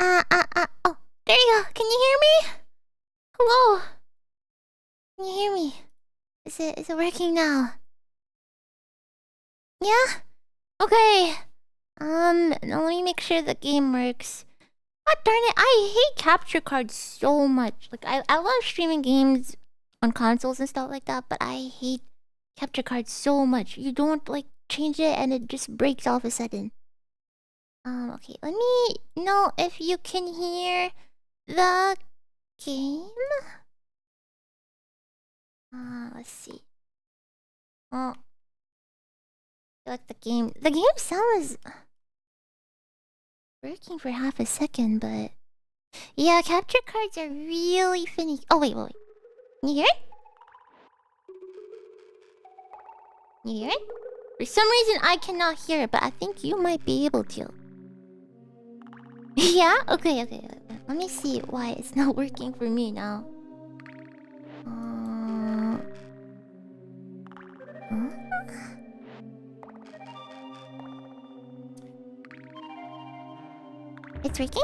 Uh, uh, uh, oh, there you go. Can you hear me? Hello? Can you hear me? Is it, is it working now? Yeah? Okay. Um, let me make sure the game works. God darn it, I hate capture cards so much. Like, I, I love streaming games on consoles and stuff like that, but I hate capture cards so much. You don't, like, change it and it just breaks all of a sudden. Um, okay, let me know if you can hear the game. Uh, let's see. Oh. Like the game the game sound is working for half a second, but yeah, capture cards are really finicky. Oh wait, wait, wait. Can you hear it? You hear it? For some reason I cannot hear it, but I think you might be able to. yeah? Okay, okay. Let me see why it's not working for me now. Uh... It's working?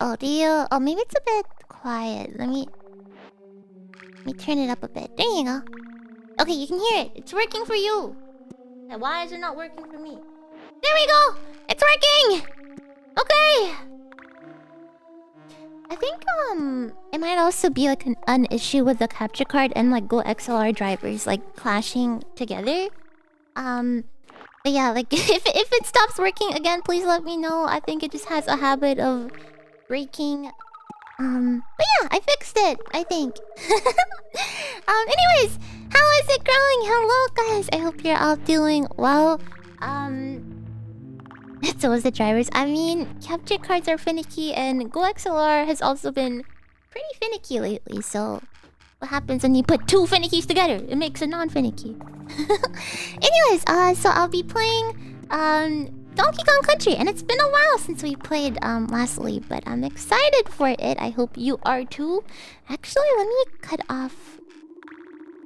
Oh, do you... Oh, maybe it's a bit quiet. Let me... Let me turn it up a bit. There you go. Okay, you can hear it. It's working for you. Why is it not working for me? There we go! It's working! Okay! I think, um... It might also be, like, an, an issue with the capture card and, like, GoXLR drivers, like, clashing together. Um... But yeah, like, if, if it stops working again, please let me know. I think it just has a habit of breaking. Um... But yeah, I fixed it, I think. um, anyways, how is it growing? Hello, guys. I hope you're all doing well. Um... so is the drivers. I mean, capture cards are finicky, and GoXLR has also been pretty finicky lately. So, what happens when you put two finickies together? It makes a non-finicky. Anyways, uh, so I'll be playing um Donkey Kong Country, and it's been a while since we played um lastly, but I'm excited for it. I hope you are too. Actually, let me cut off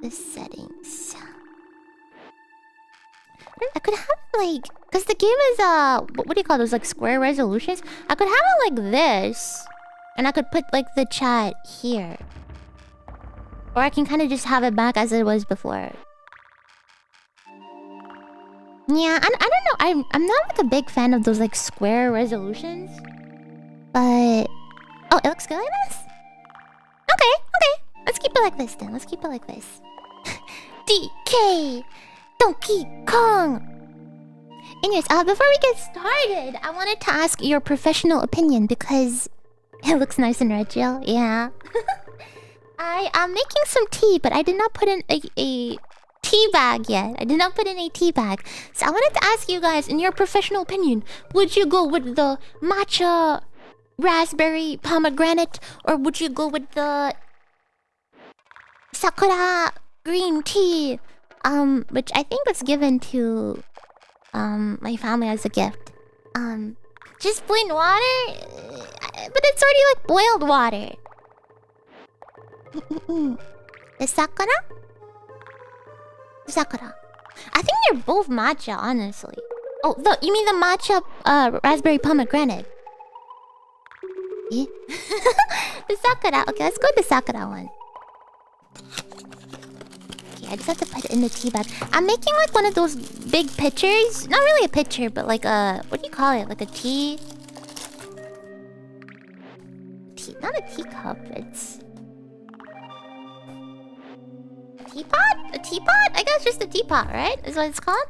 the settings. I could have like, cause the game is uh, what, what do you call those like square resolutions? I could have it like this, and I could put like the chat here, or I can kind of just have it back as it was before. Yeah, I, I don't know. I'm I'm not like a big fan of those like square resolutions, but oh, it looks good like this. Okay, okay. Let's keep it like this then. Let's keep it like this. DK. Donkey Kong! Anyways, uh, before we get started, I wanted to ask your professional opinion because it looks nice and red, Jill. Yeah. I am making some tea, but I did not put in a, a tea bag yet. I did not put in a tea bag. So I wanted to ask you guys, in your professional opinion, would you go with the matcha raspberry pomegranate or would you go with the sakura green tea um, which I think was given to um my family as a gift. Um, just plain water, but it's already like boiled water. the sakura? Sakura. I think they're both matcha, honestly. Oh, the, you mean the matcha uh, raspberry pomegranate? Yeah. the sakura. Okay, let's go with the sakura one. I just have to put it in the tea bag. I'm making like one of those big pitchers. Not really a pitcher, but like a... What do you call it? Like a tea... Tea... Not a teacup. It's... Teapot? A teapot? I guess just a teapot, right? Is what it's called?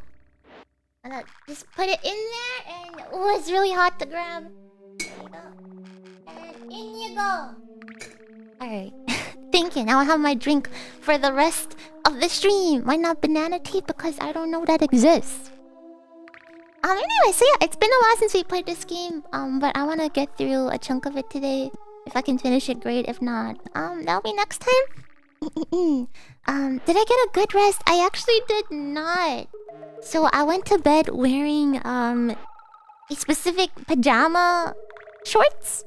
And I just put it in there and... Oh, it's really hot to grab. There you go. And in you go. Alright. Thank you. Now I have my drink for the rest of the stream. Why not banana tea? Because I don't know that exists. Um, anyway, so yeah, it's been a while since we played this game. Um, but I want to get through a chunk of it today. If I can finish it, great. If not, um, that'll be next time. um, did I get a good rest? I actually did not. So I went to bed wearing um a specific pajama shorts.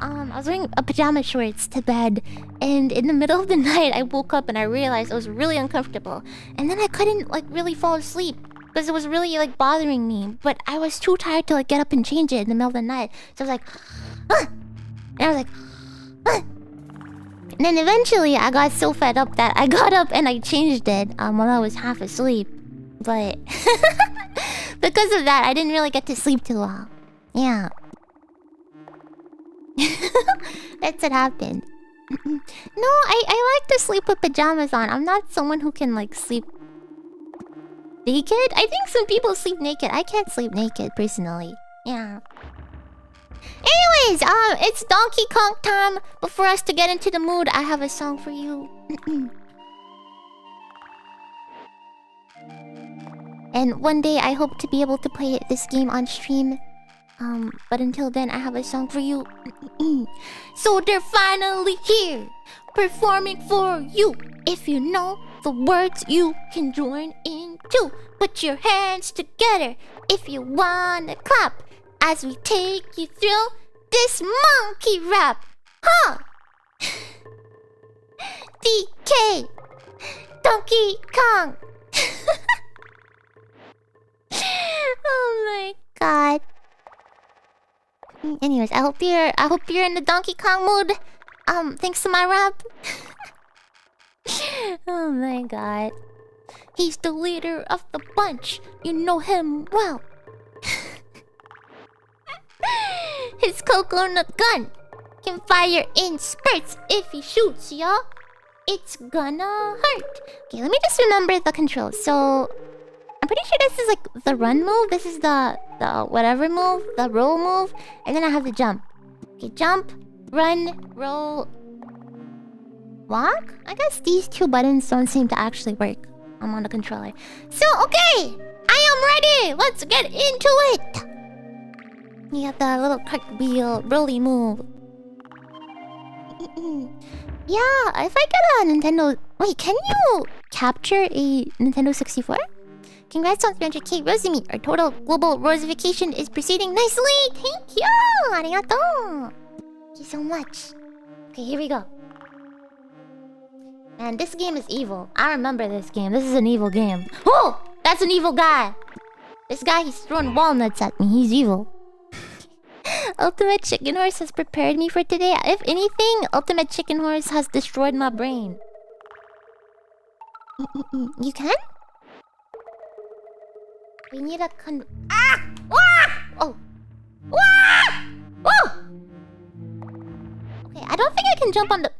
Um, I was wearing a pajama shorts to bed, and in the middle of the night, I woke up and I realized I was really uncomfortable, and then I couldn't like really fall asleep because it was really like bothering me. But I was too tired to like get up and change it in the middle of the night, so I was like, ah! and I was like, ah! and then eventually I got so fed up that I got up and I changed it um while I was half asleep, but because of that, I didn't really get to sleep too long. Yeah. That's what happened. no, I, I like to sleep with pajamas on. I'm not someone who can like sleep naked. I think some people sleep naked. I can't sleep naked personally. Yeah. Anyways, um, it's Donkey Kong time. But for us to get into the mood, I have a song for you. and one day I hope to be able to play this game on stream. Um, but until then, I have a song for you. so they're finally here, performing for you. If you know the words, you can join in too. Put your hands together if you wanna clap as we take you through this monkey rap. Huh? DK Donkey Kong. oh my god. Anyways, I hope you're I hope you're in the Donkey Kong mood. Um, thanks to my rap. oh my god. He's the leader of the bunch. You know him well. His coconut gun can fire in spurts if he shoots, y'all. It's gonna hurt. Okay, let me just remember the controls. So, I'm pretty sure this is like the run move. This is the the whatever move, the roll move, and then I have the jump. Okay, jump, run, roll, walk. I guess these two buttons don't seem to actually work. I'm on the controller. So okay, I am ready. Let's get into it. You got the little cartwheel, rolly move. yeah, if I get a Nintendo, wait, can you capture a Nintendo 64? Congrats on 300k Rosemeat. Our total global rosification is proceeding nicely. Thank you. Arigato. Thank you so much. Okay, here we go. Man, this game is evil. I remember this game. This is an evil game. Oh! That's an evil guy. This guy, he's throwing walnuts at me. He's evil. Ultimate Chicken Horse has prepared me for today. If anything, Ultimate Chicken Horse has destroyed my brain. Mm, mm, mm. You can? We need a con- Ah! Ah! Oh! Ah! Oh! Okay, I don't think I can jump on the...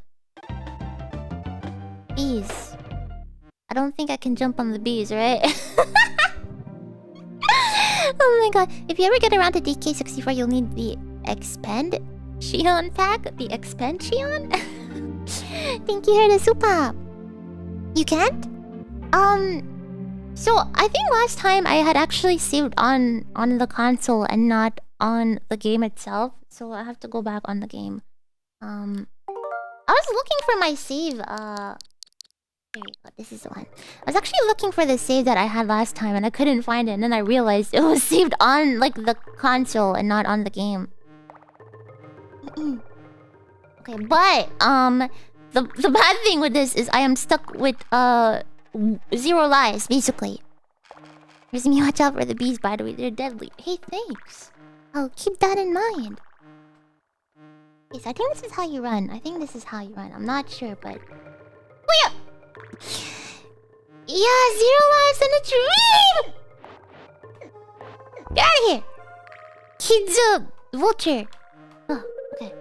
Bees. I don't think I can jump on the bees, right? oh my god. If you ever get around to DK64, you'll need the Expand Shion pack. The Expansion? Thank you, Herda Super. You can't? Um... So I think last time I had actually saved on on the console and not on the game itself. So I have to go back on the game. Um, I was looking for my save. Uh, There we go. This is the one. I was actually looking for the save that I had last time and I couldn't find it. And then I realized it was saved on like the console and not on the game. okay, but um, the the bad thing with this is I am stuck with uh zero lives basically. Here's me. Watch out for the bees. By the way, they're deadly. Hey, thanks. I'll keep that in mind. Yes, I think this is how you run. I think this is how you run. I'm not sure, but. Oh yeah. Zero lives in a dream! Get out of here! Kids, uh, vulture. Oh, okay.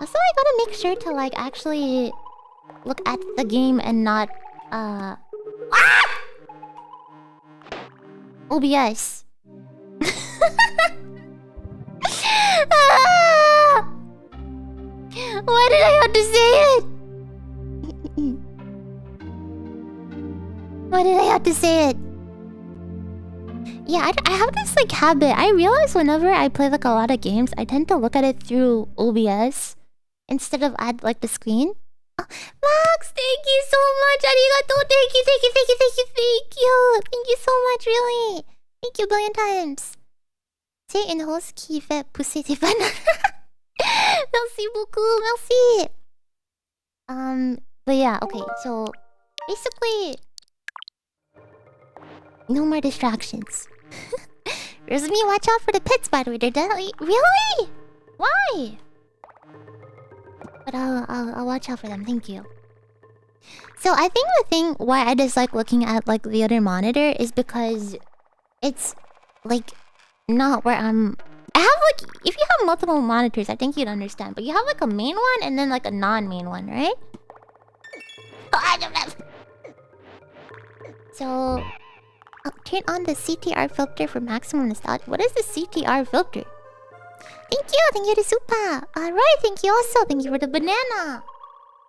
Also, I gotta make sure to, like, actually look at the game and not, uh... Ah! OBS. ah! Why did I have to say it? Why did I have to say it? Yeah, I, I have this like habit. I realize whenever I play like a lot of games, I tend to look at it through OBS instead of at like the screen. Max, thank you so much. Arigato. Thank you, thank you, thank you, thank you, thank you. Thank you so much, really. Thank you a billion times. C'est une rose qui fait pousser des merci beaucoup, merci. Um, but yeah, okay, so basically no more distractions. me. watch out for the pits, by the way. They're deadly. Really? Why? But I'll, I'll, I'll watch out for them. Thank you. So I think the thing why I dislike looking at like the other monitor is because it's like not where I'm. I have like if you have multiple monitors, I think you'd understand. But you have like a main one and then like a non-main one, right? Oh, so I'll turn on the CRT filter for maximum nostalgia. What is the CRT filter? Thank you, thank you to Supa. Alright, thank you also. Thank you for the banana.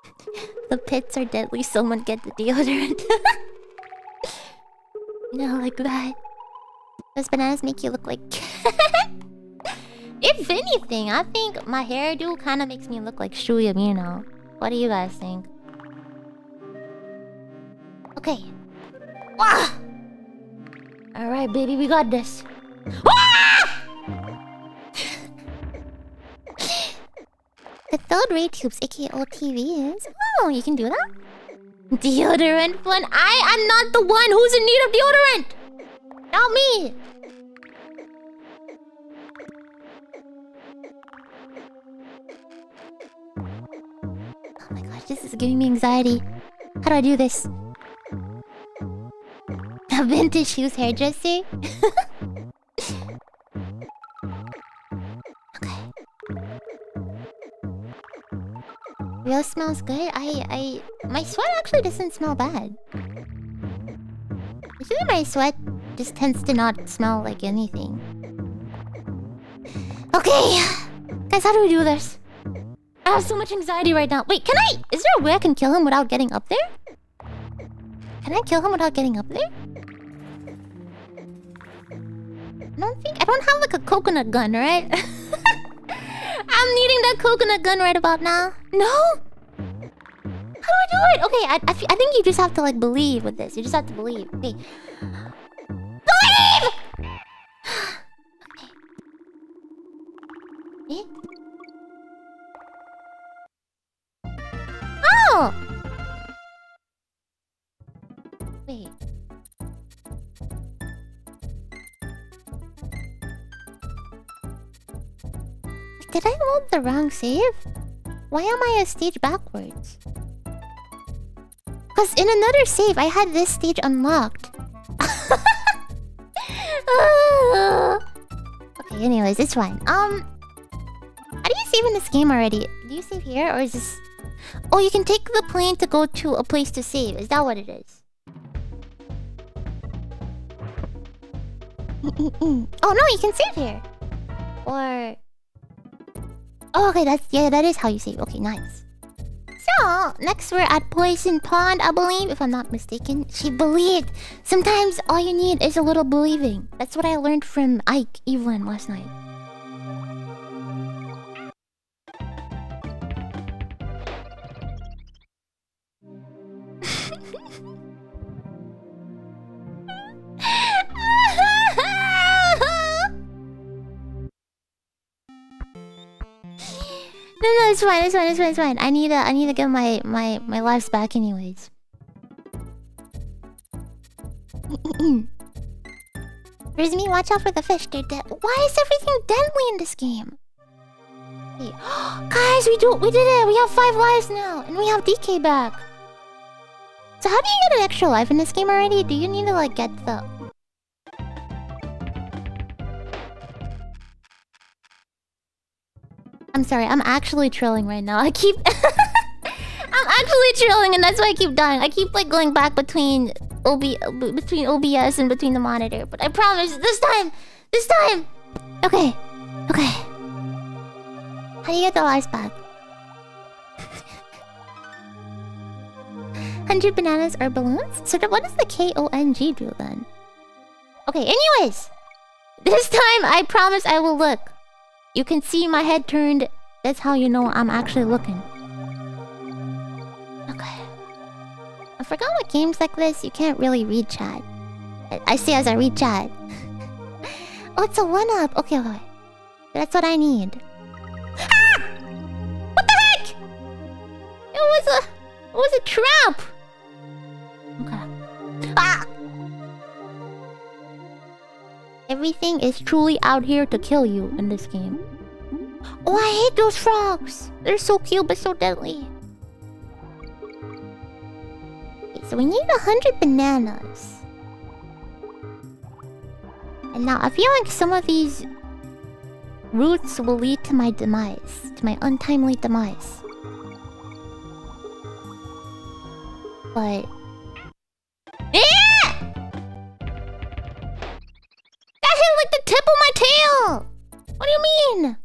the pits are deadly. Someone get the deodorant. no, like that. Those bananas make you look like... if anything, I think my hairdo kind of makes me look like Shuya Mino. What do you guys think? Okay. Alright, baby, we got this. The cathode ray tubes, aka is Oh, you can do that? Deodorant fun. I am not the one who's in need of deodorant! Not me! Oh my gosh, this is giving me anxiety. How do I do this? A vintage shoes hairdresser? Real smells good. I I my sweat actually doesn't smell bad. Usually my sweat just tends to not smell like anything. Okay. Guys, how do we do this? I have so much anxiety right now. Wait, can I... Is there a way I can kill him without getting up there? Can I kill him without getting up there? I don't think... I don't have like a coconut gun, right? I'm needing that coconut gun right about now. No? How do I do it? Okay, I, I, think you just have to like believe with this. You just have to believe. Okay. Believe! okay. Eh? Oh! Wait. Did I load the wrong save? Why am I a stage backwards? Because in another save, I had this stage unlocked. okay, anyways, it's fine. Um, how do you save in this game already? Do you save here, or is this... Oh, you can take the plane to go to a place to save. Is that what it is? Mm, mm, mm. oh, no, you can save here. Or... Oh, okay, that's yeah, that is how you save. Okay, nice. So next we're at Poison Pond, I believe, if I'm not mistaken. She believed. Sometimes all you need is a little believing. That's what I learned from Ike Eveland last night. It's fine, it's fine, it's fine, it's fine. I need to, I need to get my, my, my lives back anyways. Where's me? Watch out for the fish. They're dead. Why is everything deadly in this game? Wait. Guys, we do, we did it. We have five lives now, and we have DK back. So how do you get an extra life in this game already? Do you need to like get the I'm sorry, I'm actually trilling right now. I keep... I'm actually trilling and that's why I keep dying. I keep like going back between OB between OBS and between the monitor. But I promise, this time! This time! Okay. Okay. How do you get the lives back? 100 bananas are balloons? So what does the K-O-N-G do then? Okay, anyways! This time, I promise I will look. You can see my head turned. That's how you know I'm actually looking. Okay. I forgot what games like this you can't really read chat. I, I see as I read chat. oh, it's a one-up. Okay. That's what I need. Ah! What the heck? It was a... It was a trap! Okay. Ah! Everything is truly out here to kill you in this game. Oh, I hate those frogs. They're so cute but so deadly. Okay, so we need a hundred bananas. And now I feel like some of these roots will lead to my demise. To my untimely demise. But... Eh? That hit like the tip of my tail! What do you mean?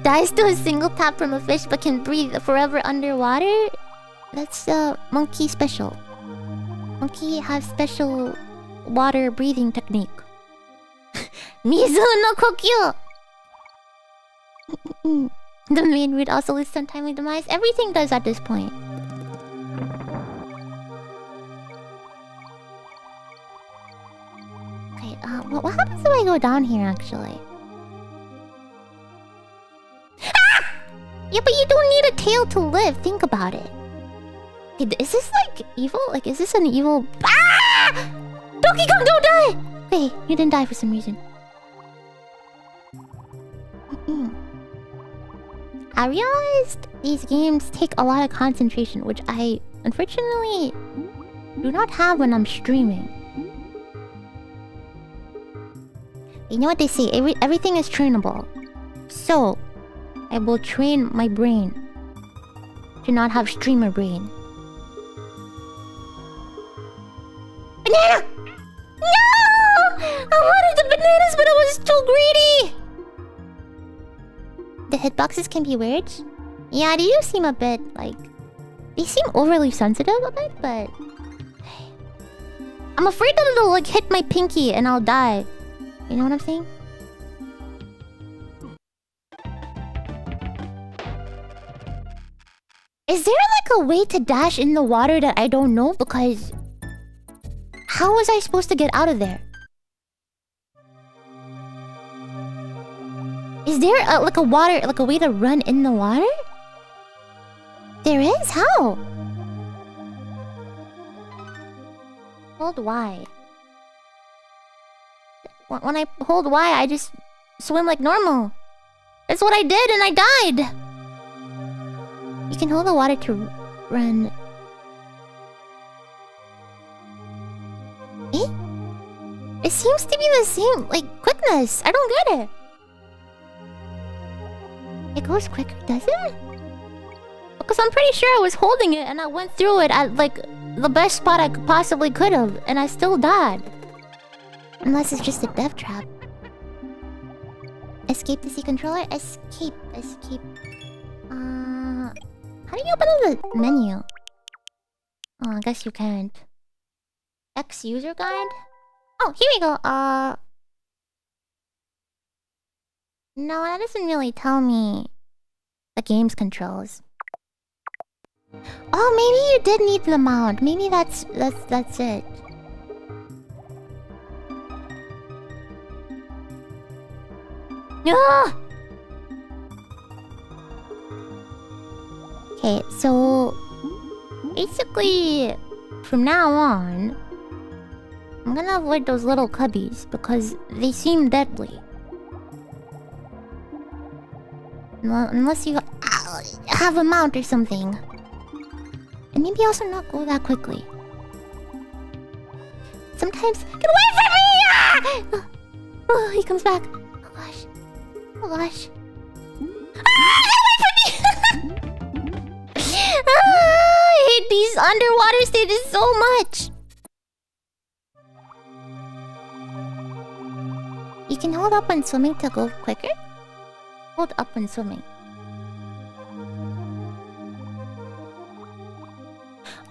Dies to a single tap from a fish but can breathe forever underwater? That's a uh, monkey special. Monkey have special water breathing technique. Mizu no kokyu! the main root also lists untimely demise. Everything does at this point. What, what happens if I go down here, actually? Ah! Yeah, but you don't need a tail to live. Think about it. Is this, like, evil? Like, is this an evil... Ah! Donkey Kong, don't die! Okay, you didn't die for some reason. I realized these games take a lot of concentration, which I, unfortunately, do not have when I'm streaming. You know what they say? Every everything is trainable. So, I will train my brain to not have streamer brain. Banana! No! I wanted the bananas, but I was too greedy! The hitboxes can be weird. Yeah, they do seem a bit, like... They seem overly sensitive a bit, but... I'm afraid that it'll, like, hit my pinky and I'll die. You know what I'm saying? Is there like a way to dash in the water that I don't know? Because... How was I supposed to get out of there? Is there a, like a water, like a way to run in the water? There is? How? Hold Y. When I hold Y, I just swim like normal. That's what I did, and I died. You can hold the water to run. Eh? It seems to be the same, like, quickness. I don't get it. It goes quicker, does it? Because I'm pretty sure I was holding it and I went through it at, like, the best spot I possibly could have, and I still died. Unless it's just a death trap. Escape the C controller? Escape, escape. Uh, how do you open the menu? Oh, I guess you can't. X user guide? Oh, here we go. Uh. No, that doesn't really tell me the game's controls. Oh, maybe you did need the mount. Maybe that's that's that's it. Yeah. Okay, so basically, from now on, I'm gonna avoid those little cubbies because they seem deadly. Unless you uh, have a mount or something. And maybe also not go that quickly. Sometimes... Get away from me! Ah! Oh, he comes back. Oh gosh. Ah, I hate these underwater stages so much. You can hold up when swimming to go quicker? Hold up when swimming.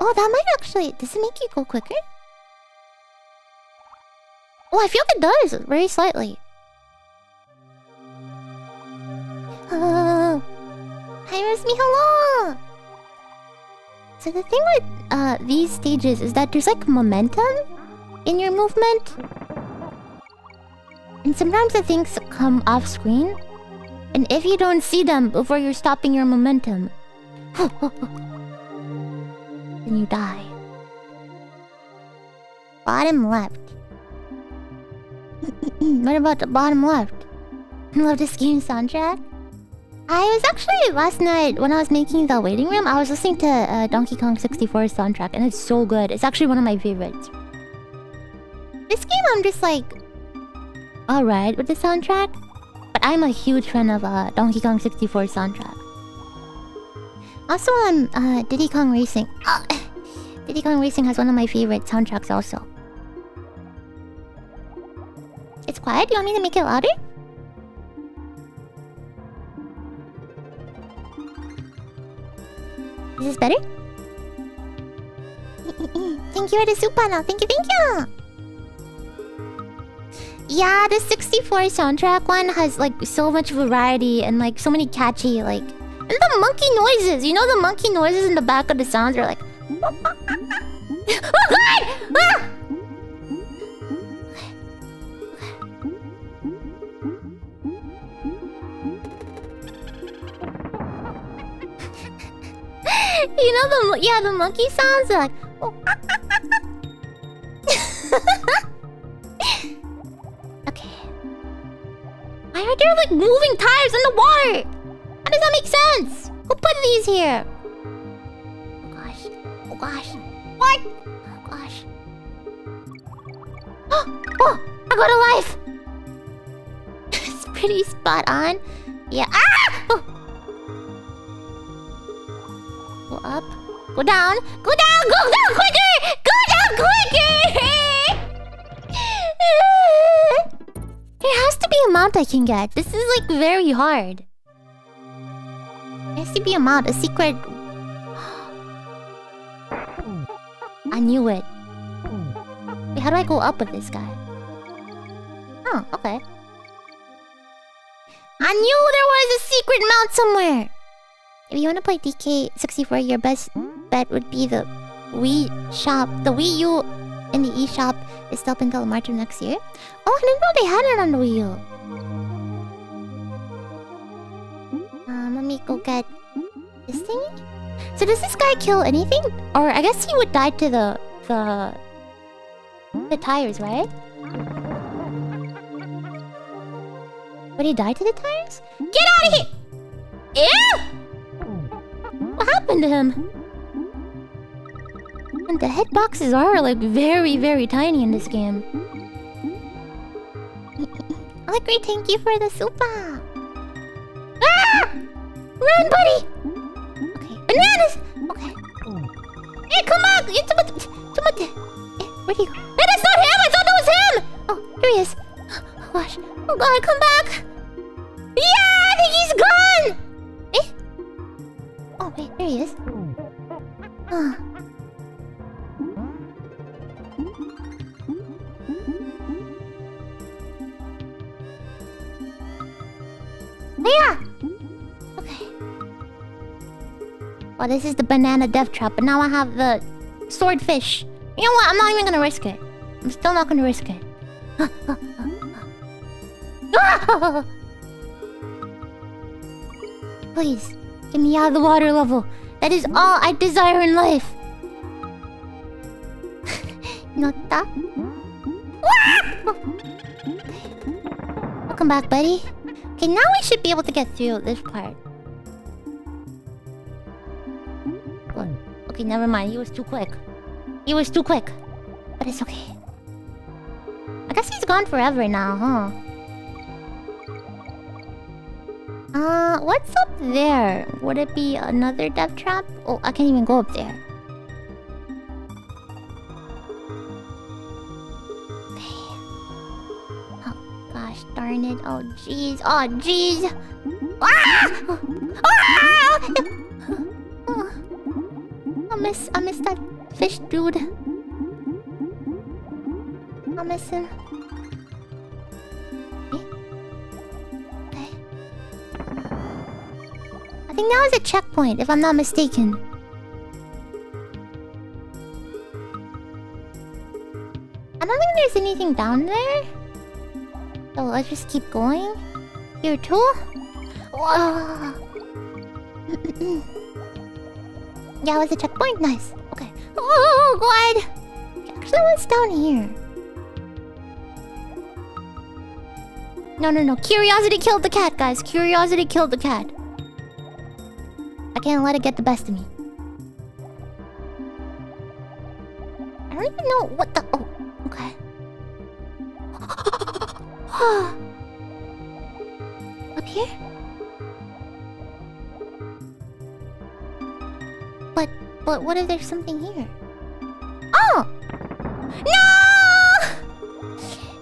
Oh, that might actually... Does it make you go quicker? Oh, I feel like it does. Very slightly. Hi, Resmi. Hello! So the thing with uh, these stages is that there's like momentum in your movement. And sometimes the things come off screen. And if you don't see them before you're stopping your momentum, then you die. Bottom left. what about the bottom left? Love this game soundtrack. I was actually last night when I was making the waiting room, I was listening to uh, Donkey Kong 64 soundtrack, and it's so good. It's actually one of my favorites. This game, I'm just like, alright with the soundtrack, but I'm a huge fan of uh, Donkey Kong 64 soundtrack. Also, um, uh, Diddy Kong Racing. Diddy Kong Racing has one of my favorite soundtracks also. It's quiet? You want me to make it louder? Is this better? thank you for the soup panel. Thank you, thank you! Yeah, the 64 soundtrack one has like so much variety and like so many catchy like and the monkey noises. You know the monkey noises in the back of the sounds are like oh, you know the yeah the monkey sounds like oh. Why are there like moving tires in the water? How does that make sense? Who put these here? Oh gosh. Oh gosh. What? Oh gosh. Oh, I got a life. it's pretty spot on. Yeah. Ah! Oh. Up. Go down. Go down. Go down quicker. Go down quicker. There has to be a mount I can get. This is like very hard. There has to be a mount, a secret. I knew it. Wait, how do I go up with this guy? Oh, okay. I knew there was a secret mount somewhere! If you want to play DK64, your best bet would be the Wii shop, the Wii U in the eShop is still up until March of next year. Oh, I didn't know they had it on the Wii U. Um, let me go get this thing. So does this guy kill anything? Or I guess he would die to the the the tires, right? Would he die to the tires? Get out of here! Ew! What happened to him? And the hitboxes are like very, very tiny in this game. Allegri, thank you for the super. Ah! Run, buddy! Okay, bananas! Okay. Hey, come on! It's about... Tomate! Eh, where'd he go? Hey, that's not him! I thought that was him! Oh, here he is. Oh, gosh. Oh, God, come back! Yeah, I think he's gone! Oh, wait, there he is. Huh. Yeah! Okay. Well, this is the banana death trap, but now I have the swordfish. You know what? I'm not even gonna risk it. I'm still not gonna risk it. Ah! Please, get me out of the water level. That is all I desire in life. Nota. Welcome back, buddy. Okay, now we should be able to get through this part. Okay, never mind. He was too quick. He was too quick. But it's okay. I guess he's gone forever now, huh? Uh, what's up there? Would it be another death trap? Oh, I can't even go up there. Oh, gosh darn it. Oh, jeez. Oh, jeez. Ah! Ah! I miss, I miss that fish dude. I miss him. Think that was a checkpoint, if I'm not mistaken. I don't think there's anything down there. So let's just keep going. Here too? Whoa. yeah, it was a checkpoint. Nice. Okay. Oh, God. Actually, what's down here? No, no, no. Curiosity killed the cat, guys. Curiosity killed the cat. I can't let it get the best of me. I don't even know what the... Oh, okay. Up here? But, but what if there's something here? Oh! No!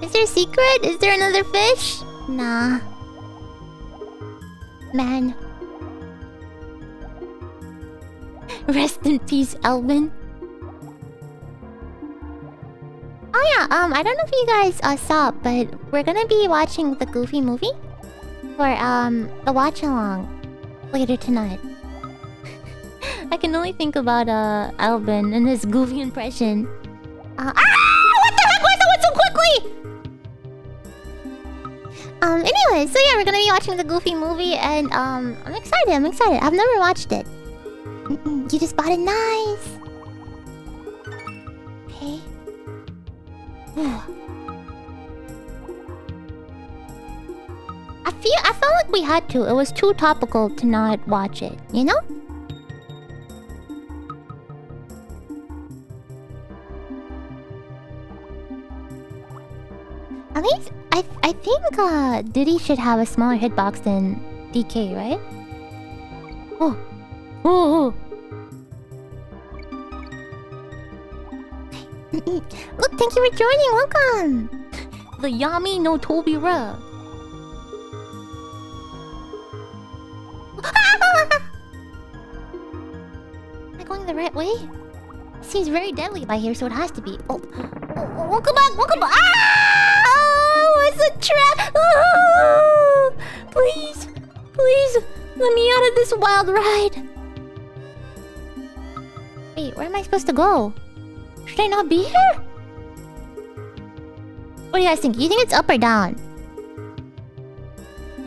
Is there a secret? Is there another fish? Nah. Man. Rest in peace, Elvin. Oh yeah, um, I don't know if you guys uh, saw, but we're gonna be watching the Goofy movie for um the watch along later tonight. I can only think about uh Alvin and his Goofy impression. Uh, ah! What the heck? Why is that one so quickly? Um. Anyway, so yeah, we're gonna be watching the Goofy movie, and um, I'm excited. I'm excited. I've never watched it. You just bought it nice. Okay. I feel I felt like we had to. It was too topical to not watch it, you know? At least I I think uh Diddy should have a smaller hitbox than DK, right? Oh. Oh. Look, thank you for joining. Welcome. The Yami no Tobira. Am I going the right way? Seems very deadly by here, so it has to be. Oh, oh welcome back, welcome back. Ah! Oh, it's a trap. Oh, please, please, let me out of this wild ride. Wait, where am I supposed to go? Should I not be here? What do you guys think? You think it's up or down?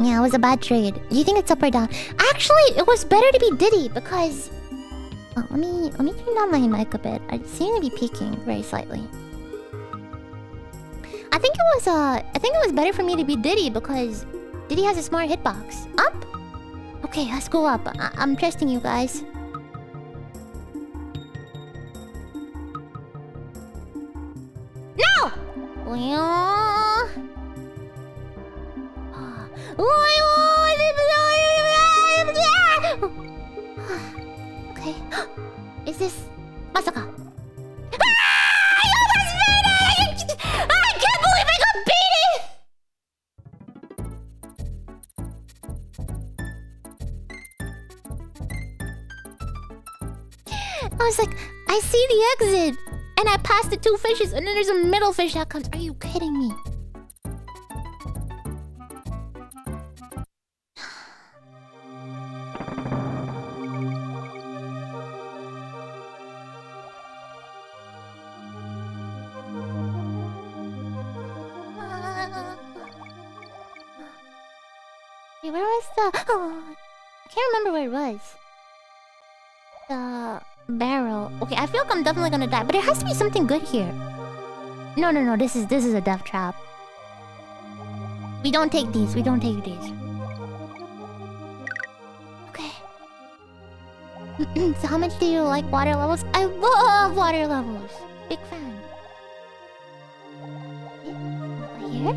Yeah, it was a bad trade. You think it's up or down? Actually, it was better to be Diddy because... Oh, let me let me turn down my mic a bit. I seem to be peaking very slightly. I think it was uh I think it was better for me to be Diddy because Diddy has a smart hitbox. Up? Okay, let's go up. I I'm trusting you guys. No! okay. Is this Masaka? Ah! I almost made it! I can't believe I got beaten! I was like, I see the exit! And I pass the two fishes, and then there's a middle fish that comes. Are you kidding me? Where was the... Oh, I can't remember where it was. the barrel. Okay, I feel like I'm definitely gonna die, but there has to be something good here. No, no, no. This is this is a death trap. We don't take these. We don't take these. Okay. so how much do you like water levels? I love water levels. Big fan. Here?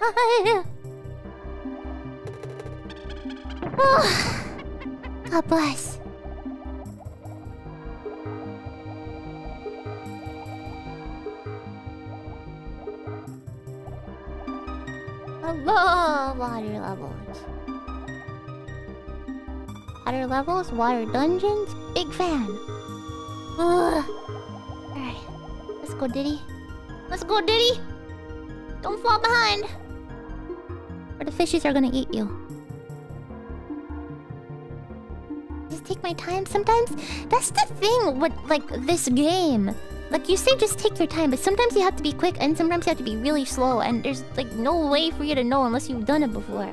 oh. God bless. I love water levels. Water levels, water dungeons, big fan. Alright, let's go, Diddy. Let's go, Diddy! Don't fall behind! Or the fishes are gonna eat you. Just take my time sometimes. That's the thing with, like, this game. Like, you say just take your time, but sometimes you have to be quick, and sometimes you have to be really slow, and there's, like, no way for you to know unless you've done it before.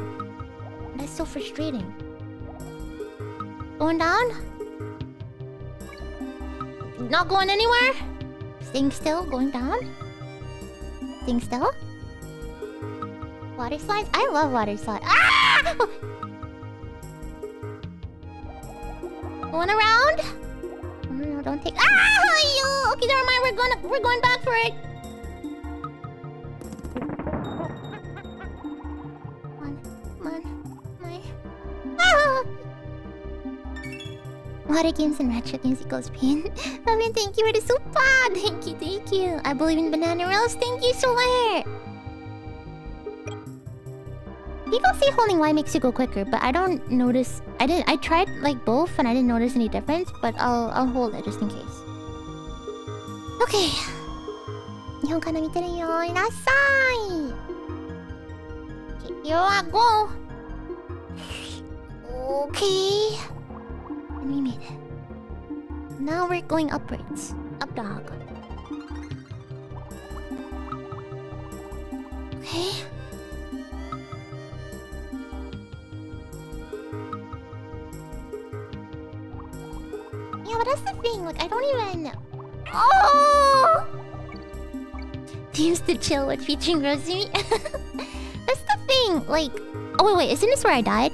That's so frustrating. Going down? Not going anywhere? Staying still, going down? Staying still? Water slides? I love water slides. Ah! Going around? No, no, don't take. Ah! You. Okay, never mind. We're gonna. We're going back for it. Come on, come on, on. Ah! Water games and retro games equals pain. I mean, thank you for the super. Thank you, thank you. I believe in banana rolls. Thank you, Solar. People say holding Y makes you go quicker, but I don't notice. I didn't. I tried like both, and I didn't notice any difference. But I'll I'll hold it just in case. Okay. 日本から見てるよ。いらっしゃい。Here I go. Okay. And we made it. Now we're going upwards. Up dog. Okay. Yeah, but that's the thing. Like, I don't even. Oh! Teams to chill with featuring Rosemary. that's the thing. Like, oh wait, wait. Isn't this where I died?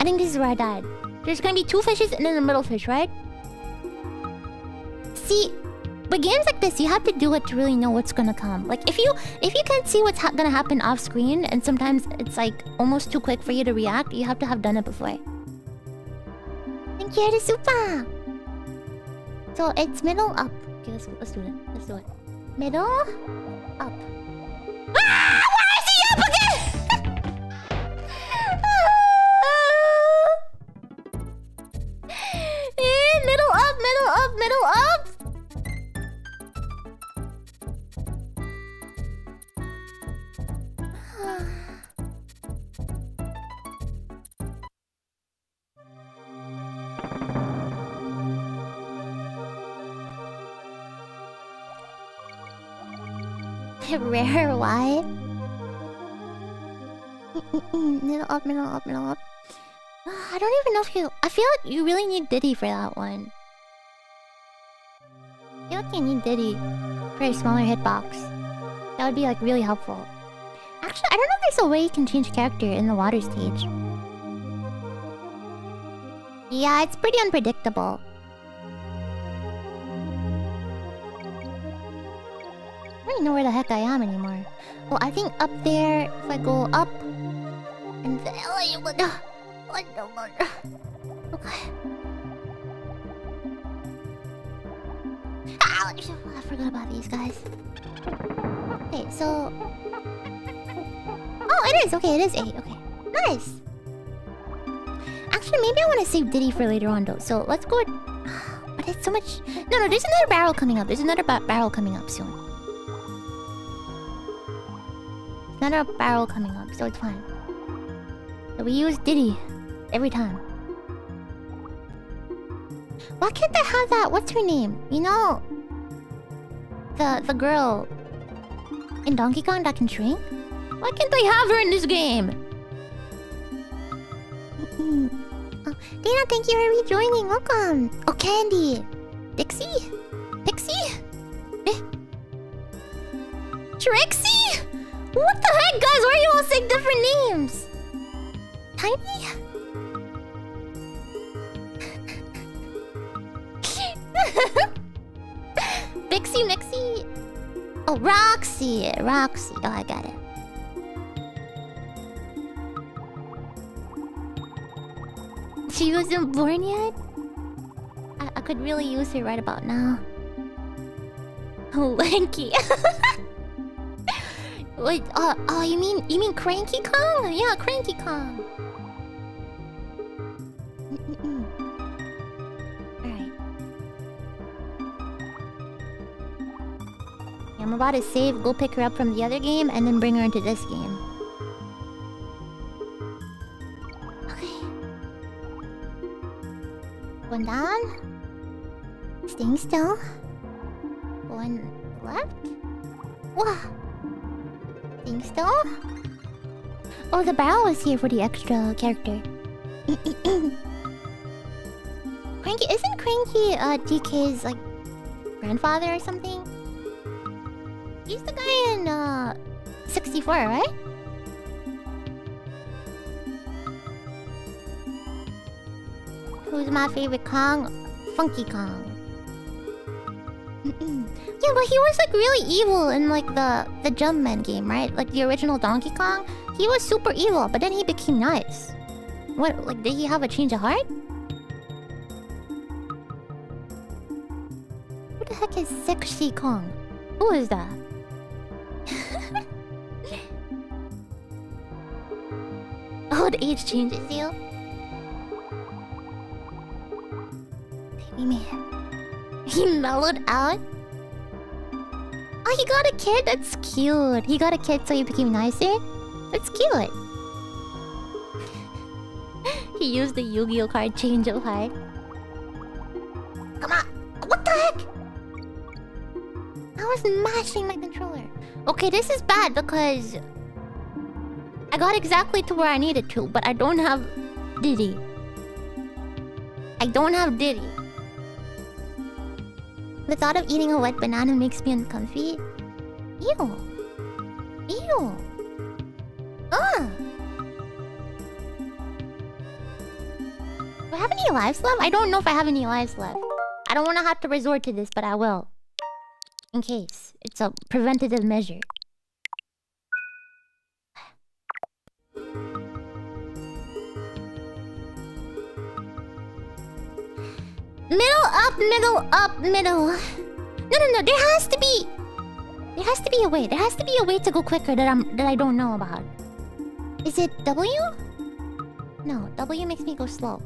I think this is where I died. There's gonna be two fishes and then a middle fish, right? See, but games like this, you have to do it to really know what's gonna come. Like, if you if you can't see what's ha gonna happen off screen, and sometimes it's like almost too quick for you to react, you have to have done it before. Thank you, super. So it's middle up. Okay, let's let's do it. Let's do it. Middle up. Ah! Why is he up again? Eh, middle up, middle up, middle up. Rare why? up, up, up. Ah, I don't even know if you. I feel like you really need Diddy for that one. I feel like you need Diddy for a smaller hitbox. That would be like really helpful. Actually, I don't know if there's a way you can change character in the water stage. Yeah, it's pretty unpredictable. Don't even know where the heck I am anymore. Well, I think up there, if I go up... And then... Know. Okay. Ah, I forgot about these guys. Okay, so... Oh, it is! Okay, it is 8. Okay. Nice! Actually, maybe I want to save Diddy for later on, though. So, let's go... But it's so much... No, no, there's another barrel coming up. There's another ba barrel coming up soon. Another barrel coming up, so it's fine. So we use Diddy every time. Why can't they have that? What's her name? You know, the the girl in Donkey Kong that can shrink. Why can't they have her in this game? oh, Dana, thank you for rejoining. Welcome. Oh, Candy. Dixie? Pixie? Eh? Trixie? What the heck, guys? Why are you all saying different names? Tiny? Bixie Mixie? Oh, Roxy. Roxy. Oh, I got it. She wasn't born yet? I, I could really use her right about now. Lanky. Wait, uh, oh, you mean, you mean Cranky Kong? Yeah, Cranky Kong. Alright. I'm about to save, go pick her up from the other game, and then bring her into this game. Okay. One down. Staying still. One left. Wah. Still. Oh, the barrel is here for the extra character. Cranky isn't Cranky uh DK's like grandfather or something? He's the guy in uh 64, right? Who's my favorite Kong? Funky Kong. Mm. yeah, but he was like really evil in like the the Jumpman game, right? Like the original Donkey Kong. He was super evil, but then he became nice. What? Like, did he have a change of heart? Who the heck is Sexy Kong? Who is that? Old age changes you. Baby man. He mellowed out? Oh, he got a kid? That's cute. He got a kid so he became nicer? Eh? That's cute. he used the Yu-Gi-Oh card change of heart. Come on! What the heck? I was mashing my controller. Okay, this is bad because... I got exactly to where I needed to, but I don't have Diddy. I don't have Diddy. The thought of eating a wet banana makes me uncomfy. Ew. Ew. Ugh. Do I have any lives left? I don't know if I have any lives left. I don't want to have to resort to this, but I will. In case. It's a preventative measure. Middle up, middle up, middle. No, no, no. There has to be. There has to be a way. There has to be a way to go quicker that I'm that I don't know about. Is it W? No, W makes me go slow.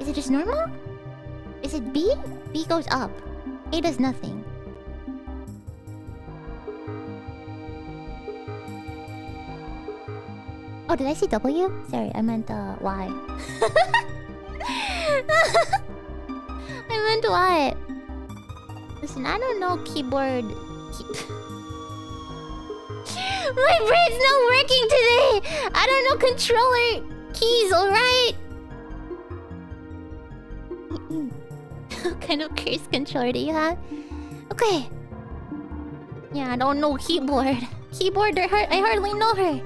Is it just normal? Is it B? B goes up. A does nothing. Oh, did I say W? Sorry, I meant uh, Y. I meant Y. Listen, I don't know keyboard. Key My brain's not working today. I don't know controller keys. All right. what kind of curse controller do you have? Okay. Yeah, I don't know keyboard. Keyboard, I hardly know her.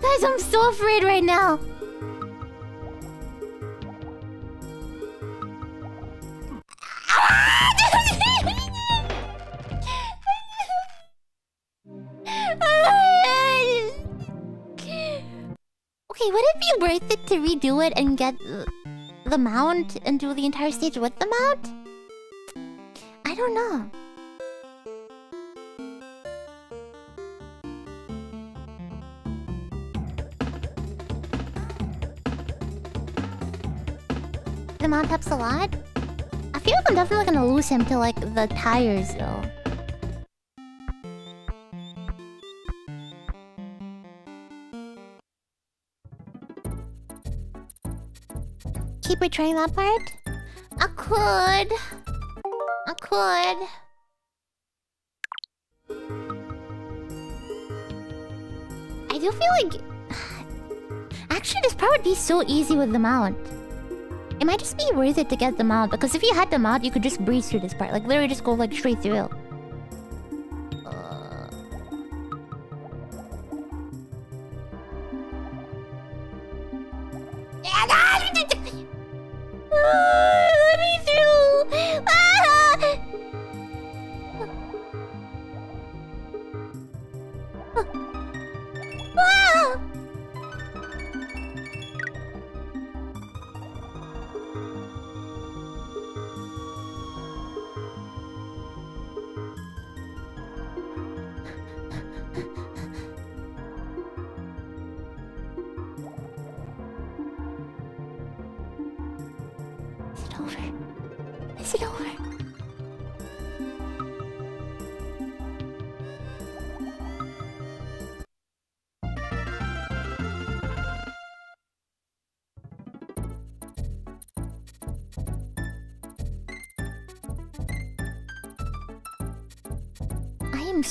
Guys, I'm so afraid right now. Okay, would it be worth it to redo it and get the mount and do the entire stage with the mount? I don't know. The mount helps a lot? I feel like I'm definitely gonna lose him to like the tires though. Keep retrying that part? I could. I could. I do feel like... Actually, this part would be so easy with the mount. It might just be worth it to get the mount, because if you had the mount, you could just breeze through this part. Like, literally just go, like, straight through.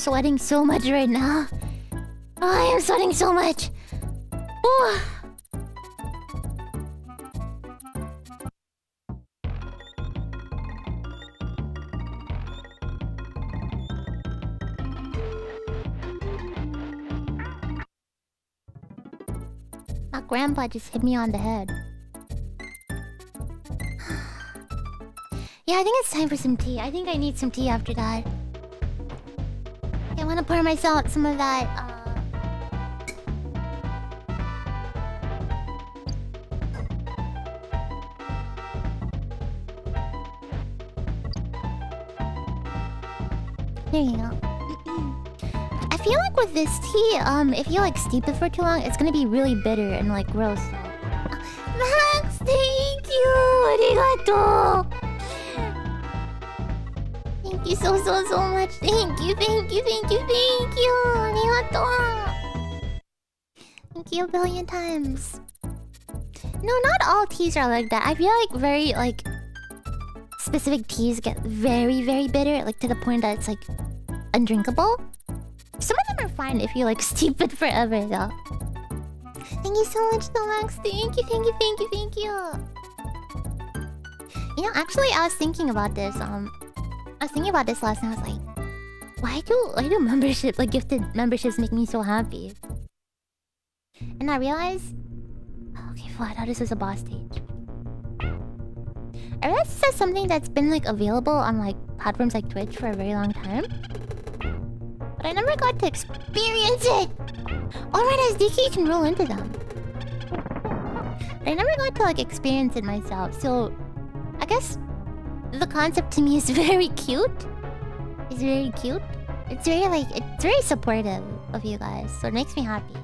Sweating so much right now. Oh, I am sweating so much. Oh. My grandpa just hit me on the head. yeah, I think it's time for some tea. I think I need some tea after that. I want to pour myself some of that. Uh... There you go. I feel like with this tea, um, if you like steep it for too long, it's gonna be really bitter and like gross. Max, thank you! Arigato! Thank you so, so, so much. Thank you, thank you, thank you, thank you. Thank you a billion times. No, not all teas are like that. I feel like very, like... Specific teas get very, very bitter. Like, to the point that it's, like, undrinkable. Some of them are fine if you, like, steep it forever, though. Thank you so much, Max. Thank you, thank you, thank you, thank you. You know, actually, I was thinking about this. Um, I was thinking about this last night. I was like, why do why do membership like gifted memberships make me so happy? And I realized, okay, I thought this was a boss stage. I realized this is something that's been like available on like platforms like Twitch for a very long time, but I never got to experience it. Alright, as DK, can roll into them. But I never got to like experience it myself, so I guess the concept to me is very cute. It's very cute. It's very like it's very supportive of you guys, so it makes me happy.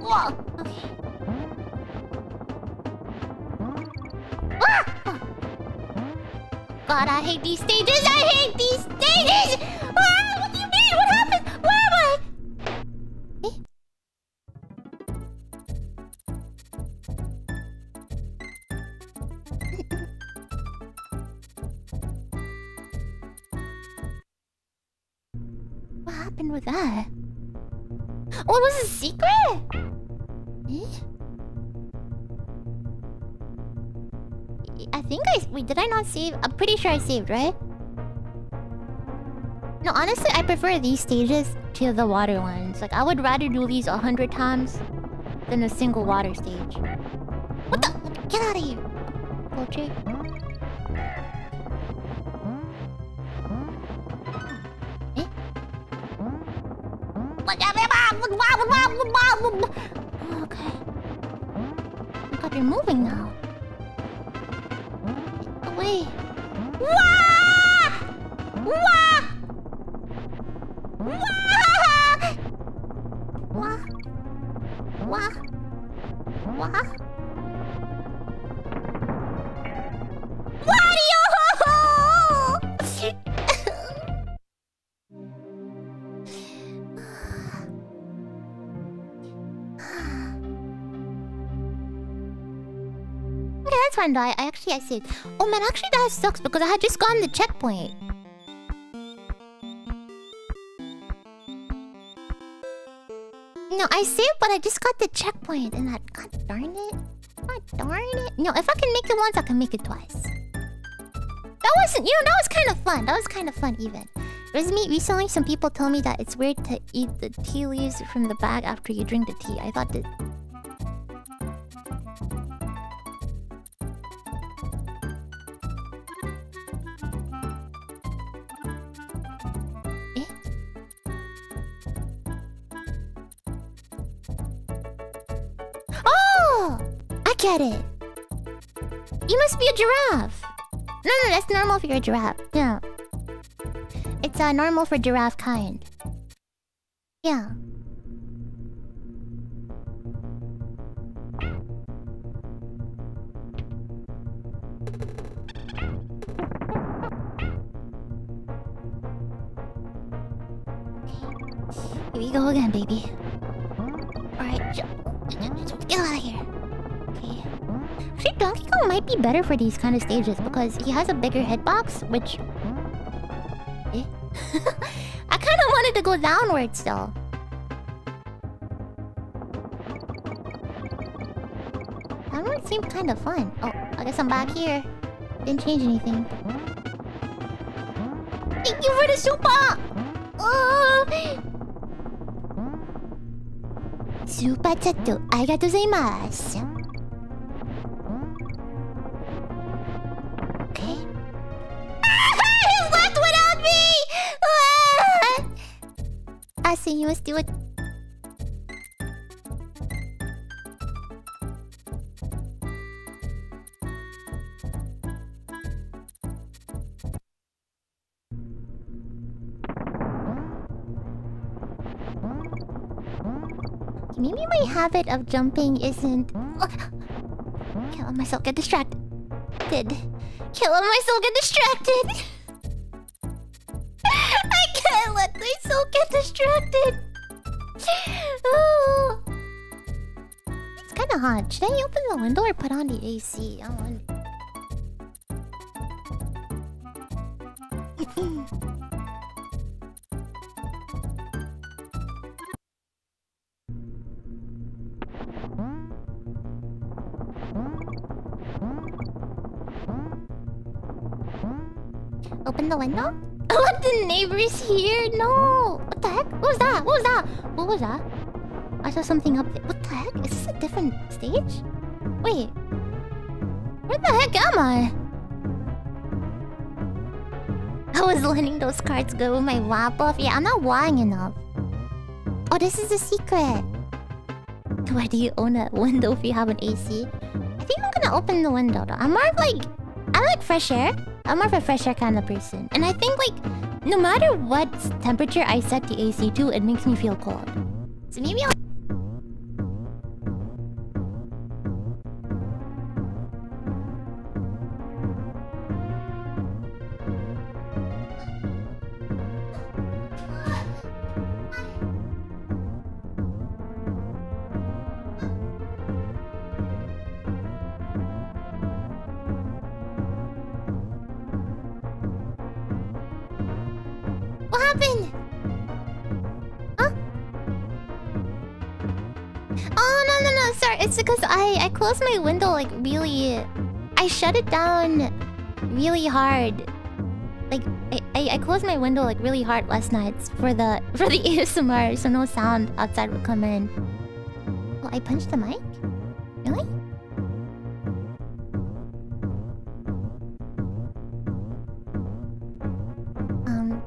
Whoa! Okay. Ah! God, I hate these stages! I hate these stages! Ah! What do you mean? What happened? With that? Oh, it was a secret? Eh? I think I... Wait, did I not save? I'm pretty sure I saved, right? No, honestly, I prefer these stages to the water ones. Like, I would rather do these a hundred times than a single water stage. What the? Get out of here! Poetry. Okay. Oh god, you're moving now. Away. Wah! Wah! Wah! Wah! Wah! Wah! I, actually I saved. Oh man, actually that sucks because I had just gotten the checkpoint. No, I saved, but I just got the checkpoint, and that. God darn it! God darn it! Know, if I can make it once, I can make it twice. That wasn't, you know, that was kind of fun. That was kind of fun, even. Recently, some people told me that it's weird to eat the tea leaves from the bag after you drink the tea. I thought that get it. You must be a giraffe. No, no, that's normal for your giraffe. Yeah. It's uh, normal for giraffe kind. Yeah. Here we go again, baby. Alright, get out of here. Actually, Donkey Kong might be better for these kind of stages because he has a bigger hitbox, which... Eh? I kind of wanted to go downwards, though. Downward seemed kind of fun. Oh, I guess I'm back here. Didn't change anything. Thank you for the super! Oh! Super chat, あり us you must do it. Maybe my habit of jumping isn't... Oh, Killing myself, get distracted. Killing myself, get distracted! Get distracted. oh. It's kind of hot. Should I open the window or put on the AC? I wonder. Open the window? Let the neighbors hear? No! What was that? What was that? What was that? I saw something up there. What the heck? Is this a different stage? Wait. Where the heck am I? I was letting those cards go with my lap off. Yeah, I'm not lying enough. Oh, this is a secret. Why do you own a window if you have an AC? I think I'm gonna open the window though. I'm more like... I like fresh air. I'm more of a fresh air kind of person. And I think, like, no matter what temperature I set the AC to, it makes me feel cold. So maybe I'll... closed my window like really. I shut it down really hard. Like I, I, closed my window like really hard last night for the for the ASMR, so no sound outside would come in. Oh, I punched the mic. Really? Um.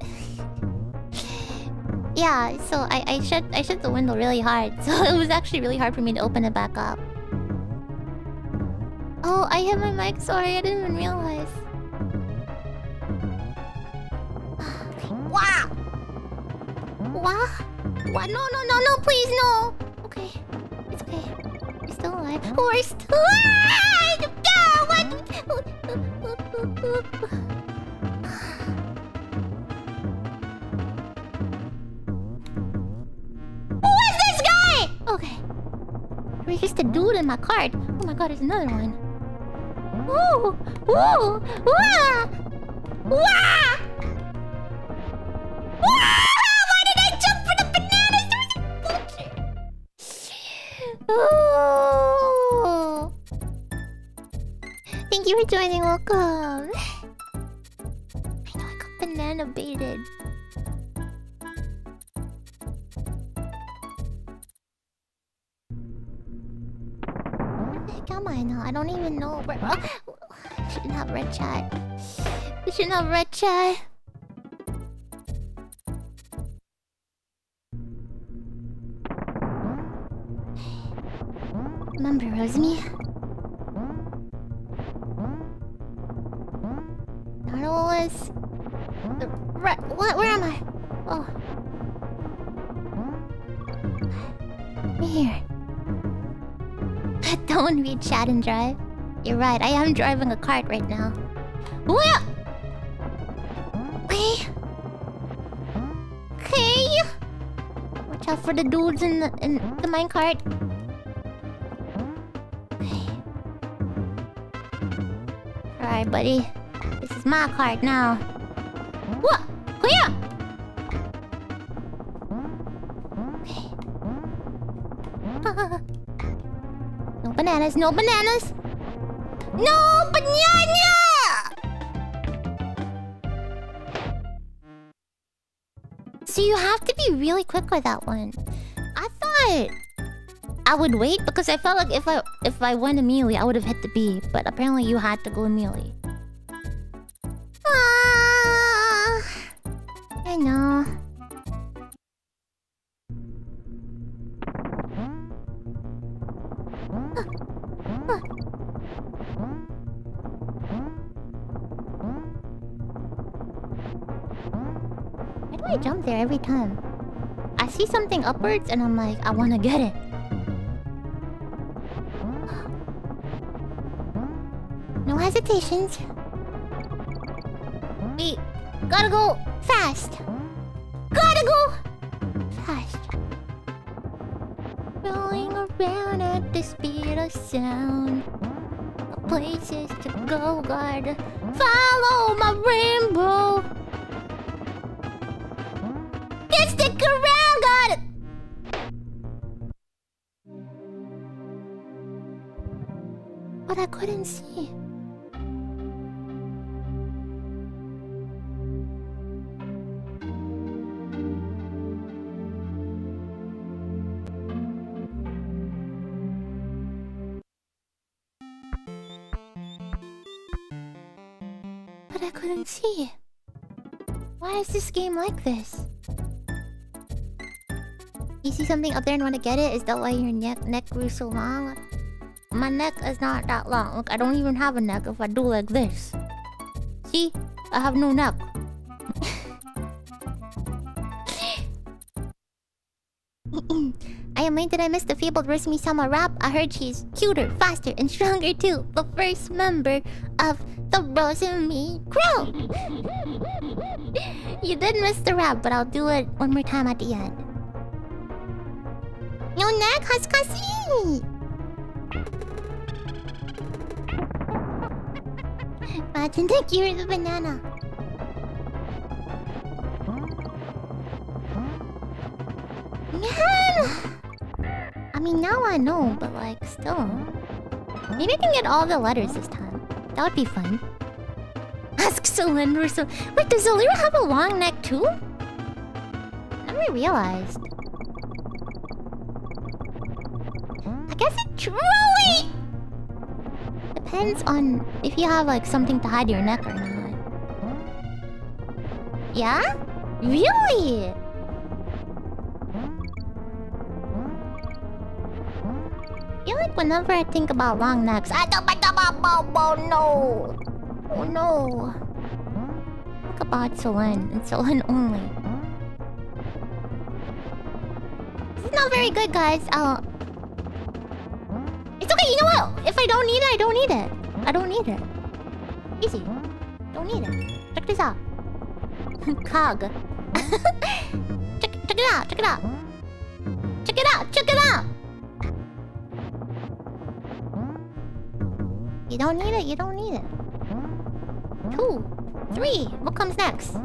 yeah. So I I shut I shut the window really hard, so it was actually really hard for me to open it back up. Oh, I hit my mic. Sorry, I didn't even realize. wow! Wow! What? No, no, no, no, please, no! Okay. It's okay. We're still alive. Oh, we're still alive! What? Who is this guy? Okay. Just a dude in my card. Oh my god, there's another one. Ooh! Ooh! Ah! Wah! Wah! Have read chat. Remember, Rosemi? That was the right. What? Where am I? Oh, here. Don't read chat and drive. You're right. I am driving a cart right now. What? For the dudes in the in the minecart. Alright, buddy. This is my card now. What? Clear! Okay. no bananas, no bananas! No banana! Be really quick with that one. I thought I would wait because I felt like if I if I went immediately, I would have hit the B. But apparently, you had to go immediately. Ah, I know. Why do I jump there every time? See something upwards and I'm like, I wanna get it. No hesitations. We gotta go fast. Gotta go fast. Rolling around at the speed of sound. Places to go, gotta follow my rainbow. Couldn't see. But I couldn't see. Why is this game like this? You see something up there and want to get it? Is that why your neck neck grew so long? My neck is not that long. Look, I don't even have a neck if I do like this. See? I have no neck. I am late that I missed the fabled Rosemi Sama rap. I heard she's cuter, faster, and stronger too. The first member of the Rosemi crew. you did miss the rap, but I'll do it one more time at the end. Yo, neck, Haskasi! Imagine thank you for the banana. Man! I mean, now I know, but like, still. Maybe I can get all the letters this time. That would be fun. Ask Solyndra. So wait, does Zalira have a long neck too? I never realized. Guess it truly depends on if you have like something to hide your neck or not. Yeah? Really? I feel like whenever I think about long necks, I don't oh no. Oh no. Think about Solen and Solen only. Is not very good, guys. I'll. It's okay. You know what? If I don't need it, I don't need it. I don't need it. Easy. Don't need it. Check this out. Cog. check, check it out. Check it out. Check it out. Check it out. You don't need it. You don't need it. Two, three. What comes next?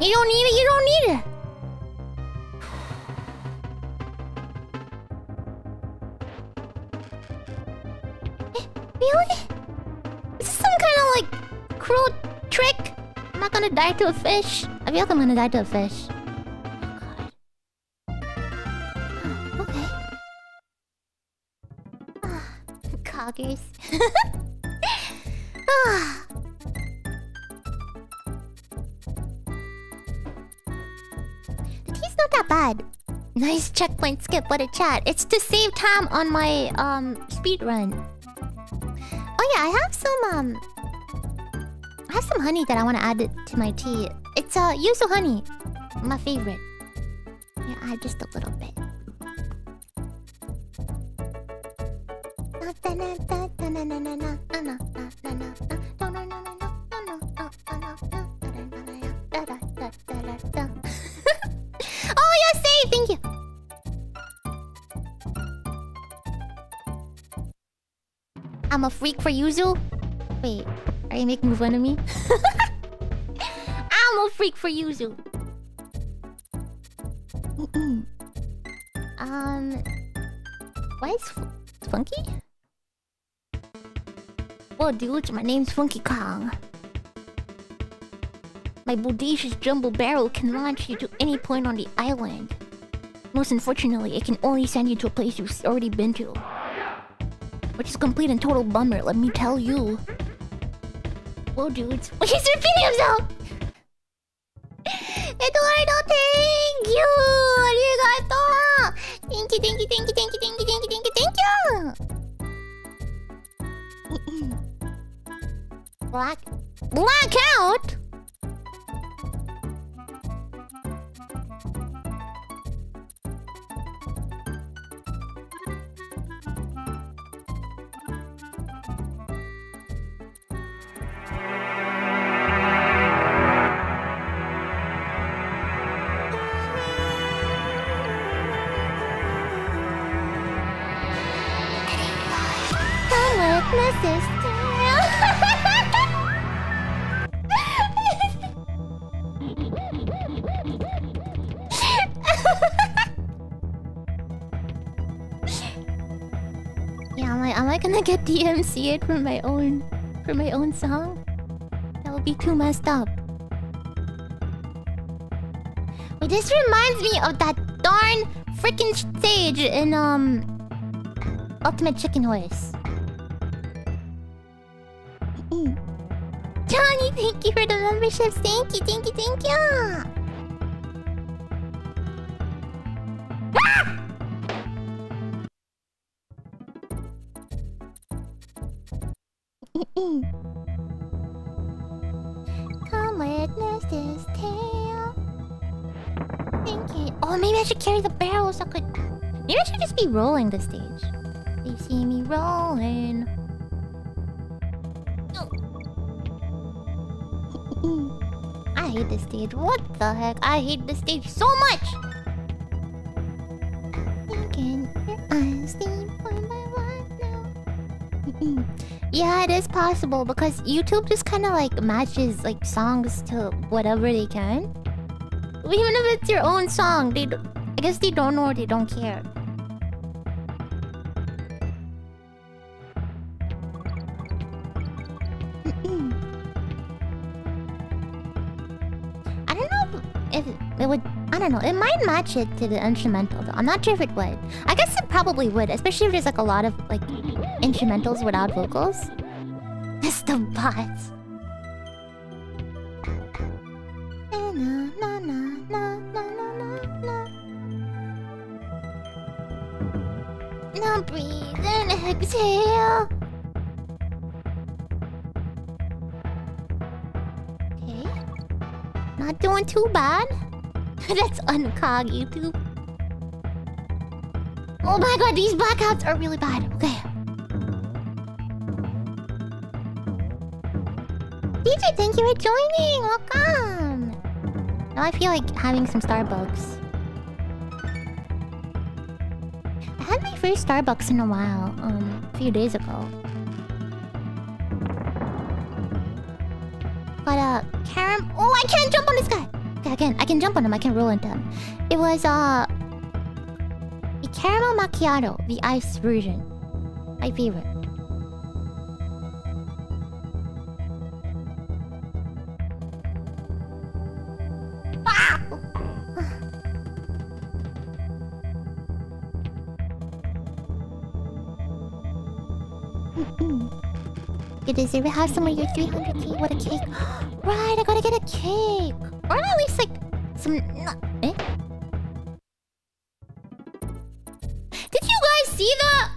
You don't need it, you don't need it. Really? Is this some kind of like cruel trick? I'm not gonna die to a fish. I feel like I'm gonna die to a fish. Oh god. okay. Coggers. ah. Not that bad. Nice checkpoint skip, what a chat. It's to save time on my um speed run. Oh yeah, I have some um I have some honey that I want to add to my tea. It's uh yuzu honey. My favorite. Yeah, add just a little bit. Oh thank you. I'm a freak for yuzu. Wait, are you making fun of me? I'm a freak for yuzu. Um, why is Funky? Well, dudes, my name's Funky Kong. My bodacious jumbo barrel can launch you to any point on the island. Most unfortunately, it can only send you to a place you've already been to. Which is complete and total bummer, let me tell you. Whoa, dudes. Oh, he's repeating himself! Eduardo, thank you! Arigato! Thank you, thank you, thank you, thank you, thank you, thank you, thank you, thank you! Black... Blackout? Yeah, am I gonna get DMCA'd for my own for my own song? That would be too messed up. Wait, this reminds me of that darn freaking stage in um Ultimate Chicken Horse. Johnny, thank you for the memberships. Thank you, thank you, thank you. Come. Oh, maybe I should carry the barrel so I could. Maybe I should just be rolling the stage. They see me rolling. Oh. I hate this stage. What the heck? I hate this stage so much! Yeah, it is possible because YouTube just kind of like matches like songs to whatever they can. Even if it's your own song, they I guess they don't know or they don't care. I don't know if it would. I don't know. It might match it to the instrumental. Though. I'm not sure if it would. I guess it probably would, especially if there's like a lot of like instrumentals without vocals. It's the na. Now breathe and exhale. Okay. Not doing too bad. That's uncog YouTube. Oh my god, these blackouts are really bad. Okay. You for joining. Welcome. Now I feel like having some Starbucks. I had my first Starbucks in a while, um, a few days ago. But uh, Karam, oh, I can't jump on this guy. Okay. I can I can jump on them. I can roll into them. It was uh the caramel macchiato, the ice version. My favorite. Deserve it. Have some of your 300k. What a cake. right, I gotta get a cake. Or at least like some. Eh? Did you guys see that?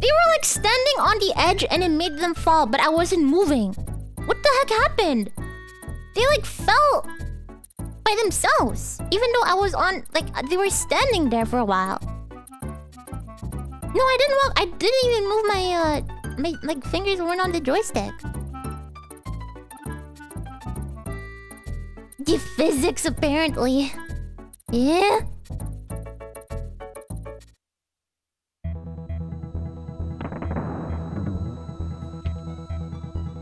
They were like standing on the edge and it made them fall, but I wasn't moving. What the heck happened? They like fell by themselves. Even though I was on, like, they were standing there for a while. No, I didn't walk. I didn't even move my, uh, my, like, fingers weren't on the joystick. The physics, apparently. Yeah?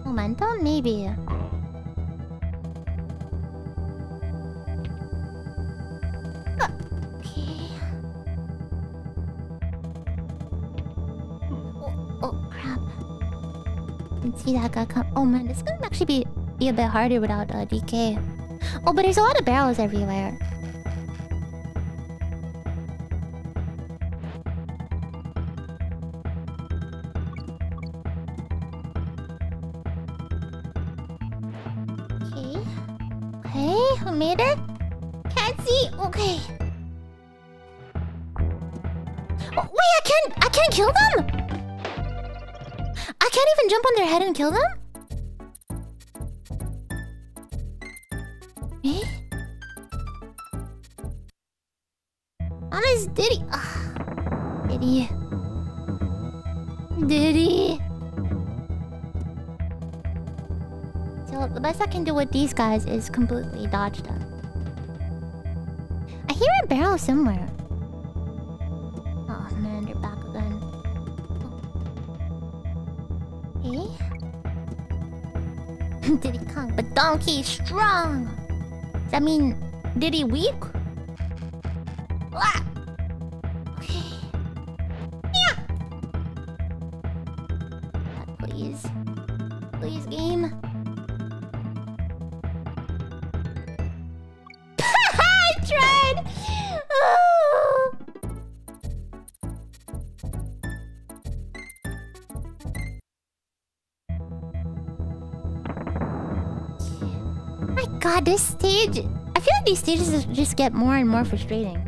Momentum? Maybe. Guy come. Oh man, this is gonna actually be, be a bit harder without uh, DK. Oh, but there's a lot of barrels everywhere. With these guys is completely dodge them. I hear a barrel somewhere. Oh man, they're back again. Oh. Eh? Diddy Kong, but Donkey strong. Does that mean Diddy weak? These stages just get more and more frustrating.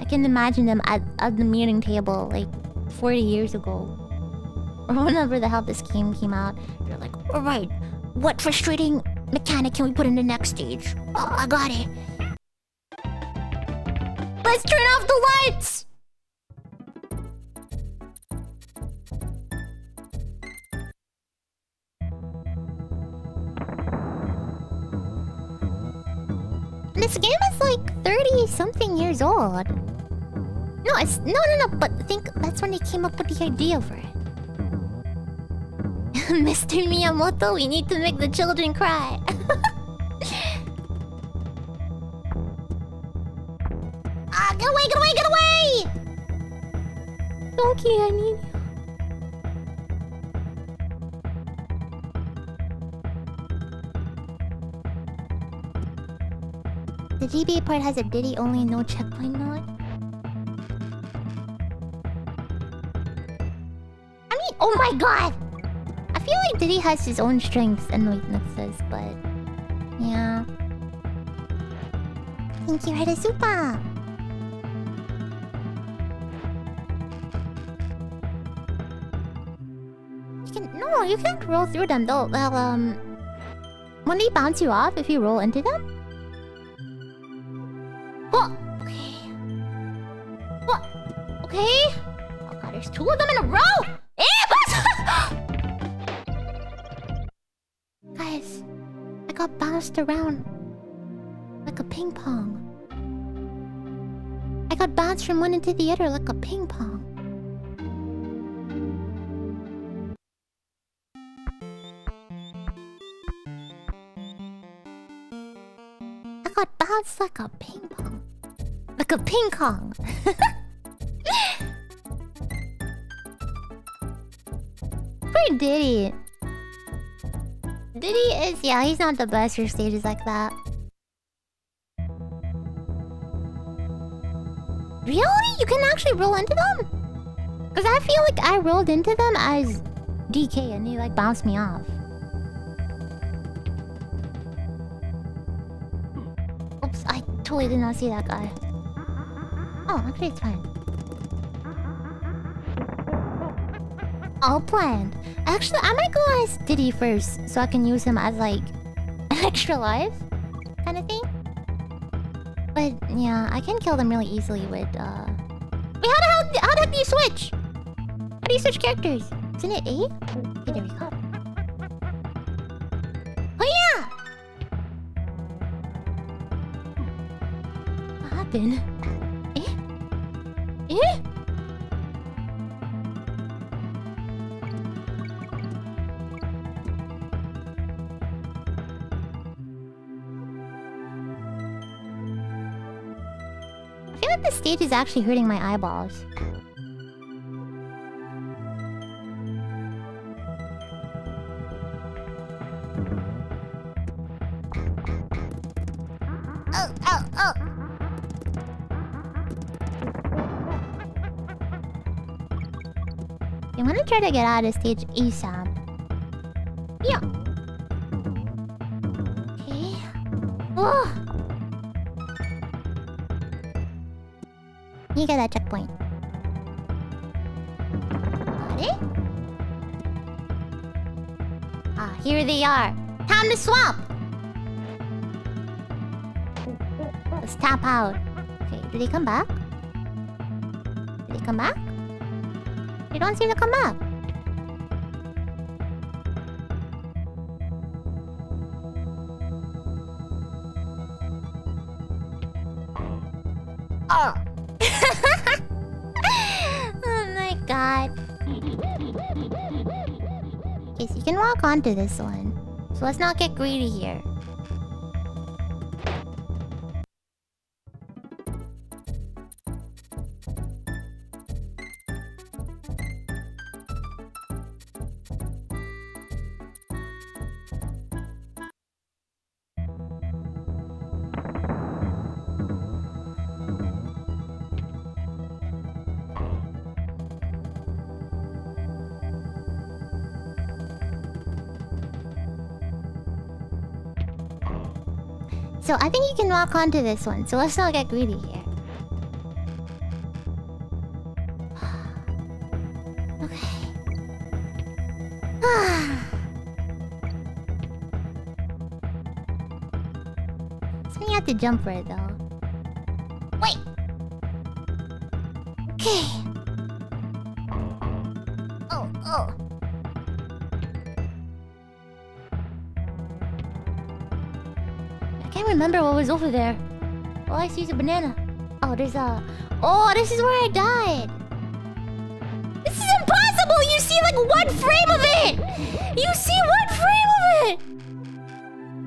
I can imagine them at, at the meeting table, like, 40 years ago. Or whenever the hell this game came out. They're like, alright, what frustrating mechanic can we put in the next stage? Oh, I got it. Let's turn off the lights! Something years old. No, it's... No, no, no, but I think that's when they came up with the idea for it. Mr. Miyamoto, we need to make the children cry. GBA part has a Diddy only no checkpoint node. I mean, oh my god! I feel like Diddy has his own strengths and weaknesses, but yeah. Thank you, had a Super. You can no, you can't roll through them though. Well, um, when they bounce you off, if you roll into them. from one end to the other like a ping pong. I got bounced like a ping pong. Like a ping pong. Where did he? Diddy is, yeah, he's not the best for stages like that. Actually roll into them? Because I feel like I rolled into them as DK and they like bounced me off. Oops, I totally did not see that guy. Oh, actually it's fine. All planned. Actually, I might go as Diddy first so I can use him as like an extra life kind of thing. But yeah, I can kill them really easily with uh How do you switch? How do you switch characters? Isn't it A? Okay, there we go. Oh yeah! What happened? Stage is actually hurting my eyeballs. Oh, oh, oh. I'm gonna try to get out of stage ASAP. Are. Time to swap! Let's tap out. Okay, did they come back? Do they come back? They don't seem to come back. Oh. oh my god. Okay, so you can walk onto this one. Let's not get greedy here. Walk onto this one. So let's not get greedy here. okay. so you have to jump for it though. Wait. Okay. Can't remember what was over there. All I see is a banana. Oh, there's a... Oh, this is where I died. This is impossible! You see like one frame of it! You see one frame of it!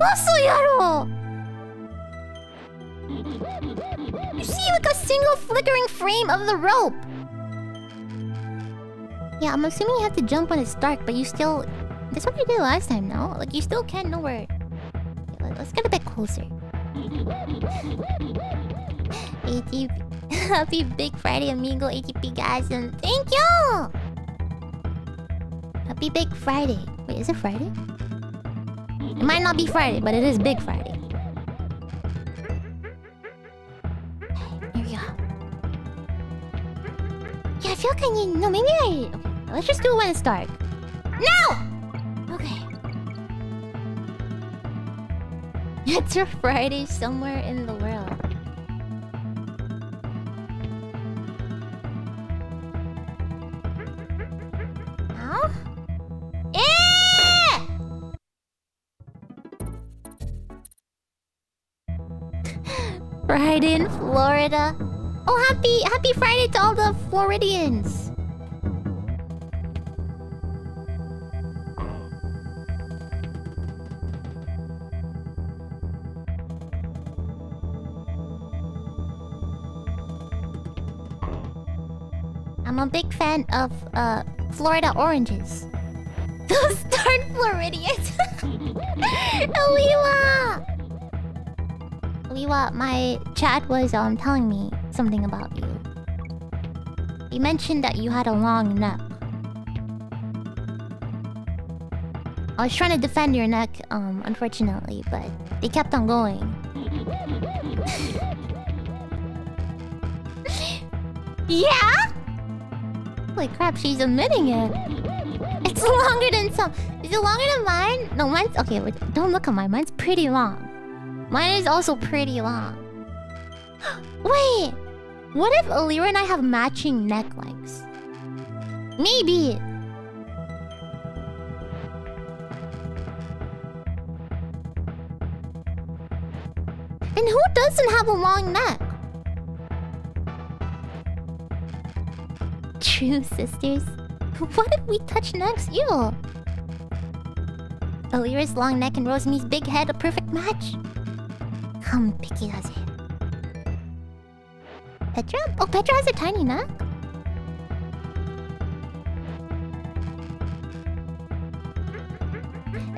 Also, Yaro! You see like a single flickering frame of the rope. Yeah, I'm assuming you have to jump when it's dark, but you still... That's what I did last time, no? Like, you still can't know where... Let's get a bit closer. ATP. Happy Big Friday, amigo ATP guys, and thank you! Happy Big Friday. Wait, is it Friday? It might not be Friday, but it is Big Friday. Here we go. Yeah, I feel I need... No, maybe I... Okay, let's just do it when it's dark. No! It's a Friday somewhere in the world. Eh! Friday in Florida. Oh, happy happy Friday to all the Floridians. Fan of uh Florida oranges. Those darn Floridians. Aliwa! Aliwa, my chat was um telling me something about you. He mentioned that you had a long neck. I was trying to defend your neck, um, unfortunately, but they kept on going. yeah? Holy crap, she's admitting it. It's longer than some. Is it longer than mine? No, mine's okay. Don't look at mine. Mine's pretty long. Mine is also pretty long. Wait, what if Elira and I have matching neck lengths? Maybe. And who doesn't have a long neck? True sisters. What if we touch necks? Ew. Elira's long neck and Rosemi's big head a perfect match. Come, picky does it. Petra? Oh, Petra has a tiny neck.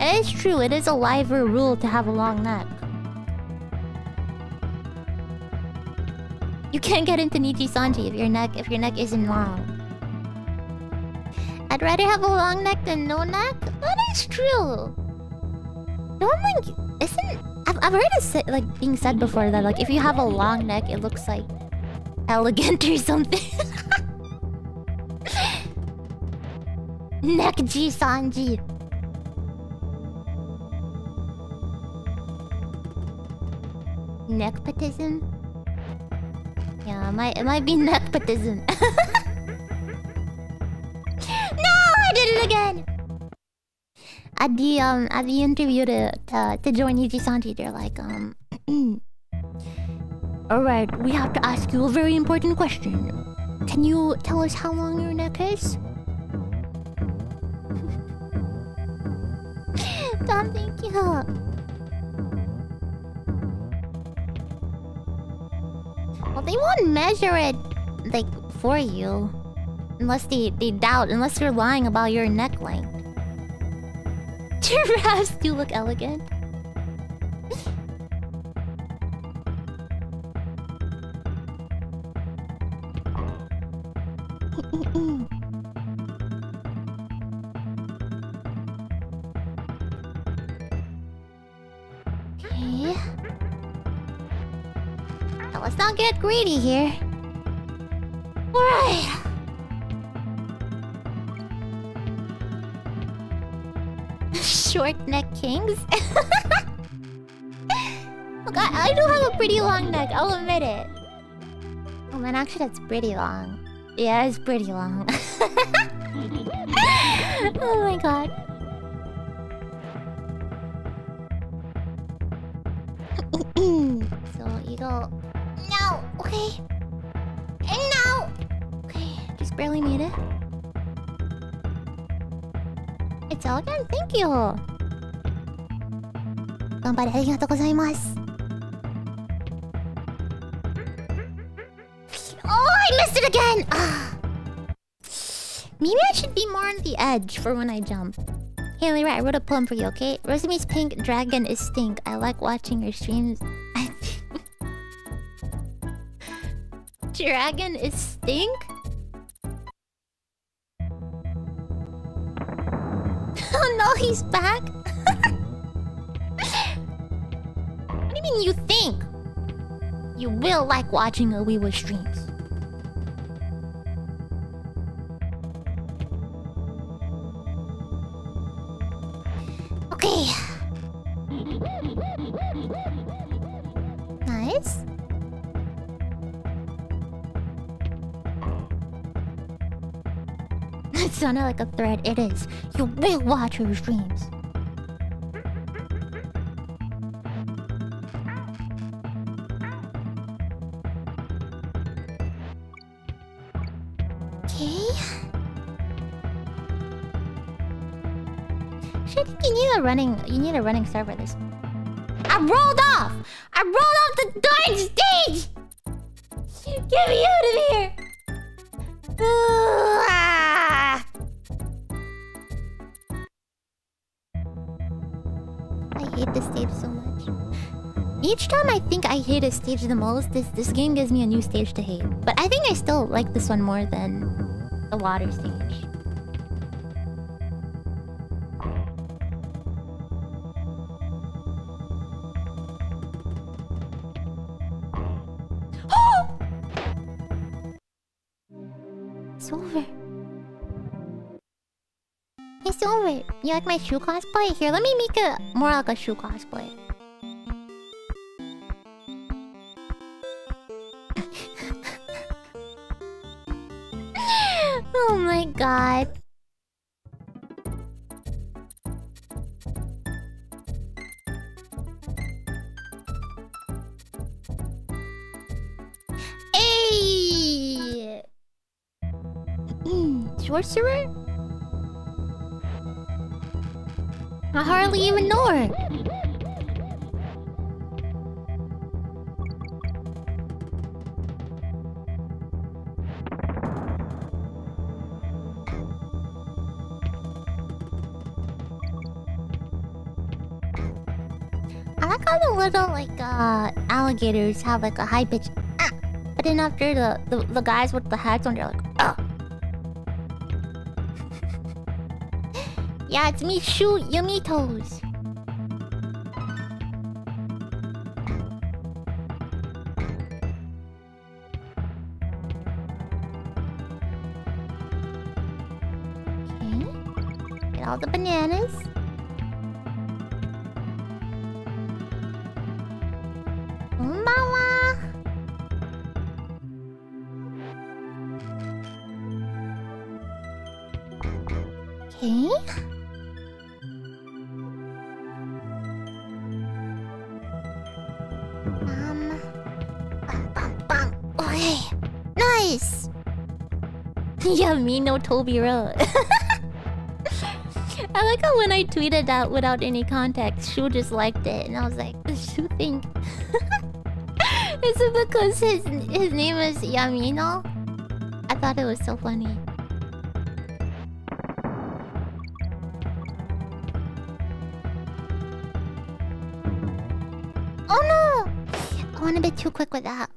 It is true, it is a liver rule to have a long neck. You can't get into Nijisanji if your neck if your neck isn't long. I'd rather have a long neck than no neck. That is true. No like isn't I've I've heard it like being said before that like if you have a long neck it looks like elegant or something. neck G Sanji. Neckpotism? Yeah, it might, it might be nepotism. again. At the um at the interview to to, to join Sanji, they're like um. All right, we have to ask you a very important question. Can you tell us how long your neck is? Tom, thank you. Well, they won't measure it, like, for you. Unless they, they doubt, unless you're lying about your neck length. Giraffes do look elegant. okay. Now, let's not get greedy here. Neck kings? Look, I, I do have a pretty long neck, I'll admit it. Oh man, actually that's pretty long. Yeah, it's pretty long. oh my god. so you go no, okay. And no. Okay, just barely made it. It's elegant, thank you. 頑張れ、ありがとうございます。Oh, I missed it again! Ah. Maybe I should be more on the edge for when I jump. Haley, right, I wrote a poem for you, okay? Rosamie's pink dragon is stink. I like watching your streams. dragon is stink? oh no, he's back? You mean you think? You will like watching Awiwa streams. Okay. Nice. It sounded like a threat. It is. You will watch her streams. Running. You need a running start for this. I rolled off. I rolled off the darn stage. Get me out of here. Ah. I hate this stage so much. Each time I think I hate a stage the most, this this game gives me a new stage to hate. But I think I still like this one more than the water stage. You like my shoe cosplay? Here, let me make it more like a shoe cosplay. oh my god. Hey! Sorcerer? I hardly even know her. I like how the little like uh alligators have like a high pitch, ah! but then after the, the the guys with the hats on, they're like, yeah, it's me, Shu Yummy me no Toby Road. I like how when I tweeted that without any context, Shu just liked it, and I was like, "The Shu think." Is it because his his name is Yamino? I thought it was so funny. Oh no! I went a bit too quick with that.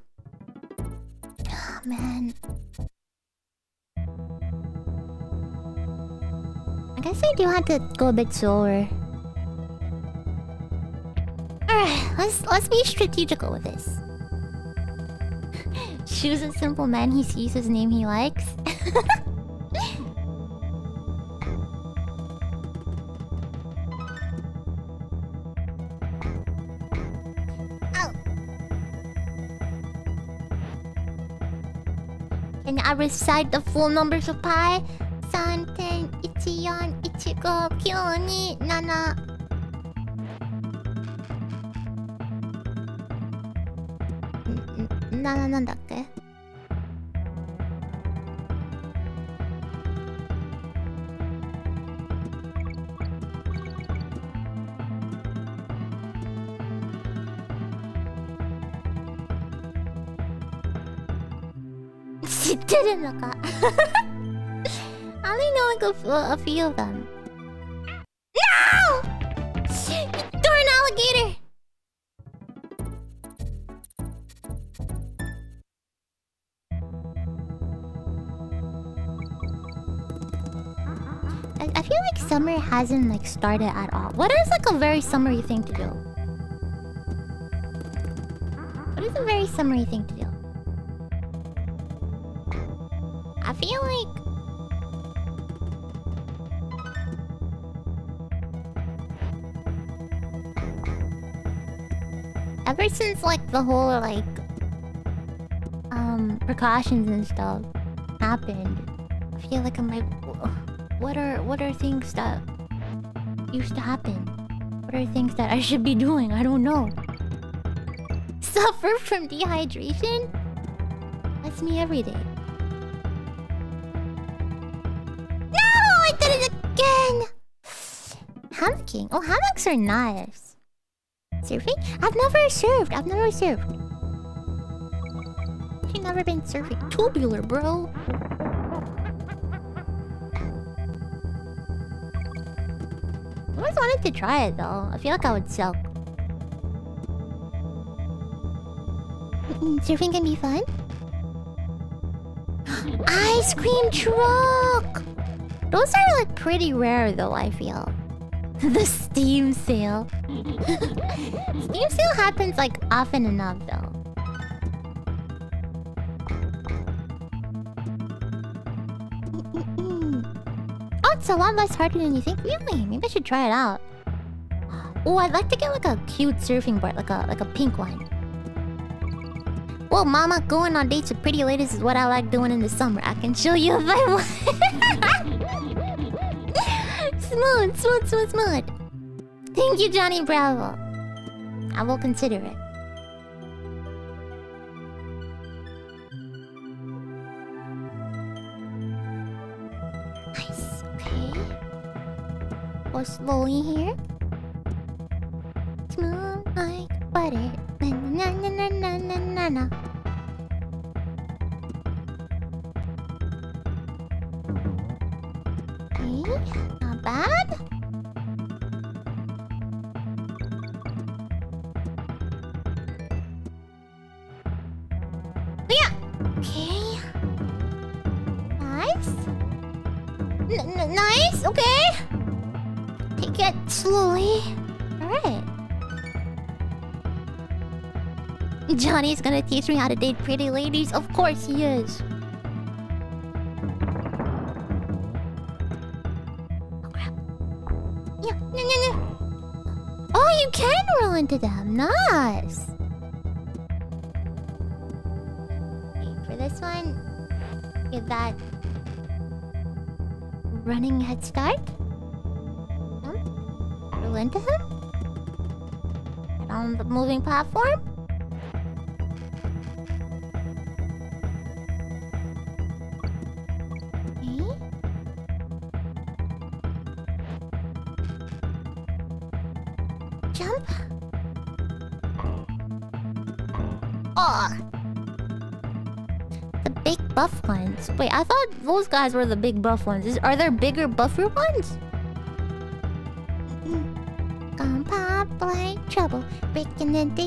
Guess I have to go a bit slower. Alright, let's let's be strategical with this. Choose a simple man he sees his name he likes. Oh. Can I recite the full numbers of pi? 3, 10, 1, 4, 1, 5, 9, 2, 7. 7なんだっけ知ってるのか I only know like a few of them. Hasn't like started at all. What is like a very summery thing to do? What is a very summery thing to do? I feel like ever since like the whole like um precautions and stuff happened, I feel like I'm like, what are what are things that used to happen? What are things that I should be doing? I don't know. Suffer from dehydration? That's me every day. No, I did it again. Hammocking. Oh, hammocks are nice. Surfing? I've never surfed. I've never surfed. You've never been surfing. Tubular, bro. To try it though. I feel like I would suck. Surfing can be fun. Ice cream truck! Those are like pretty rare though, I feel. the Steam sale. Steam sale happens like often enough though. oh, it's a lot less harder than you think. Really? Maybe I should try it out. Oh, I'd like to get like a cute surfing board, like a like a pink one. Well, mama, going on dates with pretty ladies is what I like doing in the summer. I can show you if I want. smooth, smooth, smooth, smooth. Thank you, Johnny Bravo. I will consider it. Nice, okay. Go slowly here. Like butter. Na na na na na na na. Okay, Johnny's gonna teach me how to date pretty ladies. Of course he is. Oh. Yeah, yeah, yeah, yeah. Oh, you can roll into them. Nice. Okay, for this one, give that running head start. Jump. Roll into him. Get on the moving platform. Wait, I thought those guys were the big buff ones. Is, are there bigger, buffer ones? Mm-hmm. Gonna pop like trouble, breaking into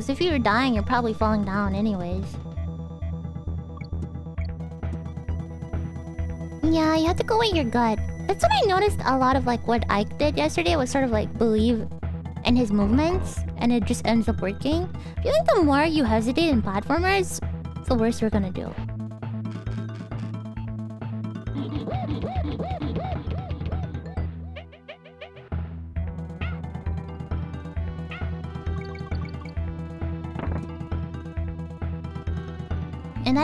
because if you're dying, you're probably falling down anyways. Yeah, you have to go with your gut. That's what I noticed a lot of like what Ike did yesterday was sort of like believe in his movements and it just ends up working. I feel like the more you hesitate in platformers, the worse you're gonna do.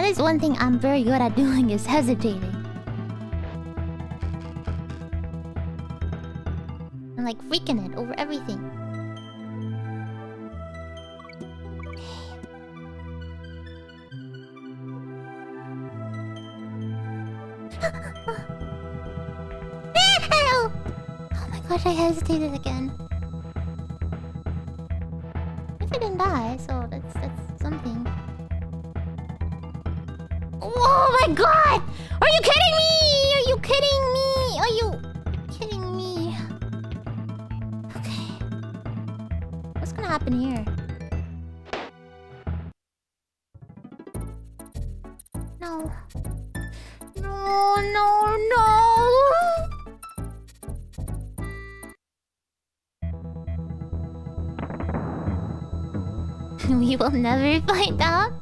Is one thing I'm very good at doing is hesitating. I'm like freaking it over everything. oh my gosh, I hesitated again. We will never find out.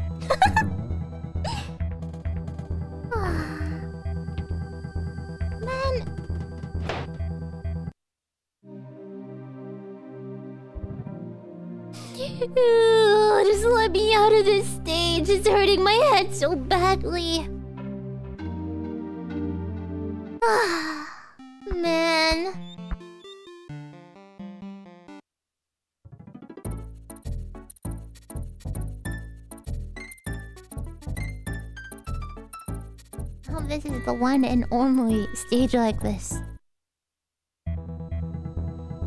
The one and only stage like this.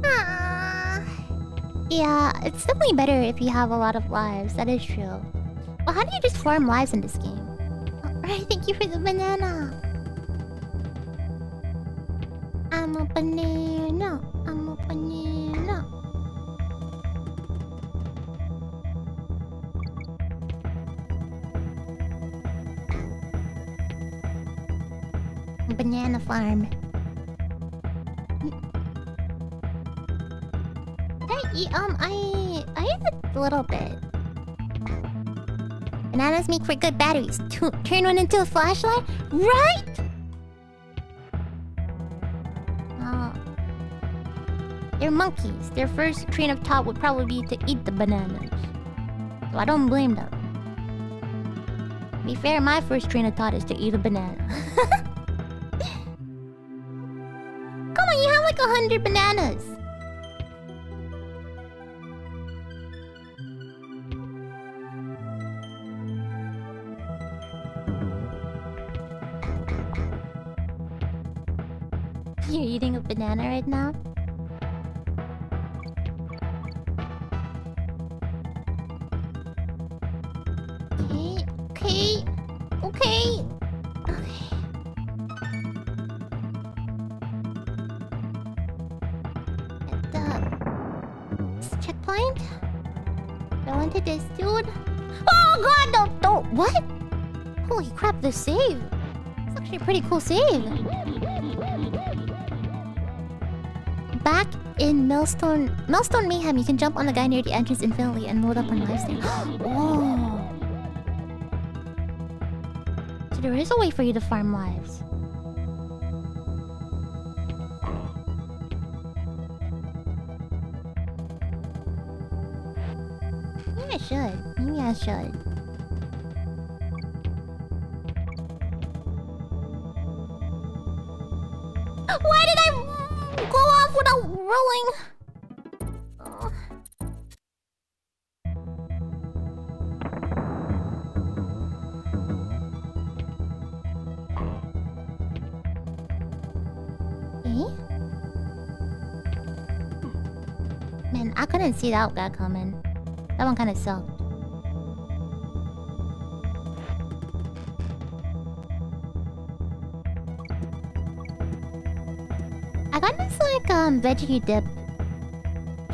Ah. Yeah, it's definitely better if you have a lot of lives. That is true. Well, how do you just farm lives in this game? Alright, thank you for the banana. Farm. I um, I I ate a little bit. Bananas make for good batteries. Tu- turn one into a flashlight, right? Oh. They're monkeys. Their first train of thought would probably be to eat the bananas. So I don't blame them. To be fair, my first train of thought is to eat a banana. Under bananas. Pretty cool save. Back in Millstone, Millstone Mayhem, you can jump on the guy near the entrance infinitely and load up on lives oh. So there is a way for you to farm lives. I should. Maybe I should. Couldn't see that guy coming. That one kind of sucked. I got this like um veggie dip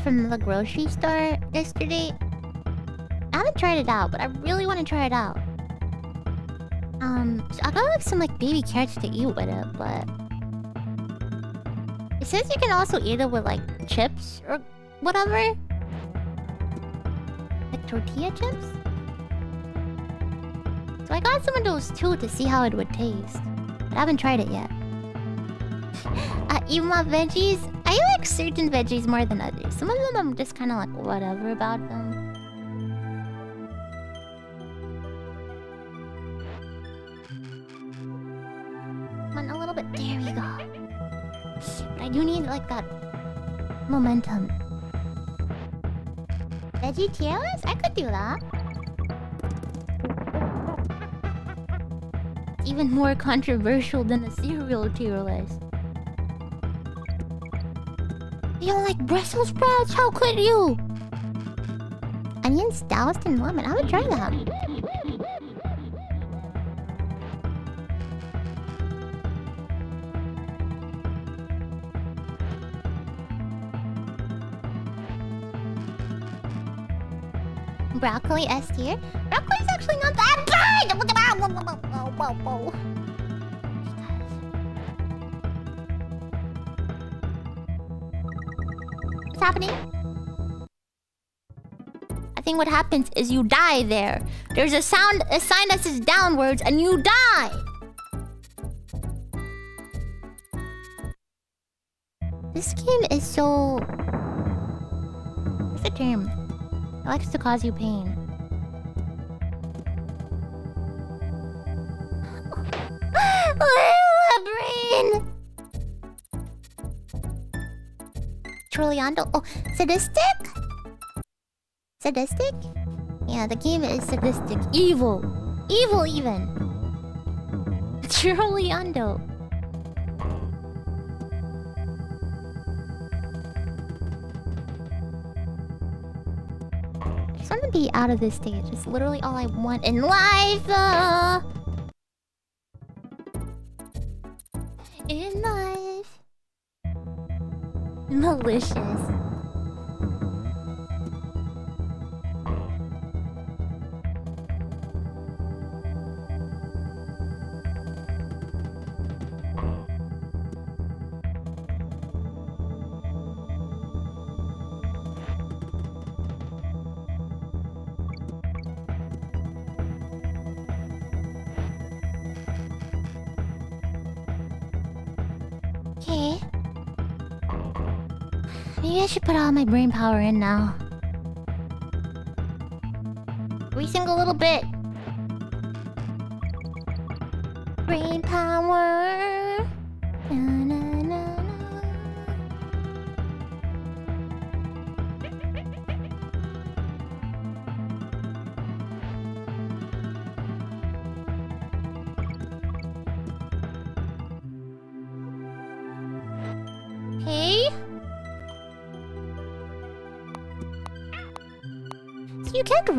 from the grocery store yesterday. I haven't tried it out, but I really want to try it out. Um, so I got like some like baby carrots to eat with it, but it says you can also eat it with like chips or whatever, tortilla chips. So I got some of those too to see how it would taste, but I haven't tried it yet. I eat my veggies. I like certain veggies more than others. Some of them I'm just kind of like whatever about them. Come on, a little bit. There we go. But I do need like that momentum. Veggie? I Even more controversial than a cereal tier list. You don't like Brussels sprouts? How could you? Onions doused in lemon. I would try that. Broccoli S tier. What's happening? I think what happens is you die there. There's a sound, a sign that says downwards, and you die. This game is so... What's the term? It likes to cause you pain. Trolleando. Oh, sadistic? Sadistic? Yeah, the game is sadistic. Evil. Evil, even. Trolleando. I just want to be out of this stage. It's literally all I want in life. Uh... Malicious. Should put all my brain power in now. Every single little bit.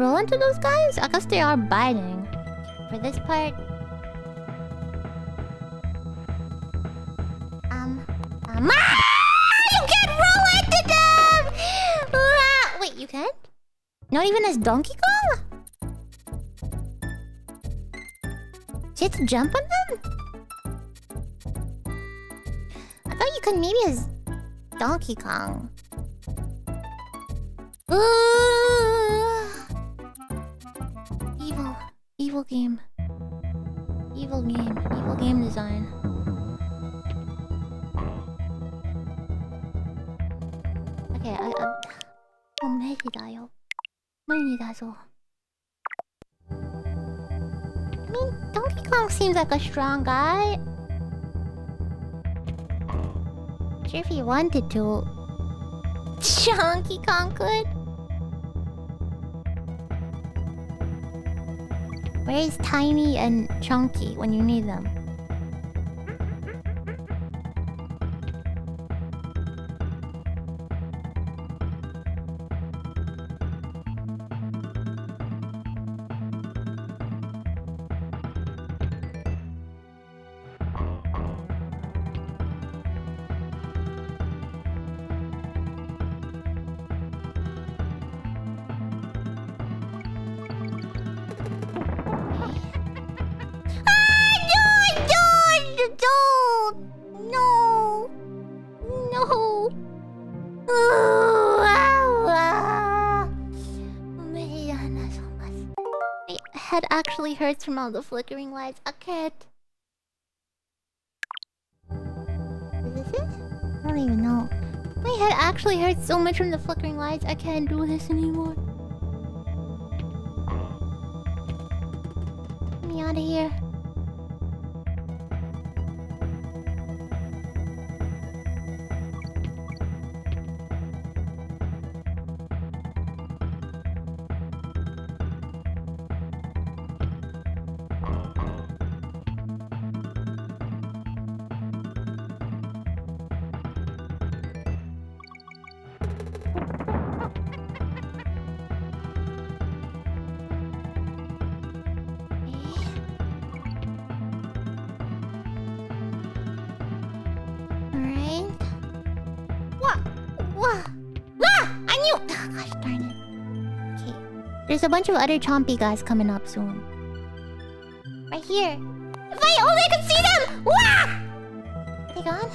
Roll into those guys? I guess they are biting. For this part... Um... Um... Ah! You can't roll into them! Ah! Wait, you can't? Not even as Donkey Kong? Have to jump on them? I thought you could maybe as Donkey Kong. Ooh. Evil game. Evil game. Evil game design. Okay, I, I, 홈렉이다요. 홈렉이다서. I mean, Donkey Kong seems like a strong guy. Sure if he wanted to, Donkey Kong could. Where's Tiny and Chunky when you need them? Hurts from all the flickering lights. I can't. Is this it? I don't even know. My head actually hurts so much from the flickering lights. I can't do this anymore. a bunch of other chompy guys coming up soon. Right here. If I only could see them! Wah! Are they gone?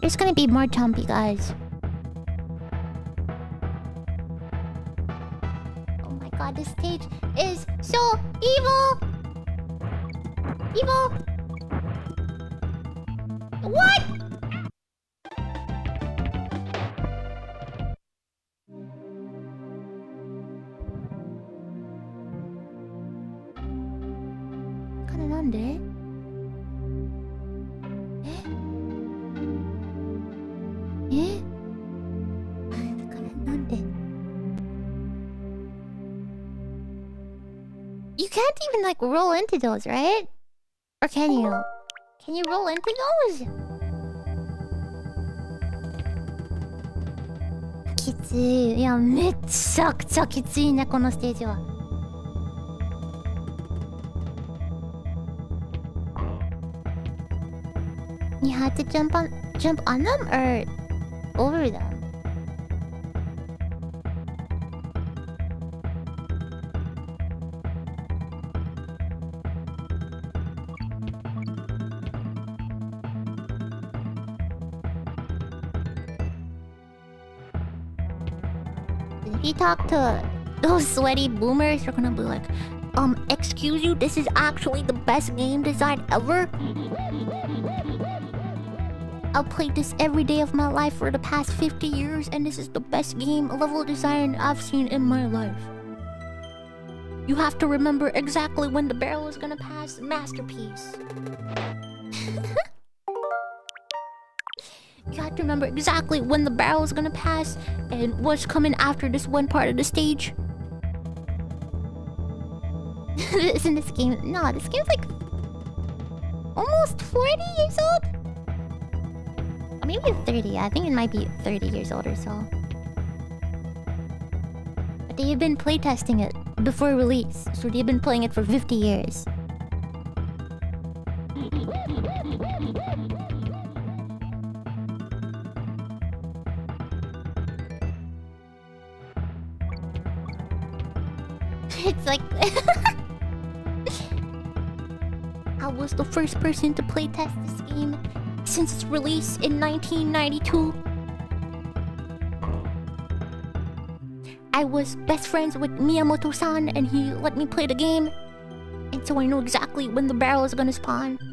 There's gonna be more chompy guys. Oh my god, this stage is so evil! Like roll into those, right? Or can you? Can you roll into those? きつい。いや、めっちゃくちゃきついね、このステージは。You had to jump on jump on them or over them? Talk to those sweaty boomers, you're gonna be like, um, excuse you, this is actually the best game design ever? I've played this every day of my life for the past 50 years, and this is the best game level design I've seen in my life. You have to remember exactly when the barrel is gonna pass. Masterpiece. Remember exactly when the barrel is gonna pass and what's coming after this one part of the stage. Isn't this game? No, this game's like almost 40 years old. Maybe 30. I think it might be 30 years old or so. But they've been playtesting it before release, so they've been playing it for 50 years. First person to playtest this game since its release in 1992. I was best friends with Miyamoto-san and he let me play the game. And so I know exactly when the barrel is gonna spawn.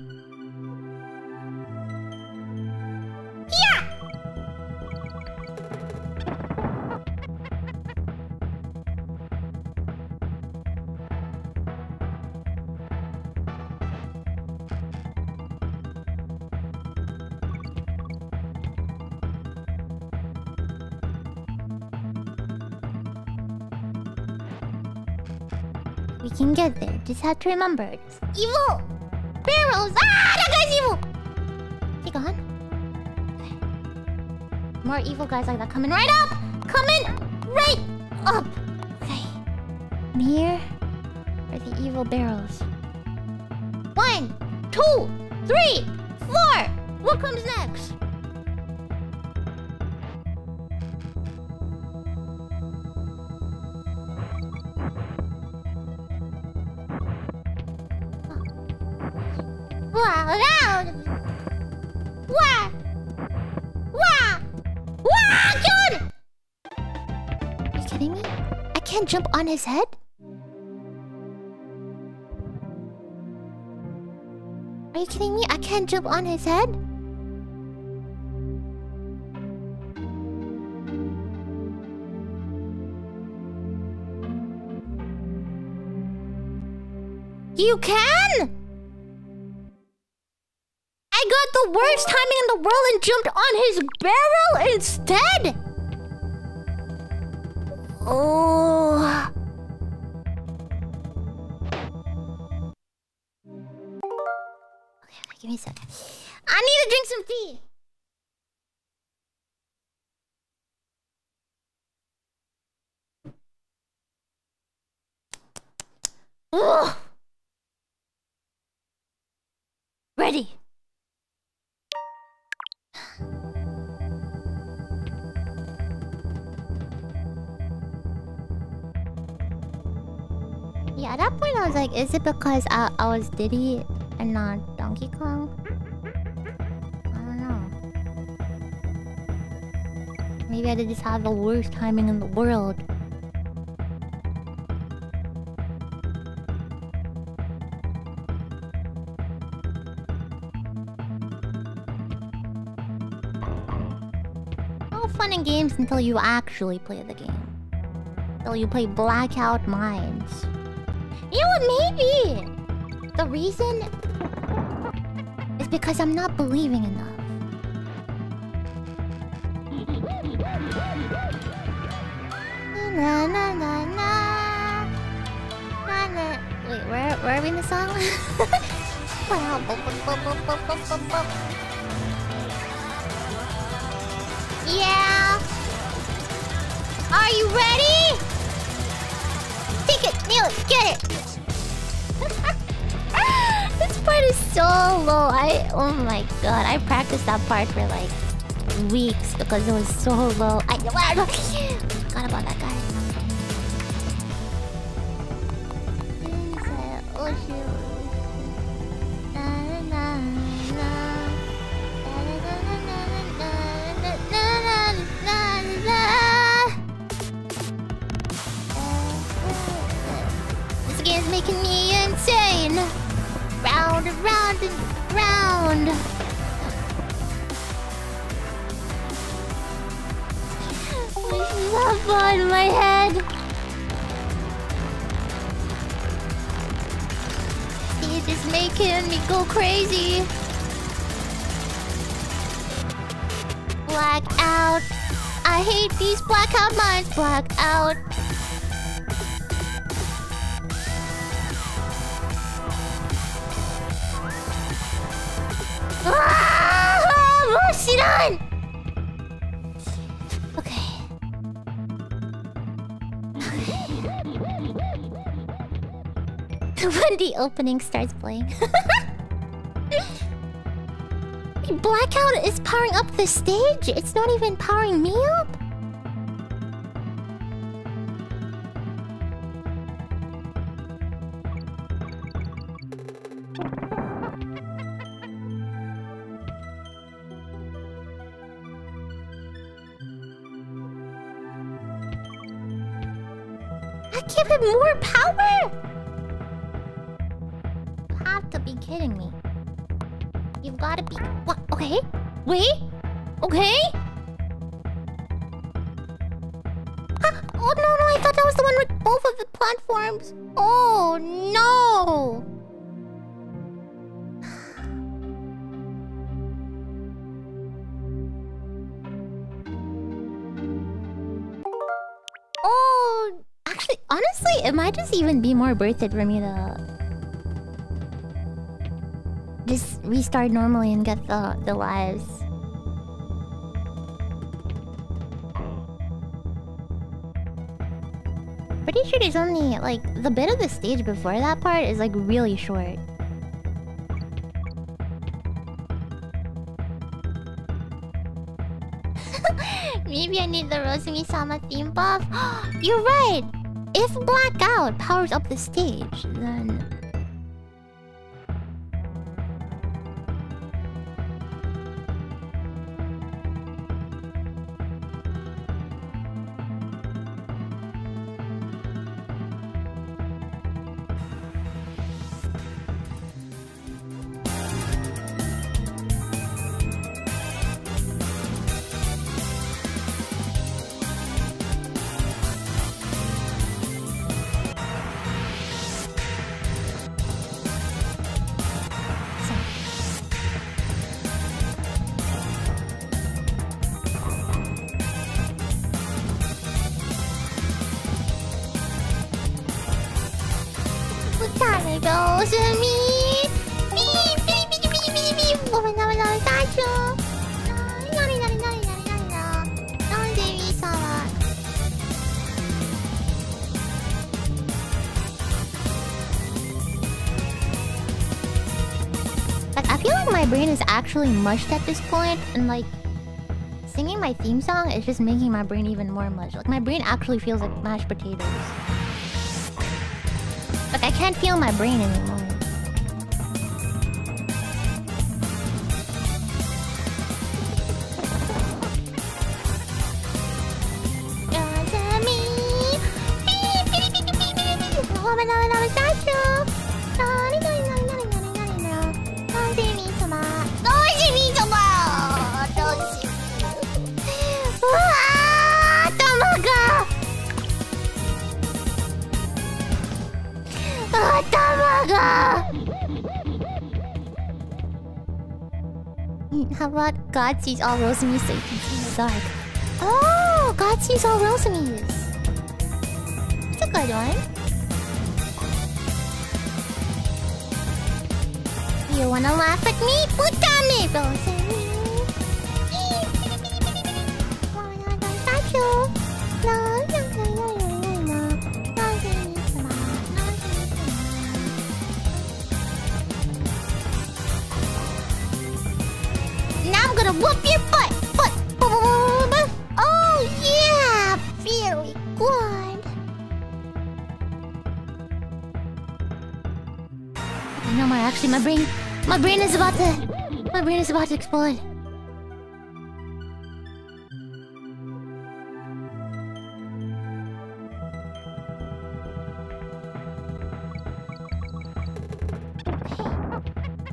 Just have to remember. It's evil! Barrels! Ah! That guy's evil! He gone? More evil guys like that coming right up! Coming right up! Okay. Here are the evil barrels. Jump on his head? Are you kidding me? I can't jump on his head? You can? I got the worst timing in the world and jumped on his barrel instead? like, is it because I, I was Diddy and not Donkey Kong? I don't know. Maybe I just have the worst timing in the world. No fun and games until you actually play the game. Until you play Blackout Mines. You what? Maybe the reason is because I'm not believing enough. Na na na na. Na na. Wait, where where are we in the song? yeah. Are you ready? Take it, nail it, get it. So low. I oh my god, I practiced that part for like weeks because it was so low. I round. This is not fun my head. It's making me go crazy. Blackout. I hate these blackout mines. Blackout. The opening starts playing. Blackout is powering up the stage. It's not even powering me up. I give it more power. Wait. Okay. Huh? Oh no no! I thought that was the one with both of the platforms. Oh no! Oh, actually, honestly, it might just even be more worth it for me to restart normally and get the the lives. Pretty sure there's only like the bit of the stage before that part is like really short. Maybe I need the Rosemi Sama theme buff. You're right! If Blackout powers up the stage, then actually mushed at this point, and like, singing my theme song is just making my brain even more mushed. Like, my brain actually feels like mashed potatoes. Like, I can't feel my brain anymore. God sees all Rosamies can see in the dark? Oh, God sees all Rosamies. It's a good one. You wanna laugh at me? Put on me, Rosalie.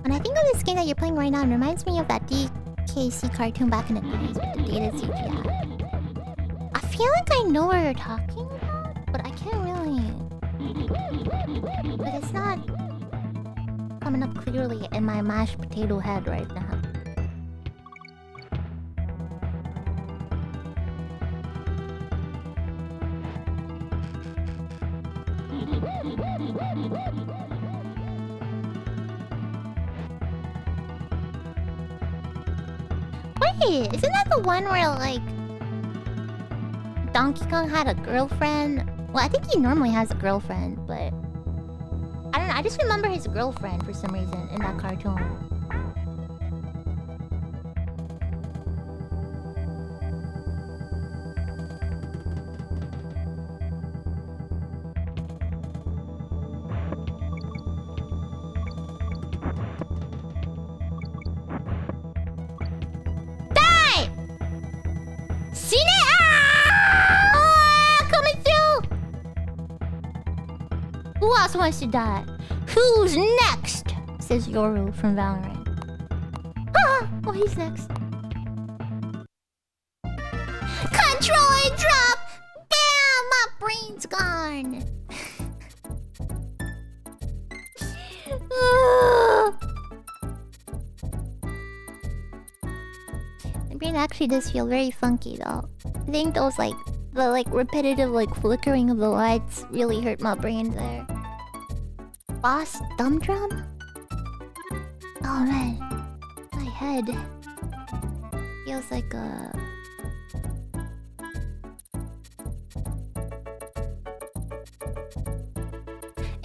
When I think of this game that you're playing right now, it reminds me of that DKC cartoon back in the days with the data CGI. I feel like I know what you're talking about, but I can't really. But it's not coming up clearly in my mashed potato head right now. One where like Donkey Kong had a girlfriend? Well, I think he normally has a girlfriend, but I don't know. I just remember his girlfriend for some reason in that cartoon. Die? Who's next? Says Yoru from Valorant. Ah! Oh, he's next. Controller drop! Bam! My brain's gone. My brain actually does feel very funky though. I think those like the like repetitive like flickering of the lights really hurt my brain there. Boss dumb drum? Man. My head feels like a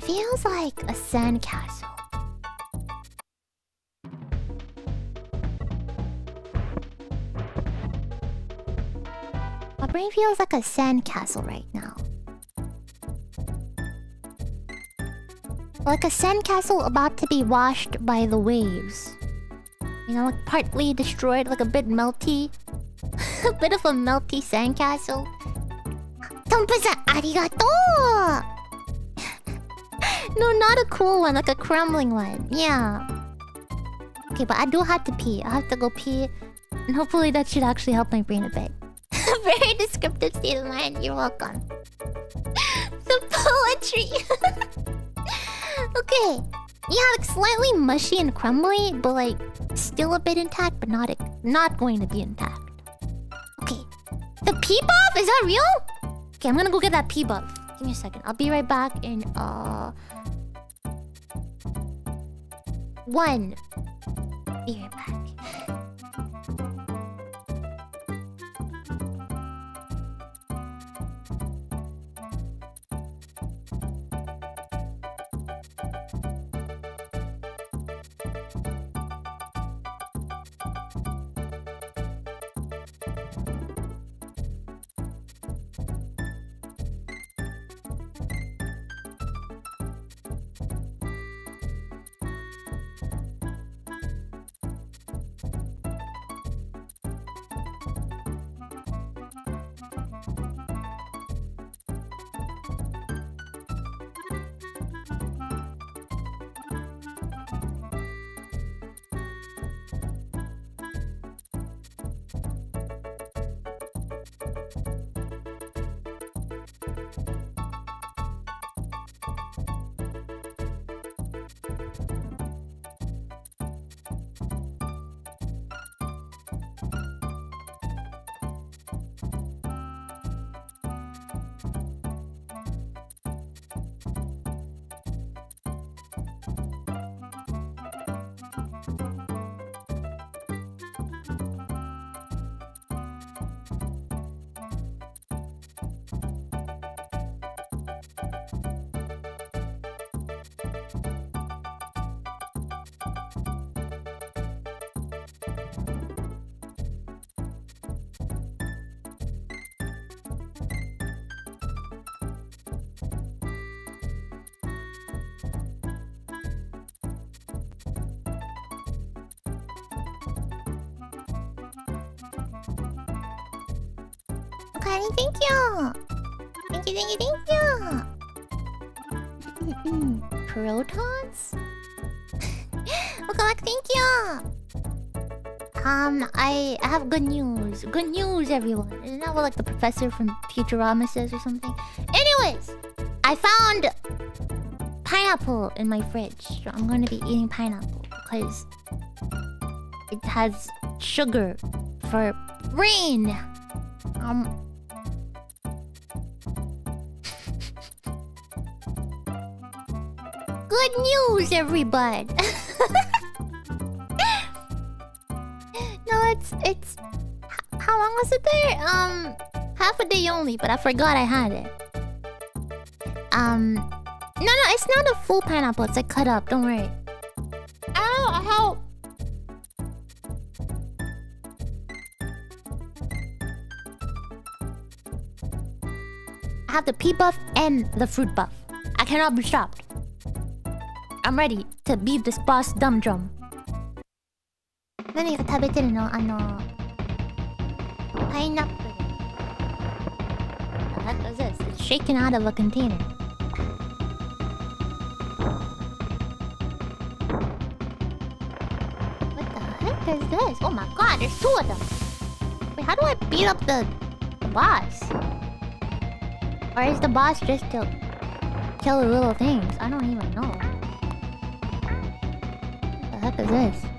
feels like a sandcastle. My brain feels like a sandcastle right now. Like a sandcastle about to be washed by the waves. You know, like partly destroyed, like a bit melty. a bit of a melty sandcastle. Tompa-san, arigato! no, not a cool one, like a crumbling one. Yeah. Okay, but I do have to pee. I have to go pee. And hopefully that should actually help my brain a bit. Very descriptive state of mind. You're welcome. the poetry. Okay. Yeah, like slightly mushy and crumbly, but like still a bit intact, but not not going to be intact. Okay. The pee buff? Is that real? Okay, I'm gonna go get that pee buff. Give me a second. I'll be right back in uh one. Be right back. Protons? Welcome back, thank you. Um, I, I have good news. Good news, everyone. Isn't that what like the professor from Futurama says or something? Anyways, I found pineapple in my fridge. So I'm going to be eating pineapple because it has sugar for brain. Um. News, everybody. no, it's it's. How long was it there? Um, half a day only, but I forgot I had it. Um, no, no, it's not a full pineapple. It's like cut up. Don't worry. Ow! How? I have the pea buff and the fruit buff. I cannot be stopped. I'm ready to beat this boss dumb drum. 何が食べてるのあのパイナップル What is this? It's shaken out of a container. What the heck is this? Oh my god, there's two of them. Wait, how do I beat up the, the boss? Or is the boss just to kill the little things? I don't even know. Heck is this?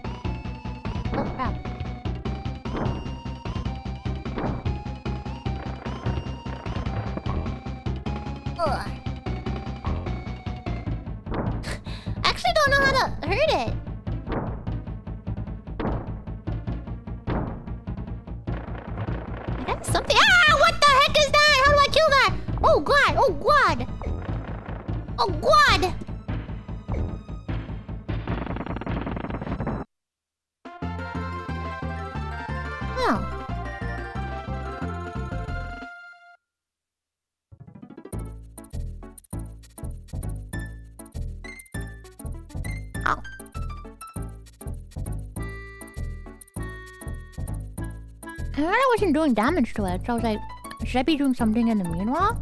Wasn't doing damage to it, so I was like, should I be doing something in the meanwhile?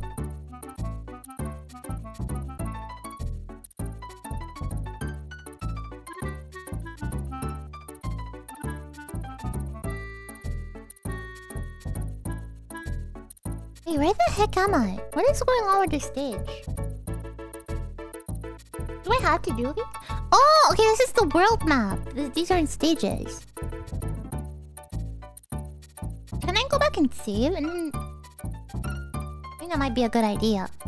Wait, where the heck am I? What is going on with this stage? Do I have to do it? Oh, okay, this is the world map. These are in stages. And save? And. I think that might be a good idea.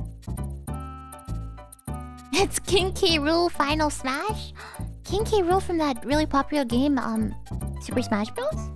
It's King K. Rool Final Smash? King K. Rool from that really popular game, um, Super Smash Bros?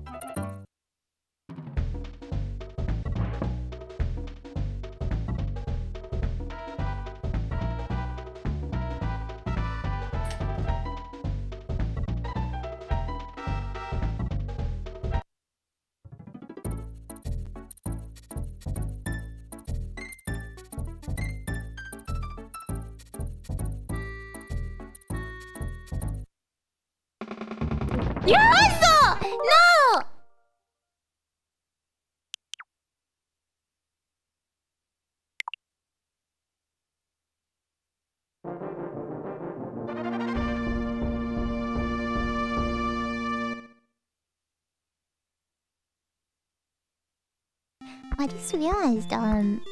Just realized, um...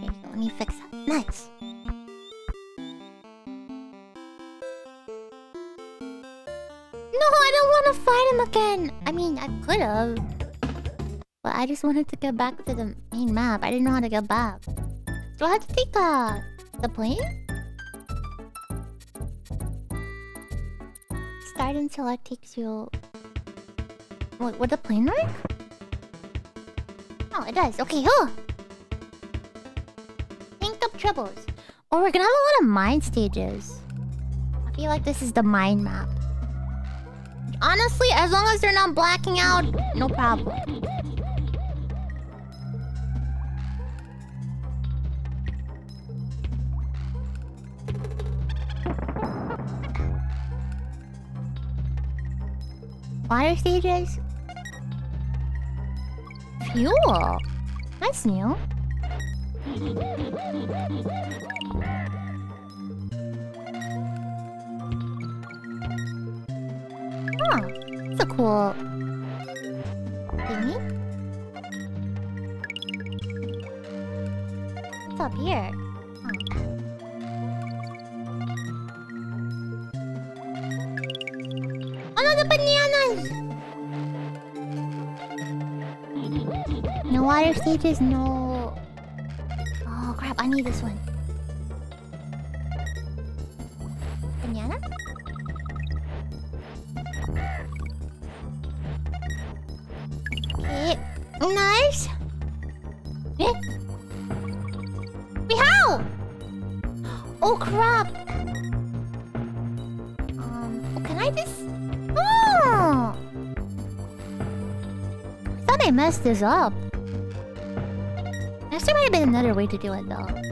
Let me fix that. Nice. No, I don't want to fight him again. I mean, I could have. But I just wanted to get back to the main map. I didn't know how to get back. Do I have to take uh, the plane? Start until it takes you... Would the plane work? It does. Okay, oh! Think up troubles. Oh, we're gonna have a lot of mine stages. I feel like this is the mine map. Honestly, as long as they're not blacking out, no problem. Water stages? Yule. Nice, Neil. Stages, no... Oh crap, I need this one. Banana? Okay, nice. Eh? Meow! Oh crap! Um, oh, can I just... Oh! I thought I messed this up. There might have been another way to do it though.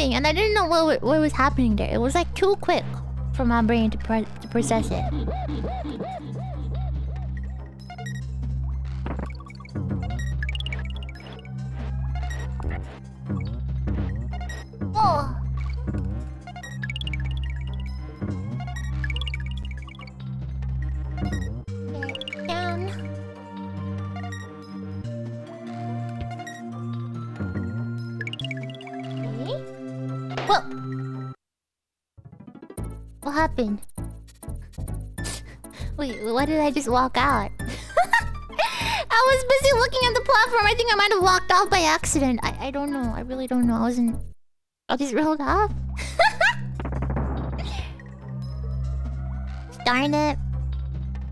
Something and I didn't know what, what was happening there. It was like too quick for my brain to, to process it. What did I just walk out? I was busy looking at the platform. I think I might have walked off by accident. I, I don't know. I really don't know. I wasn't. I just rolled off. Darn it.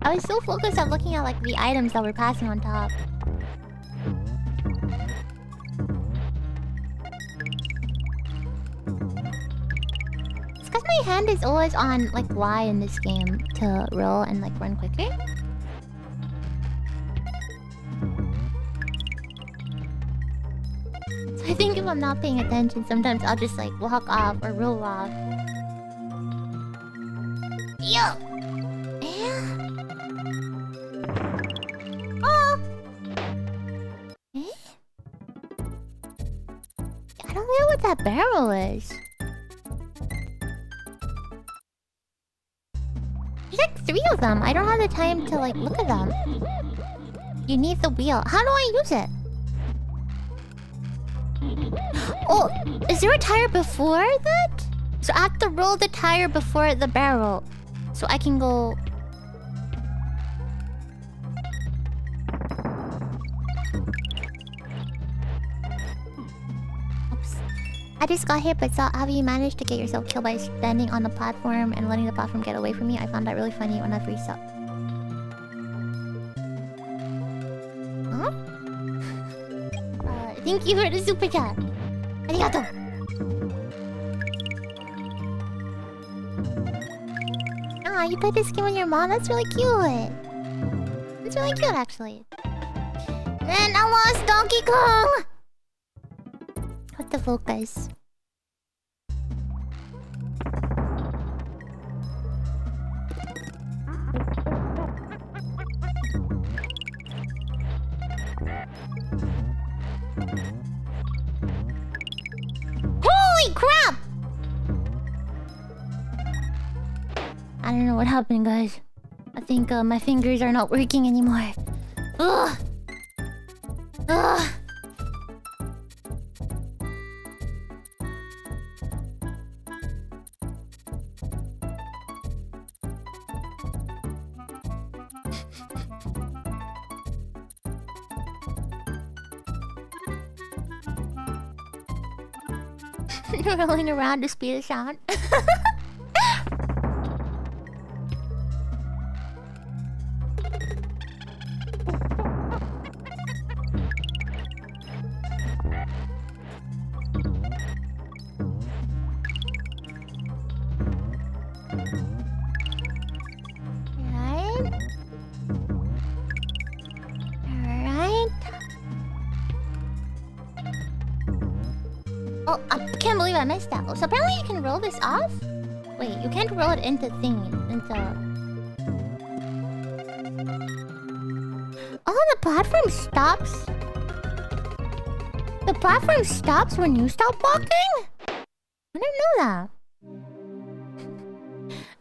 I was so focused on looking at like the items that were passing on top. Hand is always on like Y in this game to roll and like run quicker. So I think if I'm not paying attention, sometimes I'll just like walk off or roll off. Time to like look at them. You need the wheel. How do I use it? Oh, is there a tire before that? So I have to roll the tire before the barrel. So I can go... Oops. I just got hit, but saw how you managed to get yourself killed by standing on the platform and letting the platform get away from me. I found that really funny when I up. Thank you for the super chat. Arigato. Ah, you played this game with your mom? That's really cute. It's really cute, actually. Then I lost Donkey Kong! What the focus? Holy my fingers are not working anymore. Ugh. Ugh. Rolling around the speed of sound. That. So apparently you can roll this off? Wait, you can't roll it into thing, into... Oh, the platform stops? The platform stops when you stop walking? I didn't know that.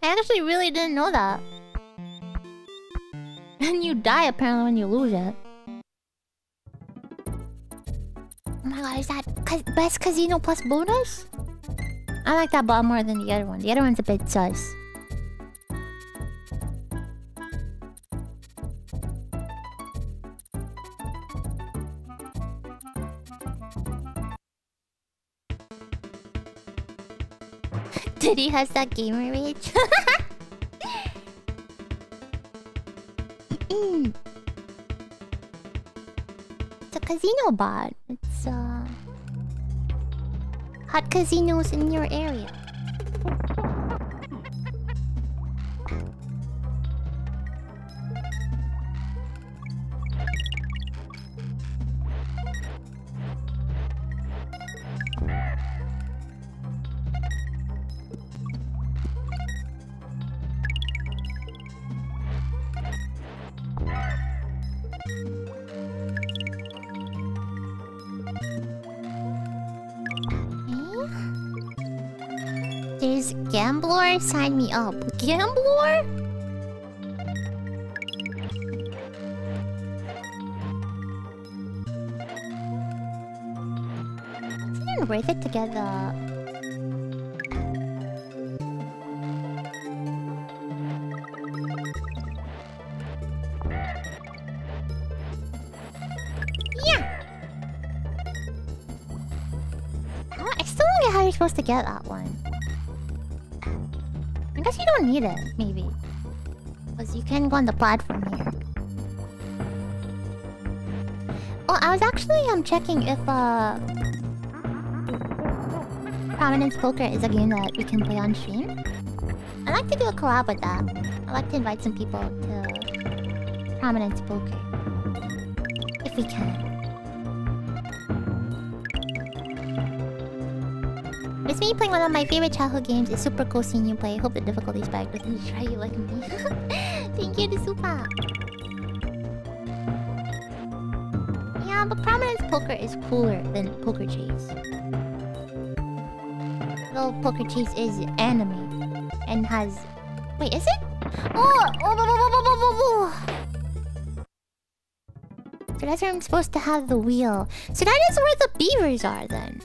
I actually really didn't know that. And you die apparently when you lose it. Oh my god, is that best casino plus bonus? I like that bot more than the other one. The other one's a bit sus. Diddy has that gamer rage. Mm. It's a casino bot. Hot casinos in your area. There's Gambler? Sign me up. Gambler? It's even worth it to get the... Yeah! I still don't get how you're supposed to get that one. Guess you don't need it, maybe. Because you can go on the platform here. Oh, I was actually um checking if uh Prominence Poker is a game that we can play on stream. I'd like to do a collab with that. I'd like to invite some people to Prominence Poker. If we can. It's me playing one of my favorite childhood games. It's super cool seeing you play. Hope the difficulty spike doesn't try you like me. Thank you to Super. Yeah, but Prominence Poker is cooler than Poker Chase. Though Poker Chase is anime and has. Wait, is it? Oh, oh, oh, oh, oh, oh, oh, oh. So that's where I'm supposed to have the wheel. So that is where the beavers are then.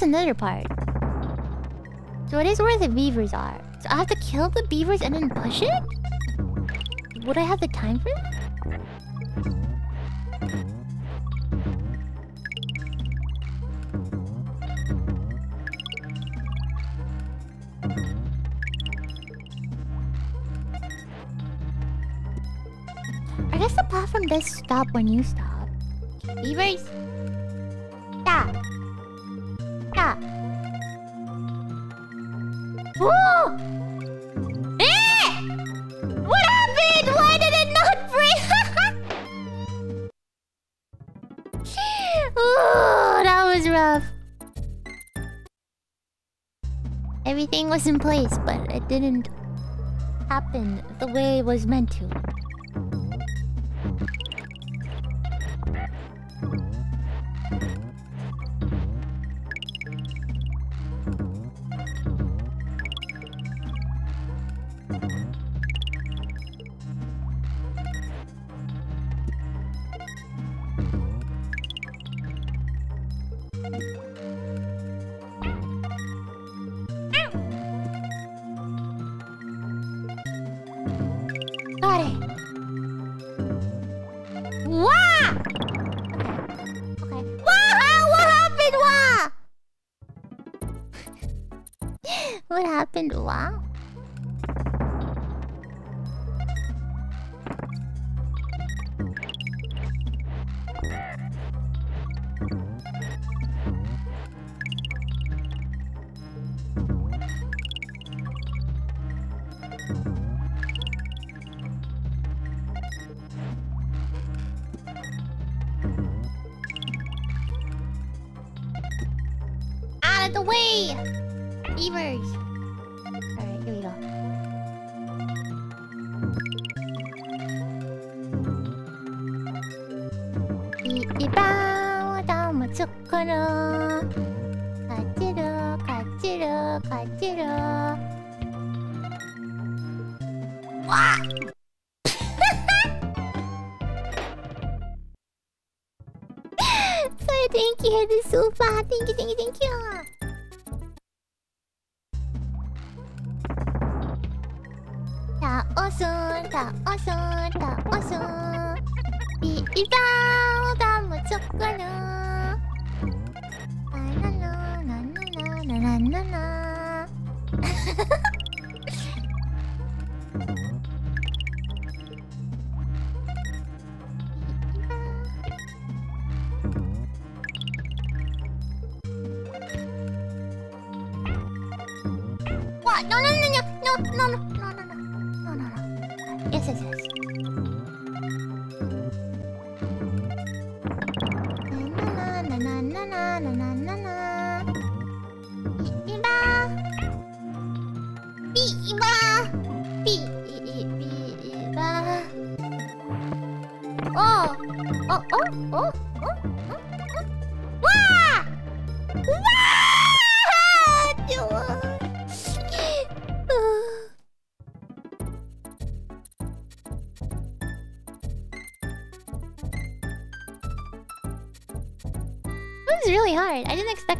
I thought that was another part. So it is where the beavers are. So I have to kill the beavers and then push it? Would I have the time for that? I guess the platform does stop when you stop. Was in place, but it didn't happen the way it was meant to.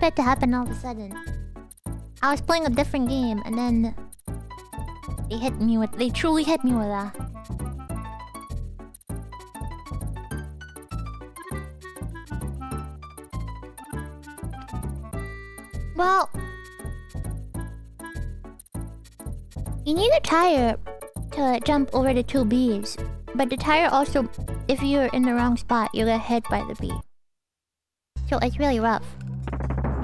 Expect that to happen all of a sudden. I was playing a different game and then they hit me with they truly hit me with that. Well, you need a tire to jump over the two bees, but the tire also, if you're in the wrong spot, you get hit by the bee. So it's really rough.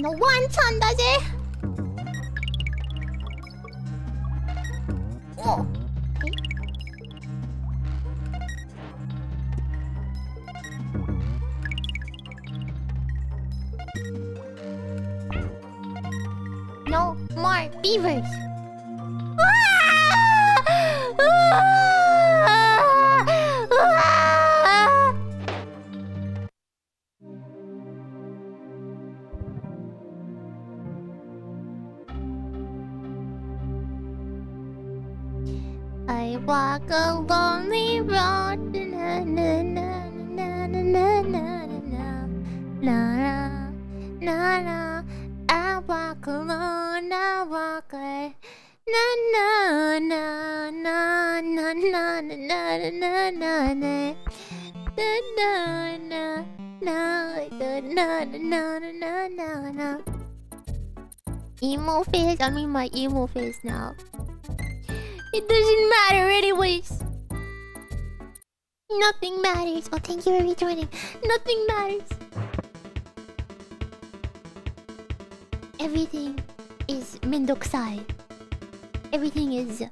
The once on the my emo face now. It doesn't matter anyways. Nothing matters. Oh, thank you for rejoining. Nothing matters. Everything is Mendokusai. Everything is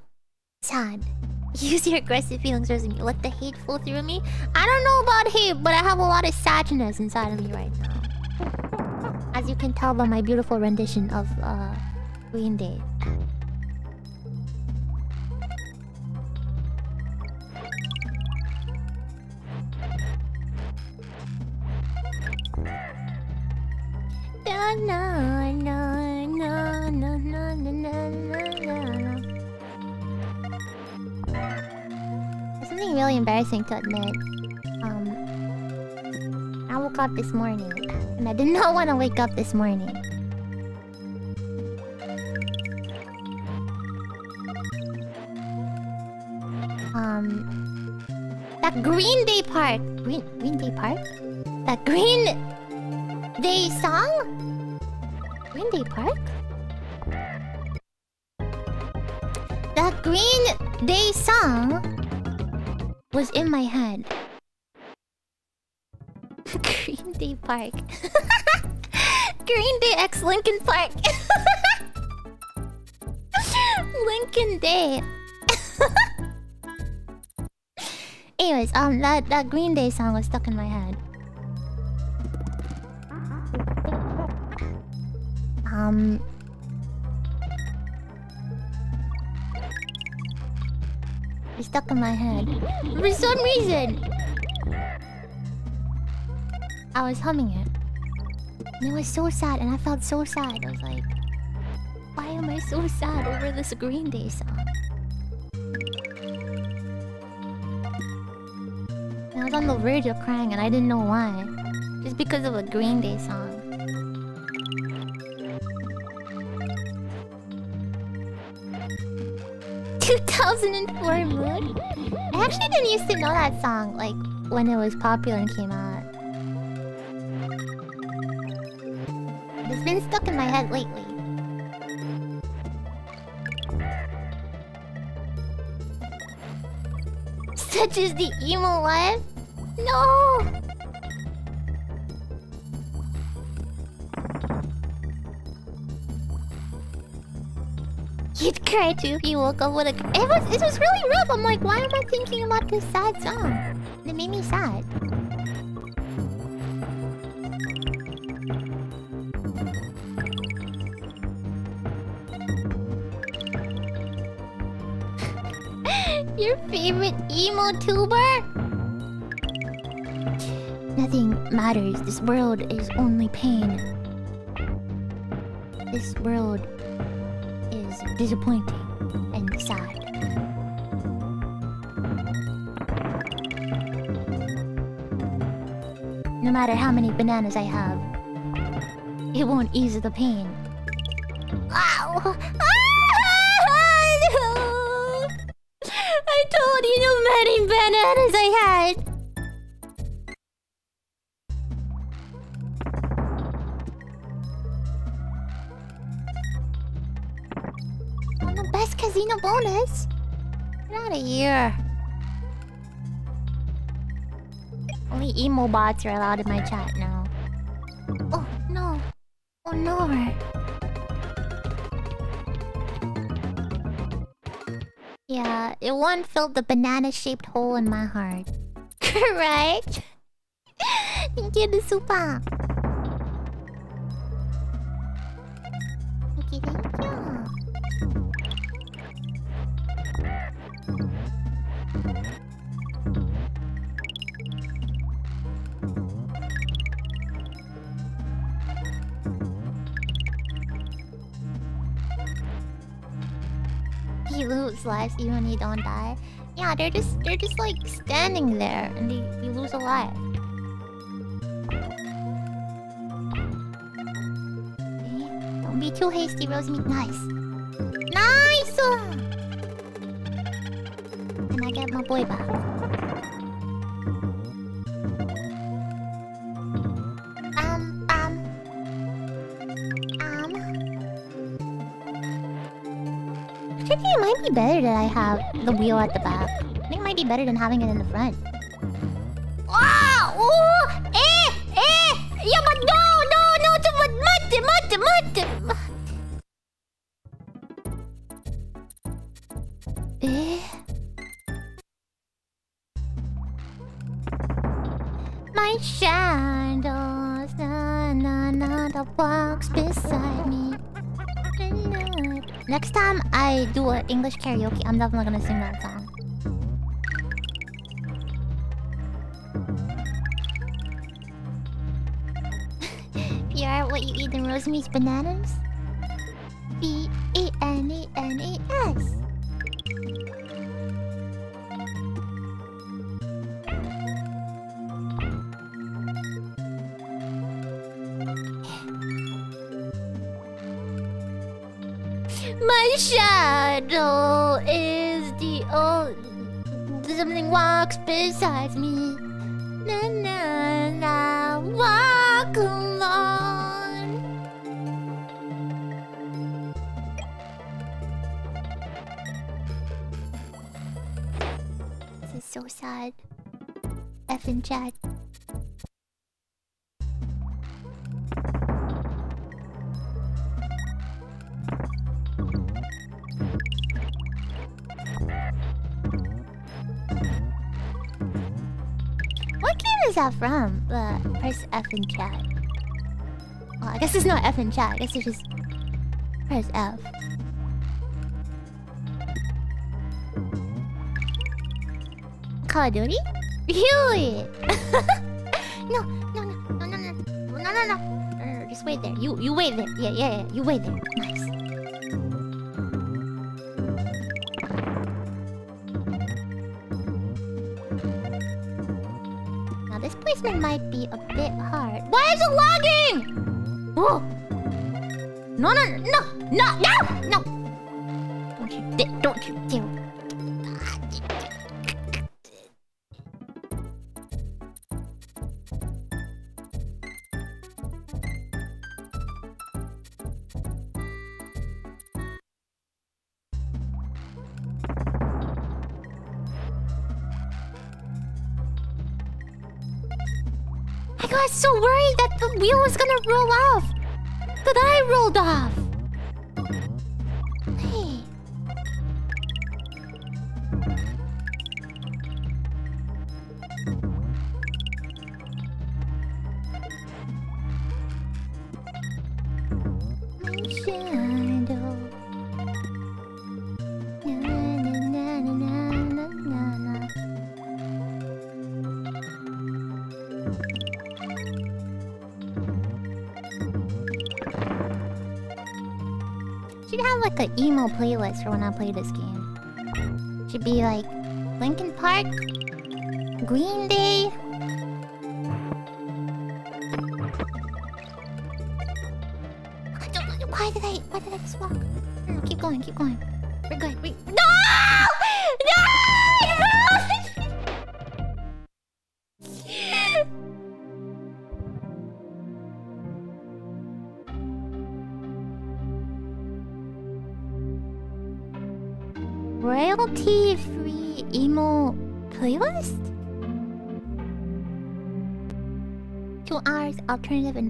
sad. Use your aggressive feelings towards me. Let the hate flow through me. I don't know about hate, but I have a lot of sadness inside of me right now. As you can tell by my beautiful rendition of uh, Green Days. Something really embarrassing to admit. Um, I woke up this morning, and I did not want to wake up this morning. Um, that Green Day Park, Green Green Day Park, that Green Day song, Green Day Park. That Green Day song was in my head. Green Day Park. Green Day X Linkin Park. Lincoln Day. Anyways, um, that that Green Day song was stuck in my head. Um. It's stuck in my head. For some reason. I was humming it. And it was so sad, and I felt so sad. I was like, why am I so sad over this Green Day song? I was on the verge of crying, and I didn't know why. Just because of a Green Day song. Two thousand and four moon. I actually didn't used to know that song, like when it was popular and came out. It's been stuck in my head lately. Such is the emo life? No! You'd cry too if you woke up with a. It was it was really rough. I'm like, why am I thinking about this sad song? It made me sad. Your favorite emo tuber? Nothing matters. This world is only pain. This world is disappointing and sad. No matter how many bananas I have, it won't ease the pain. Many bananas I had. On the best casino bonus. Out of here. Only emo bots are allowed in my chat now. Oh no. Oh no. Yeah, it won't fill the banana shaped hole in my heart. right? Thank you, super. Lives even when you don't die. Yeah, they're just they're just like standing there and they you lose a life. Okay, Don't be too hasty, Rosemeat. Nice. Nice! And I get my boy back. Better that I have the wheel at the back. I think it might be better than having it in the front. I'm definitely gonna sing that song. PR, what you eat in Rosemary's bananas? Chat. What game is that from? Uh, press F in chat. Well, I guess it's not F in chat. I guess it's just press F. Call of Duty? Really? no, no, no, no, no, no, no, no, no, no, no, Just wait there. You, you wait there. Yeah, yeah, yeah. You wait there. Nice. Now this placement might be a bit hard. Why is it lagging? Oh. No, no, no, no, no, no! Don't you dare! Don't you dare! So worried that the wheel was gonna roll off. But I rolled off. Playlist for when I play this game. Should be like Linkin Park, Green Day.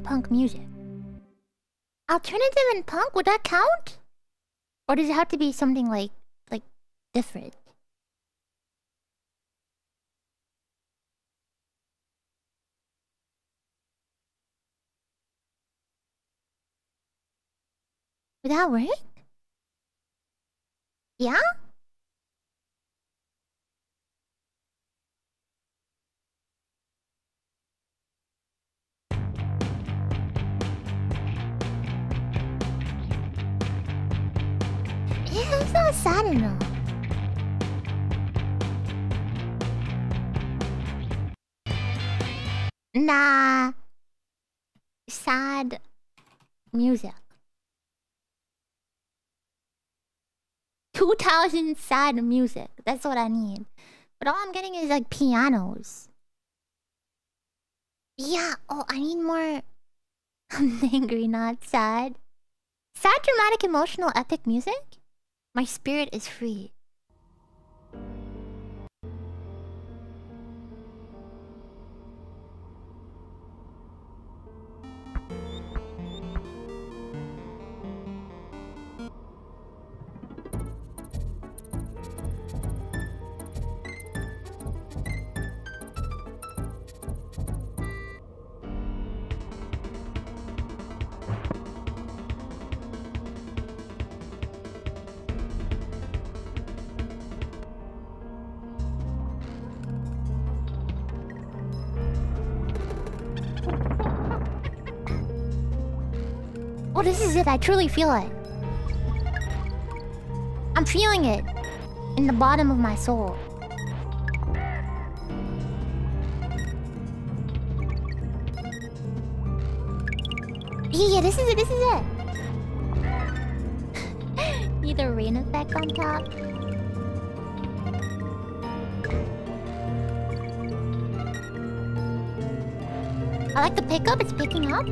Punk music. Alternative and punk, would that count? Or does it have to be something like like different? Would that work? Yeah? It's not sad enough. Nah. Sad music. 2000 sad music. That's what I need. But all I'm getting is like pianos. Yeah, oh, I need more. I'm angry, not sad. Sad, dramatic, emotional, epic music? My spirit is free. This is it. I truly feel it. I'm feeling it in the bottom of my soul. Yeah, yeah, this is it. This is it. Need a rain effect on top. I like the pickup. It's picking up.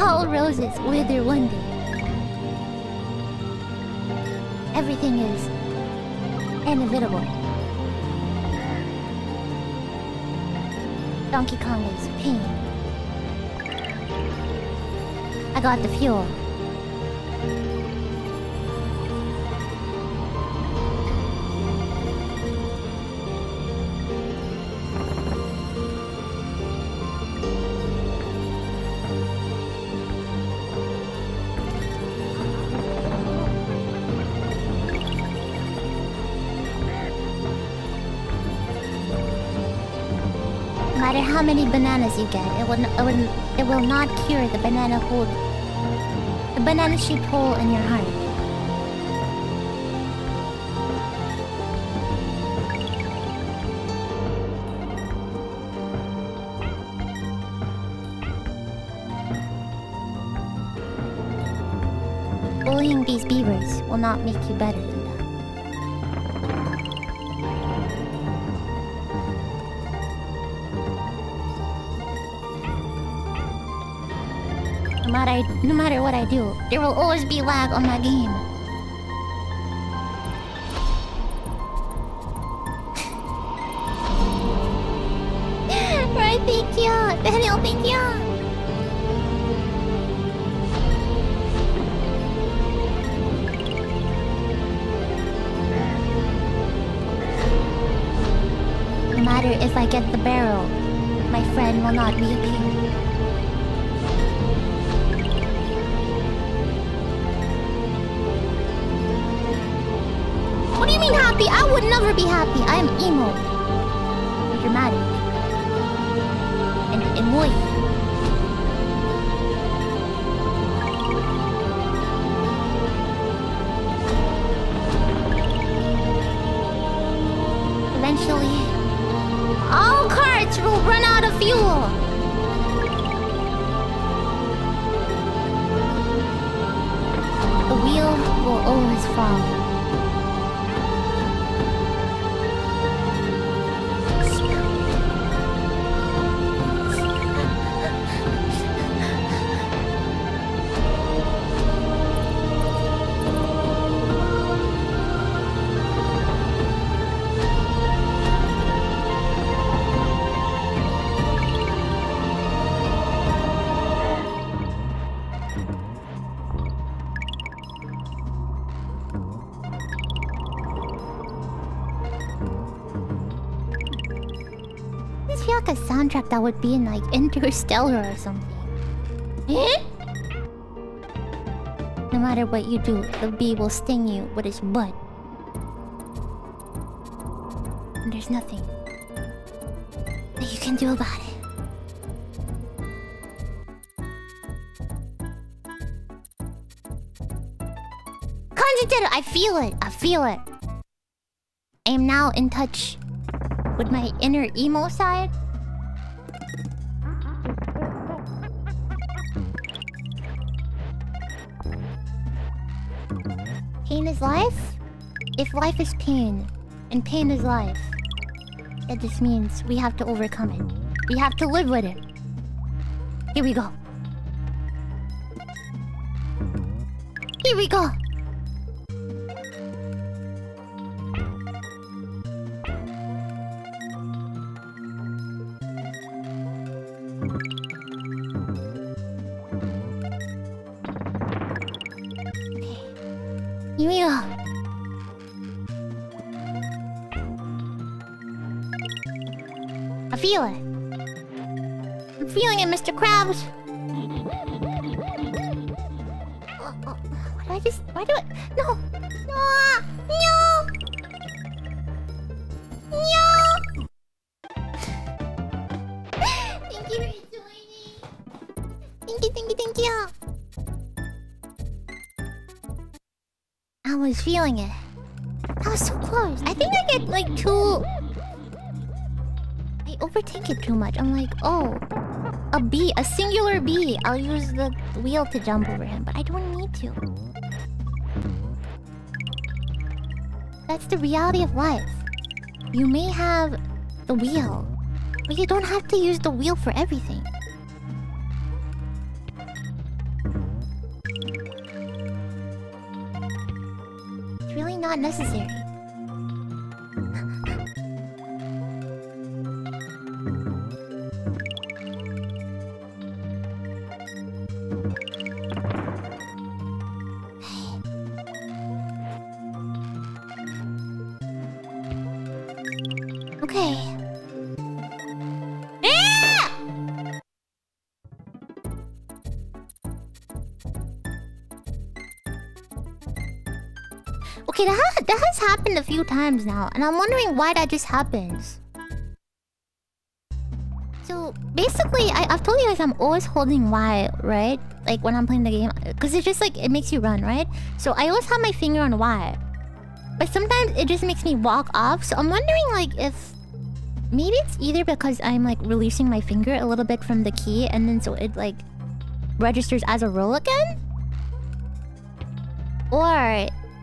All roses wither one day. Everything is inevitable. Donkey Kong is pain. I got the fuel. How many bananas you get, it will, it will, it will not cure the banana hole. The banana shaped hole in your heart. Bullying these beavers will not make you better No matter, no matter what I do, there will always be lag on my game. Like a soundtrack that would be in like Interstellar or something. No matter what you do, the bee will sting you with its butt. And there's nothing that you can do about it. It! I feel it! I feel it! I am now in touch with my inner emo side. Life? If life is pain, and pain is life, it just means we have to overcome it. We have to live with it. Here we go. Here we go. Was feeling it. That was so close. I think I get like too. I overthink it too much. I'm like, oh, a bee, a singular bee. I'll use the wheel to jump over him, but I don't need to. That's the reality of life. You may have the wheel, but you don't have to use the wheel for everything. Not necessary. Ha that has happened a few times now, and I'm wondering why that just happens. So basically, I, I've told you guys I'm always holding Y, right? Like when I'm playing the game, because it's just like it makes you run, right? So I always have my finger on Y, but sometimes it just makes me walk off. So I'm wondering like if maybe it's either because I'm like releasing my finger a little bit from the key, and then so it like registers as a roll again,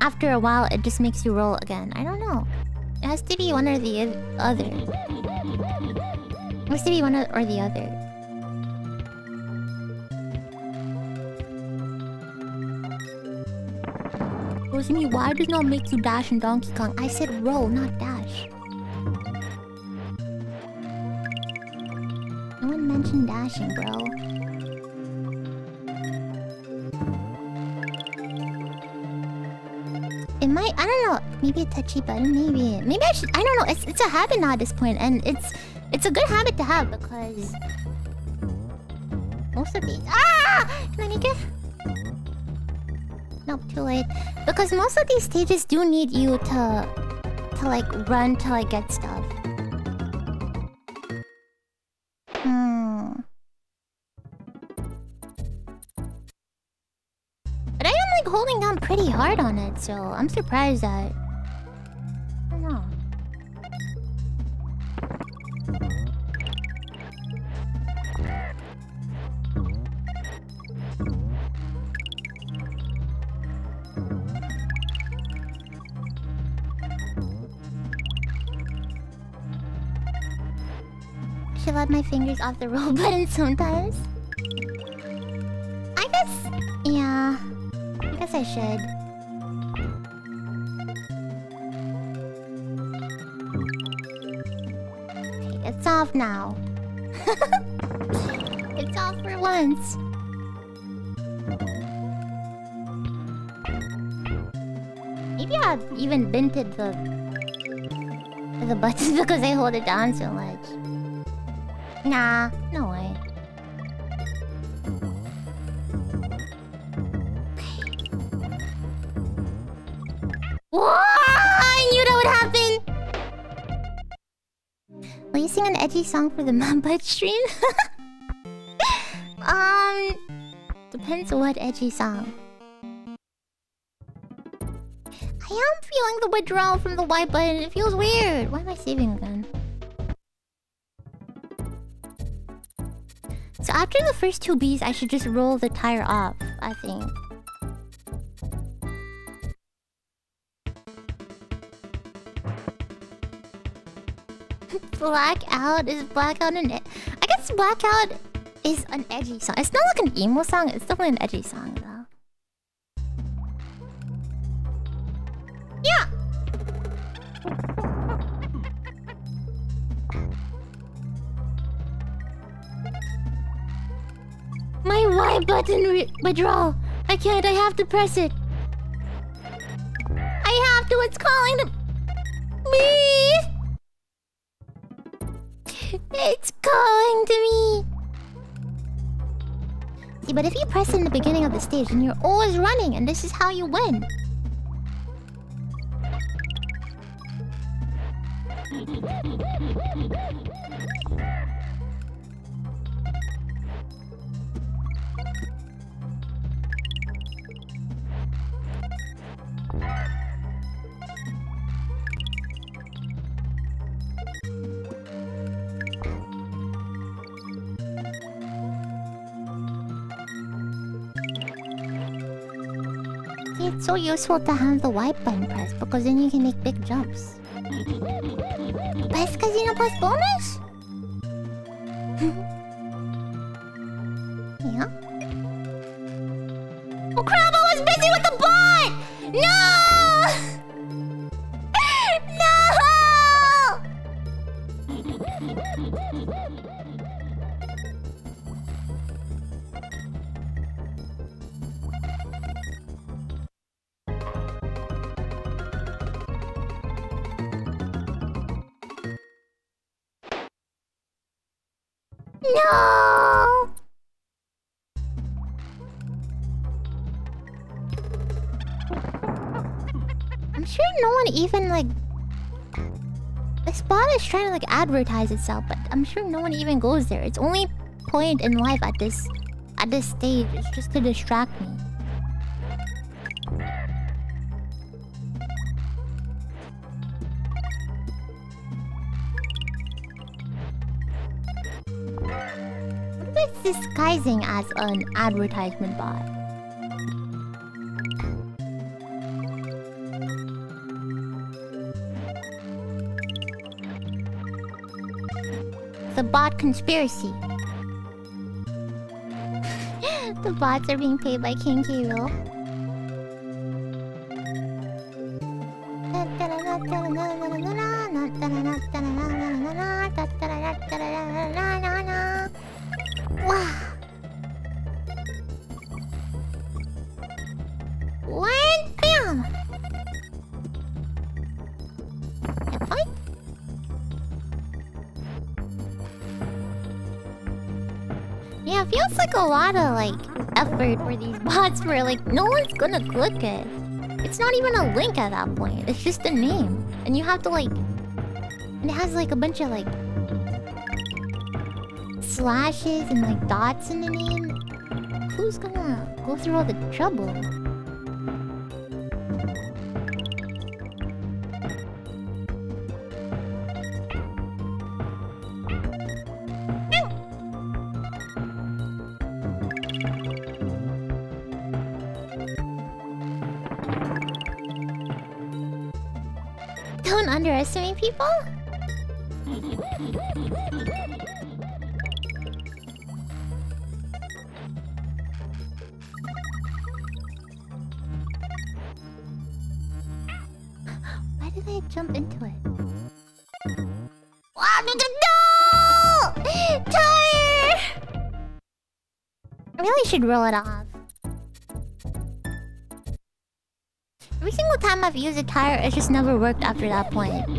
after a while it just makes you roll again. I don't know. It has to be one or the other. It has to be one or the other. Rosemi, why does not make you dash in Donkey Kong? I said roll, not dash. No one mentioned dashing, bro. Maybe a touchy button, maybe. Maybe I should, I don't know, it's, it's a habit now at this point, and it's it's a good habit to have because most of these, ah, can I make it? Nope, too late. Because most of these stages do need you to, to like run to like get stuff. Hmm. But I am like holding down pretty hard on it, so I'm surprised that. Fingers off the roll button sometimes. I guess, yeah. I guess I should. Okay, it's off now. it's off for once. Maybe I've even dented the the buttons because I hold it down so much. Nah, no way. Whoa! I knew that would happen! Will you sing an edgy song for the Mambut stream? um... Depends what edgy song. I am feeling the withdrawal from the Y button. It feels weird. Why am I saving again? First two bees, I should just roll the tire off, I think. Blackout is blackout an I guess blackout is an edgy song. It's not like an emo song, it's definitely an edgy song button withdrawal. I can't. I have to press it. I have to. It's calling me. It's calling to me. See, but if you press in the beginning of the stage, then you're always running, and this is how you win. Useful to have the Y button pressed because then you can make big jumps. Best Casino Plus bonus? Advertise itself, but I'm sure no one even goes there. Its only point in life at this at this stage is just to distract me. It's disguising as an advertisement bot? The bot conspiracy. the bots are being paid by King K. Rool. A lot of like effort for these bots where like no one's gonna click it. It's not even a link at that point. It's just a name. And you have to like and it has like a bunch of like slashes and like dots in the name. Who's gonna go through all the trouble? People? Why did I jump into it? Wow, no! Tire! I really should roll it off. Every single time I've used a tire, it just never worked after that point.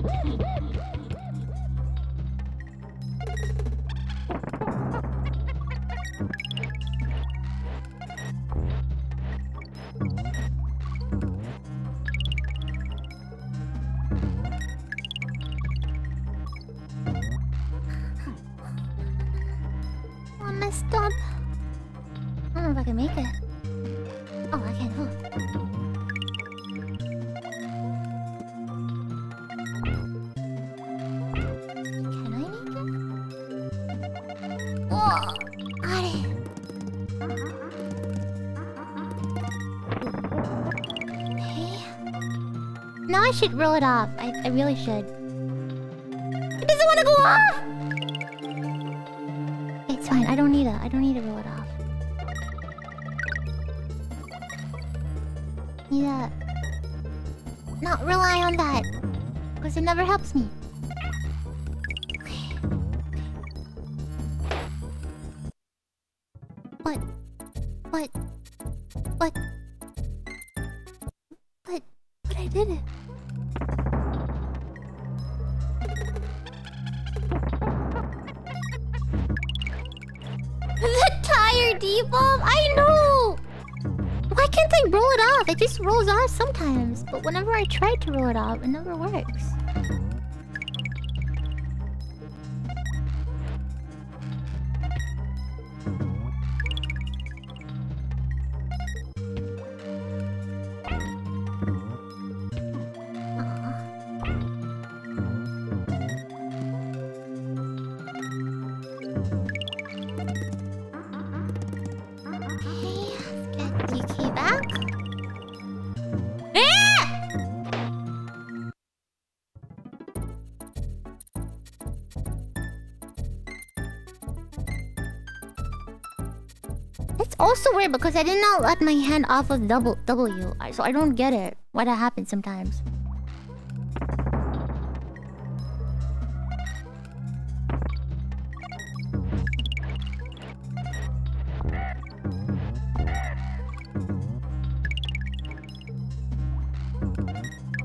Should roll it off. I, I really should. It doesn't want to go off! It's fine. I don't need to. I don't need to roll it off. Need to not rely on that because it never helps me. Just rolls off sometimes. But whenever I try to roll it off, it never works. Because I did not let my hand off of double W, so I don't get it. Why that happens sometimes.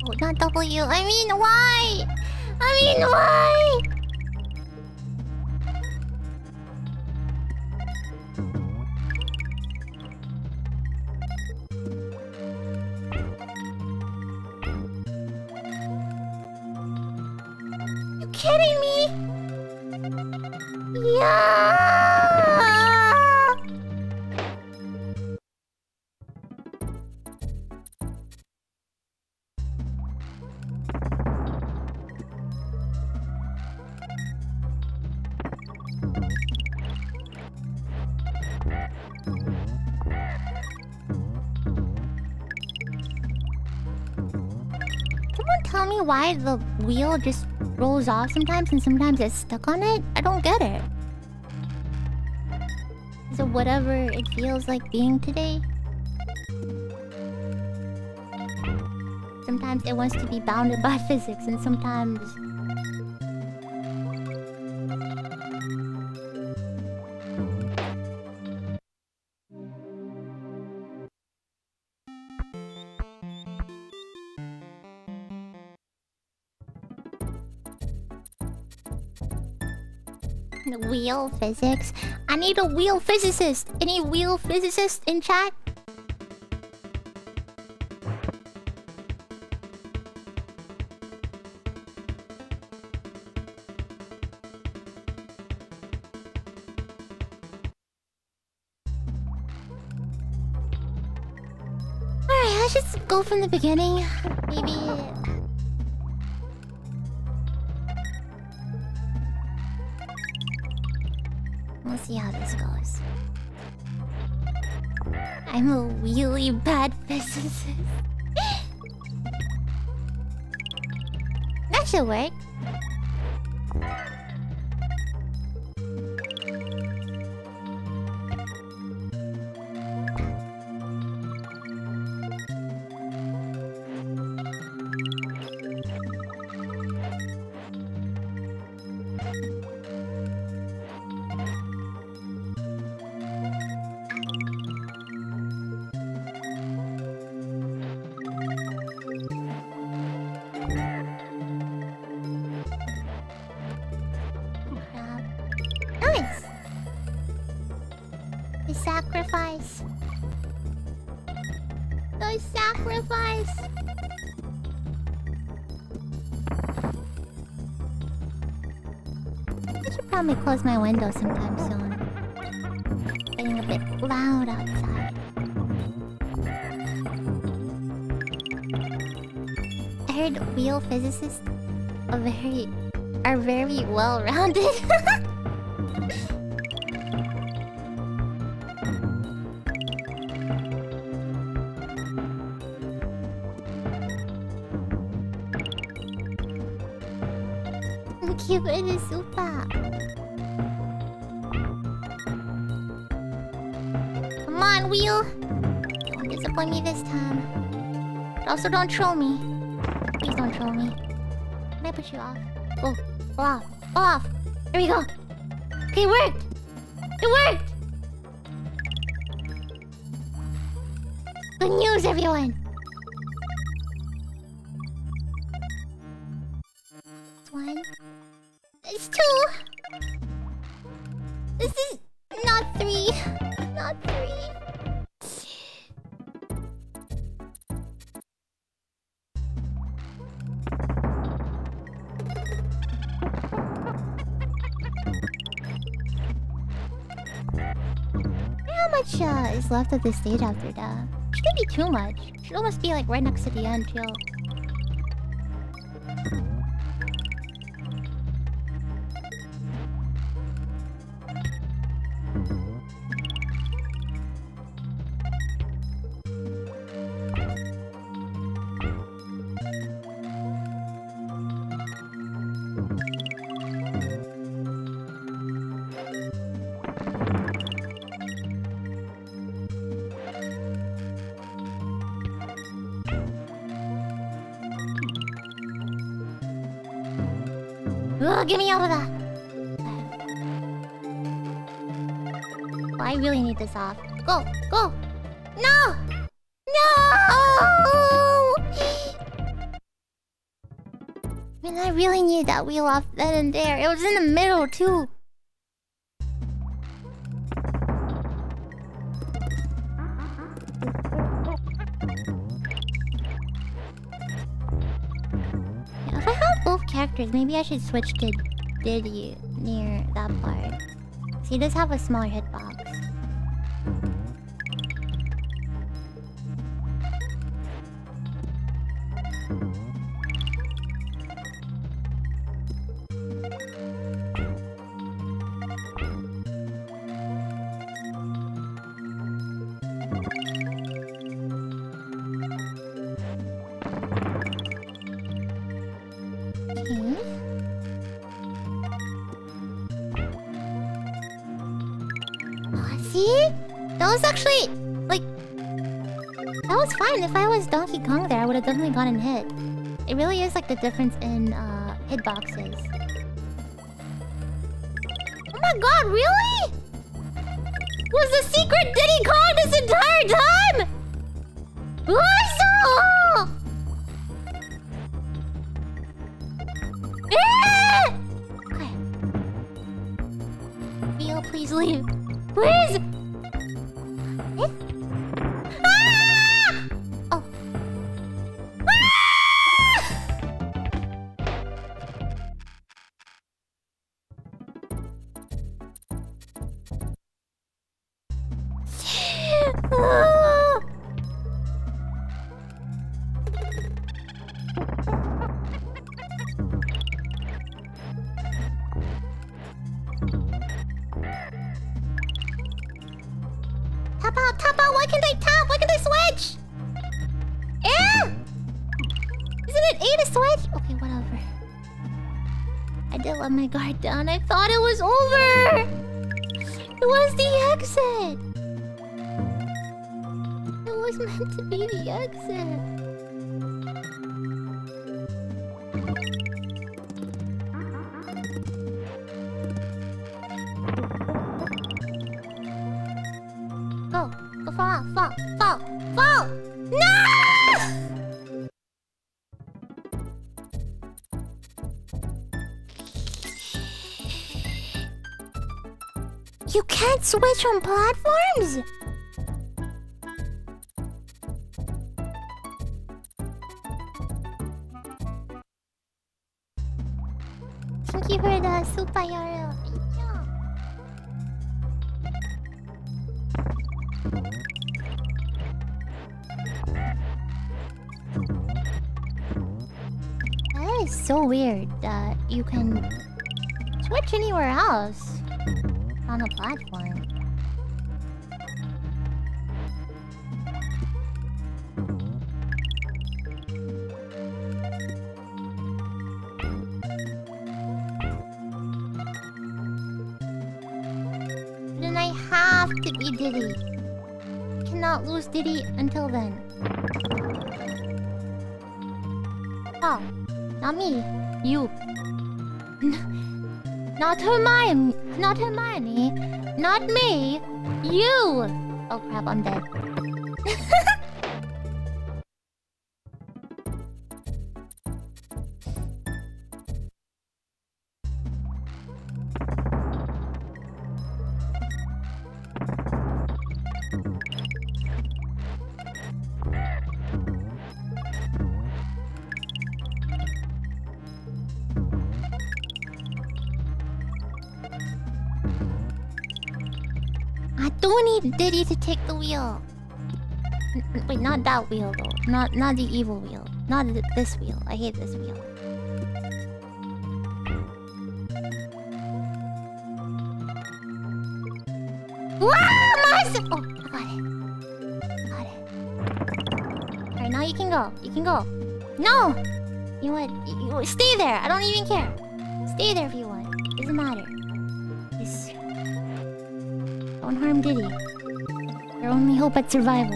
Oh, not W. I mean, why? I mean, why? The wheel just rolls off sometimes and sometimes it's stuck on it? I don't get it. So whatever it feels like being today? Sometimes it wants to be bounded by physics and sometimes... physics. I need a wheel physicist. Any wheel physicist in chat? Alright, let's just go from the beginning. Really bad physicist. that should work. I close my window sometime soon. Getting a bit loud outside. I heard wheel physicists are very are very well rounded. Cupid is Me this time. But also don't troll me. Please don't troll me. Can I push you off? Oh, fall off. Fall off. There we go. Okay, it worked. It worked. Good news, everyone. Of the stage after that? Shouldn't be too much. Should almost be like right next to the end, too. That wheel off then and there. It was in the middle, too. Yeah, if I have both characters, maybe I should switch to Diddy near that part. So he does have a smaller hitbox. Difference in uh hitboxes. Oh my god, really? Was the secret Diddy Kong this entire time? The exit. Go. Go fall, fall, fall, fall! No! You can't switch on platforms? Anywhere else on the platform. Oh crap, wheel. N- wait, not that wheel though. Not not the evil wheel. Not th- this wheel. I hate this wheel. Wow, Mars! Oh, I got it. Got it. Alright, now you can go. You can go. No! You know what? You, you- stay there. I don't even care. Stay there if you want. Doesn't matter. Don't harm Diddy. Your only hope at survival.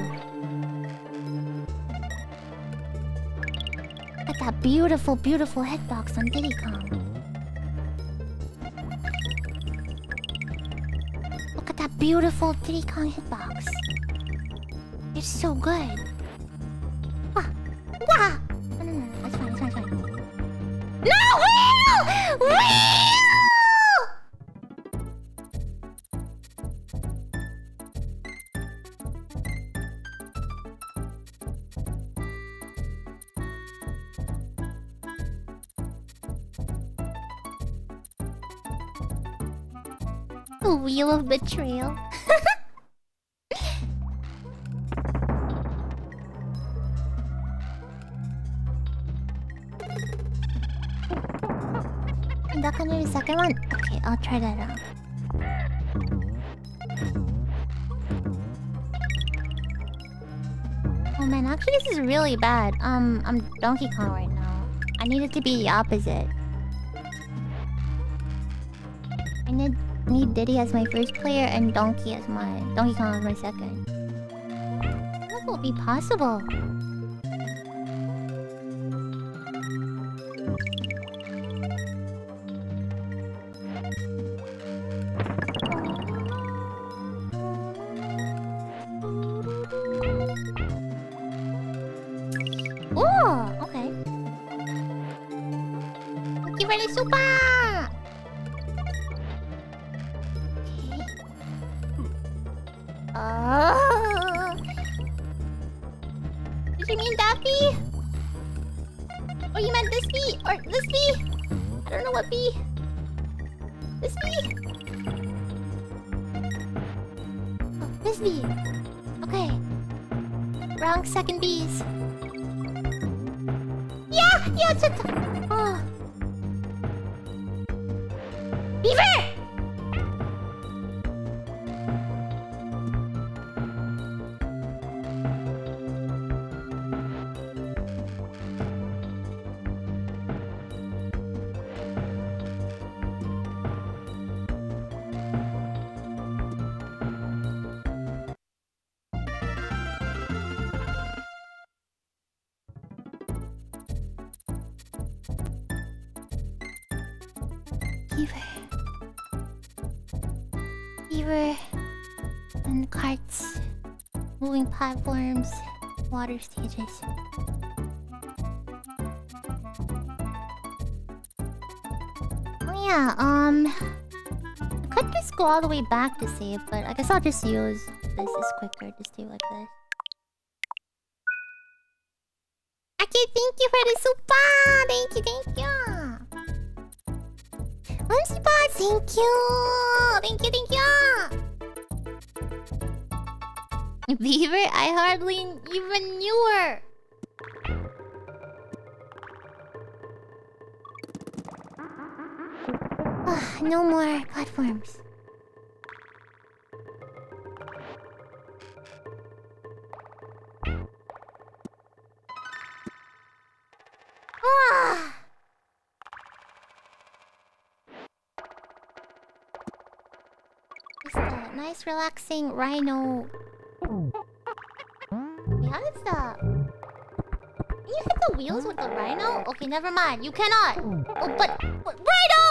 At that beautiful, beautiful hitbox on Diddy Kong. Look at that beautiful Diddy Kong hitbox. It's so good. Wah! Wah! Wheel of betrayal. That can do the second one? Okay, I'll try that out. Oh man, actually this is really bad. Um, I'm Donkey Kong right now. I need it to be the opposite. I need need Diddy as my first player and Donkey as my Donkey Kong as my second. That will be possible. Platforms. Water stages. Oh yeah, um... I could just go all the way back to save, but I guess I'll just use this. It's quicker to stay like this. Okay, thank you for the super! Thank you, thank you! Lumpy Bot, thank you! Beaver, I hardly even knew her! No more platforms. Ah! Nice relaxing rhino. The... Can you hit the wheels with the rhino? Okay, never mind. You cannot. Oh, but... but rhino!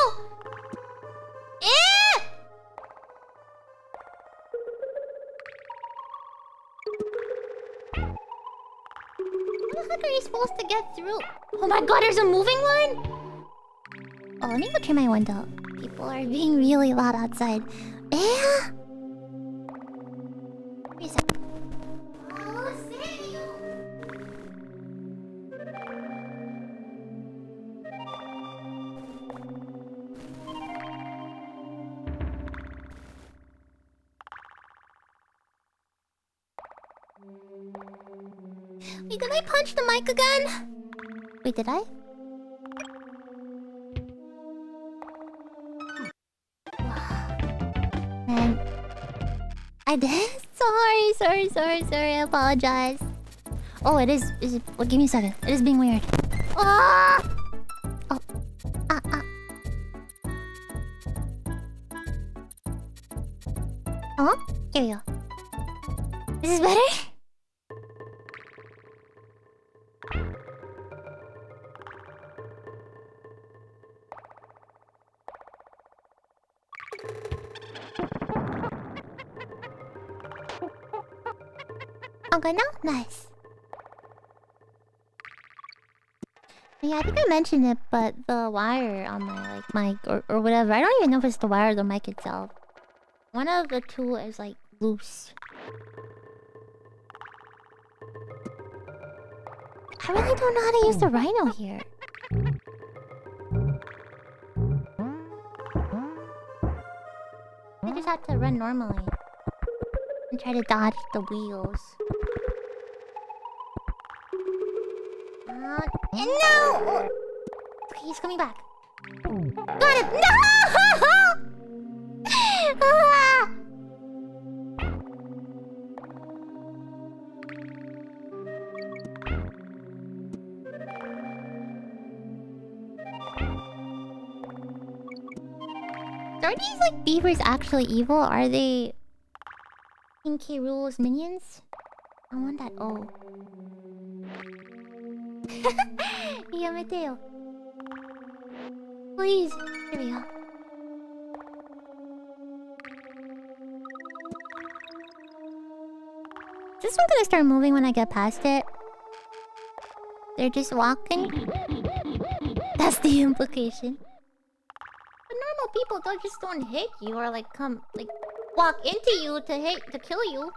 Eh! How the heck are you supposed to get through? Oh my god, there's a moving one? Oh, let me go turn my window. People are being really loud outside. Eh? Did I? Man. I did? Sorry, sorry, sorry, sorry. I apologize. Oh, it is. Is it? Well, give me a second. It is being weird. Ah! Oh, good? Nice. Yeah, I think I mentioned it, but the wire on my like mic or, or whatever, I don't even know if it's the wire or the mic itself. One of the two is like loose. I really don't know how to use the rhino here. I just have to run normally. And try to dodge the wheels. No! Okay, oh, he's coming back. Got him! No! Are these like beavers actually evil? Are they King K. Rool's minions? I want that O. やめてよ Please. Here we go. Is this one gonna start moving when I get past it? They're just walking? That's the implication. But normal people don't just don't hit you or like come like walk into you to hit to kill you.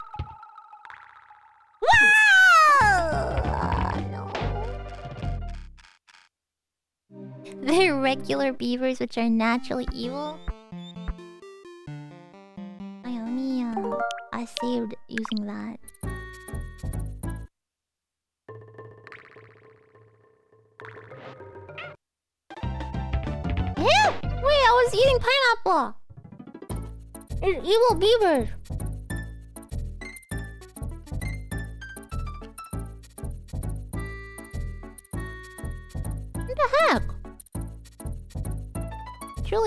They're regular beavers which are naturally evil. I only uh, I saved using that. Wait, I was eating pineapple! It's evil beavers!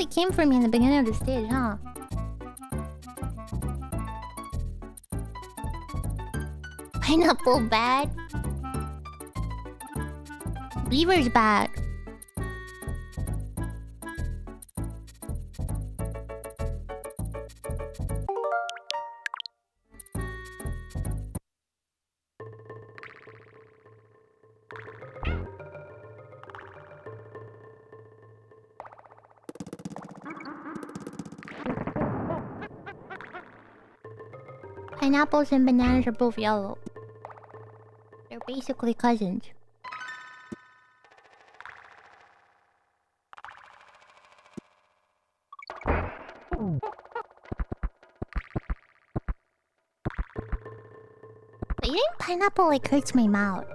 Truly came for me in the beginning of the stage, huh? Pineapple bad? Beaver's bad. Pineapples and bananas are both yellow. They're basically cousins. Eating pineapple like hurts my mouth.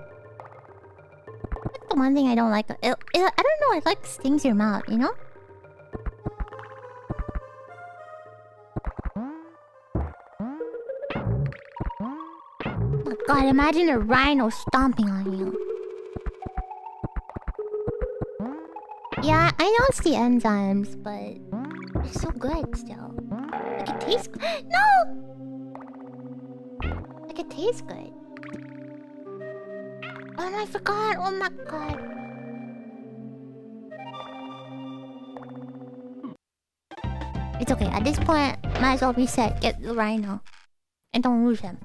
That's the one thing I don't like. It, it, I don't know. It like stings your mouth, you know? God, imagine a rhino stomping on you. Yeah, I know it's the enzymes, but it's so good still. Like it tastes. No! Like it tastes good. Oh I forgot. Oh my god. It's okay. At this point, might as well reset. Get the rhino. And don't lose him.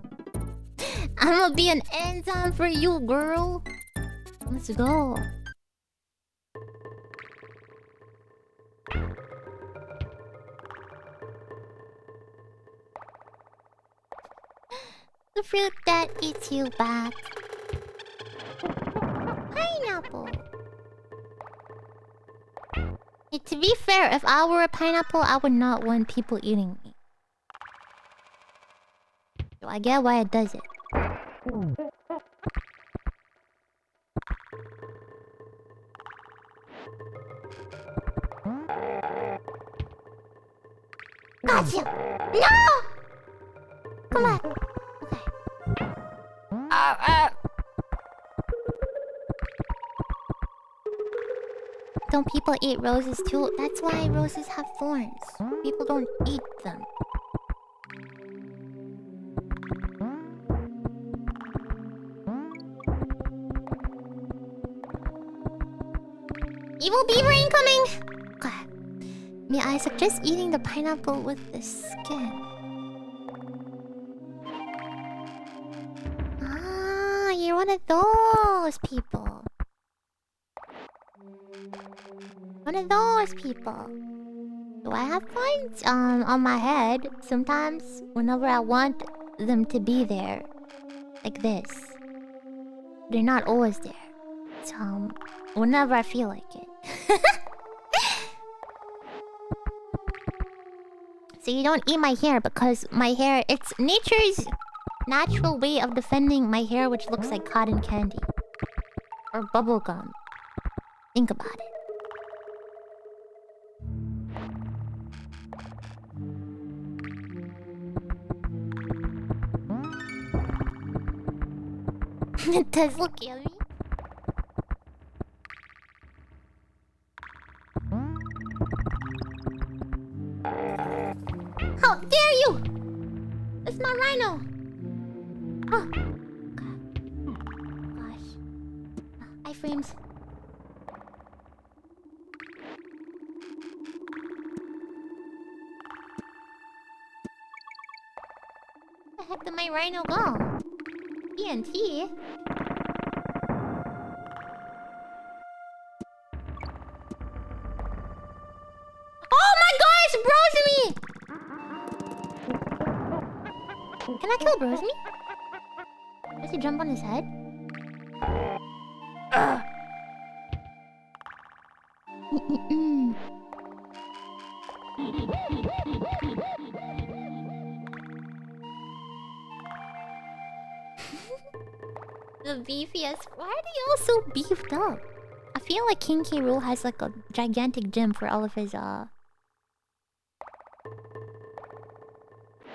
I'm gonna be an enzyme for you, girl. Let's go. The fruit that eats you back. Pineapple. To be fair, if I were a pineapple, I would not want people eating me. So I get why it does it. Don't people eat roses too? That's why roses have thorns. People don't eat them. Evil beaver incoming! May I suggest eating the pineapple with the skin? Ah, you're one of those people. One of those people. Do I have points um, on my head sometimes whenever I want them to be there? Like this. They're not always there. So, um, whenever I feel like it. so you don't eat my hair because my hair... It's nature's natural way of defending my hair which looks like cotton candy. Or bubblegum. Think about it. It does look yummy. How dare you! It's my rhino! Oh. Gosh. Uh, iframes. Where the heck did my rhino go? TNT? Can I kill Brosmy? Does he jump on his head? Ugh. the beefiest. Why are they all so beefed up? I feel like King K. Rool has like a gigantic gym for all of his uh.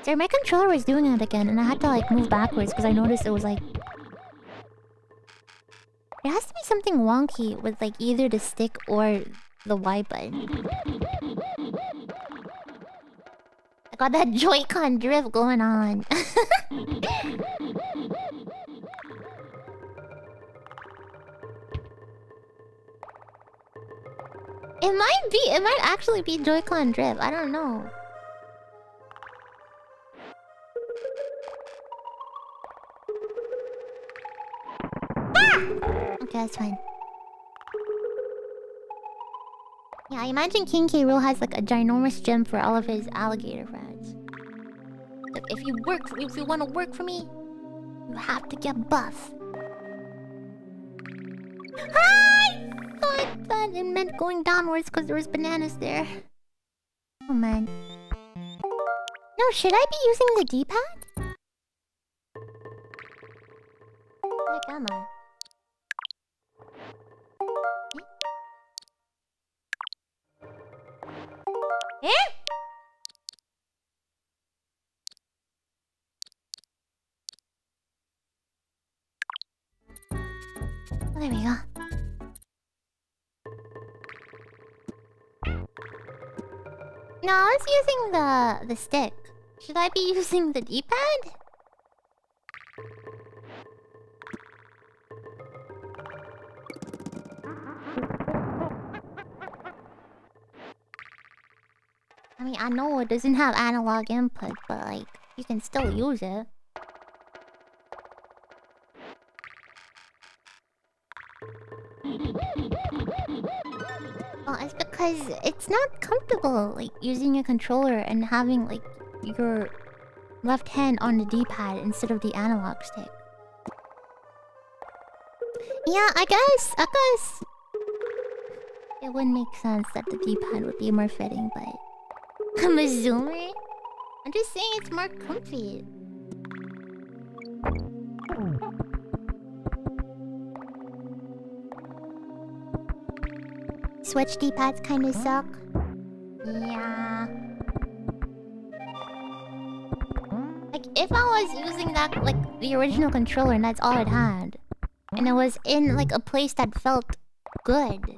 Sorry, my controller was doing it again, and I had to like move backwards because I noticed it was like. There has to be something wonky with like either the stick or the Y button. I got that Joy-Con drift going on. It might be. It might actually be Joy-Con drift. I don't know. Fine. Yeah, I imagine King K. Rool has like a ginormous gym for all of his alligator friends. Like, if you work, for, if you want to work for me, you have to get buff. Hi! Thought it meant going downwards because there was bananas there. Oh man. No, should I be using the D-pad? Where am I? Eh? Oh, there we go. No, I was using the the stick. Should I be using the D-pad? Mean, I know it doesn't have analog input, but like, you can still use it. Well, it's because it's not comfortable, like, using a controller and having, like, your left hand on the D-pad instead of the analog stick. Yeah, I guess, I guess... It wouldn't make sense that the D-pad would be more fitting, but... I'm a zoomer? I'm just saying it's more comfy. Switch D-pads kinda suck. Yeah. Like, if I was using that, like, the original controller and that's all it had, and it was in, like, a place that felt good,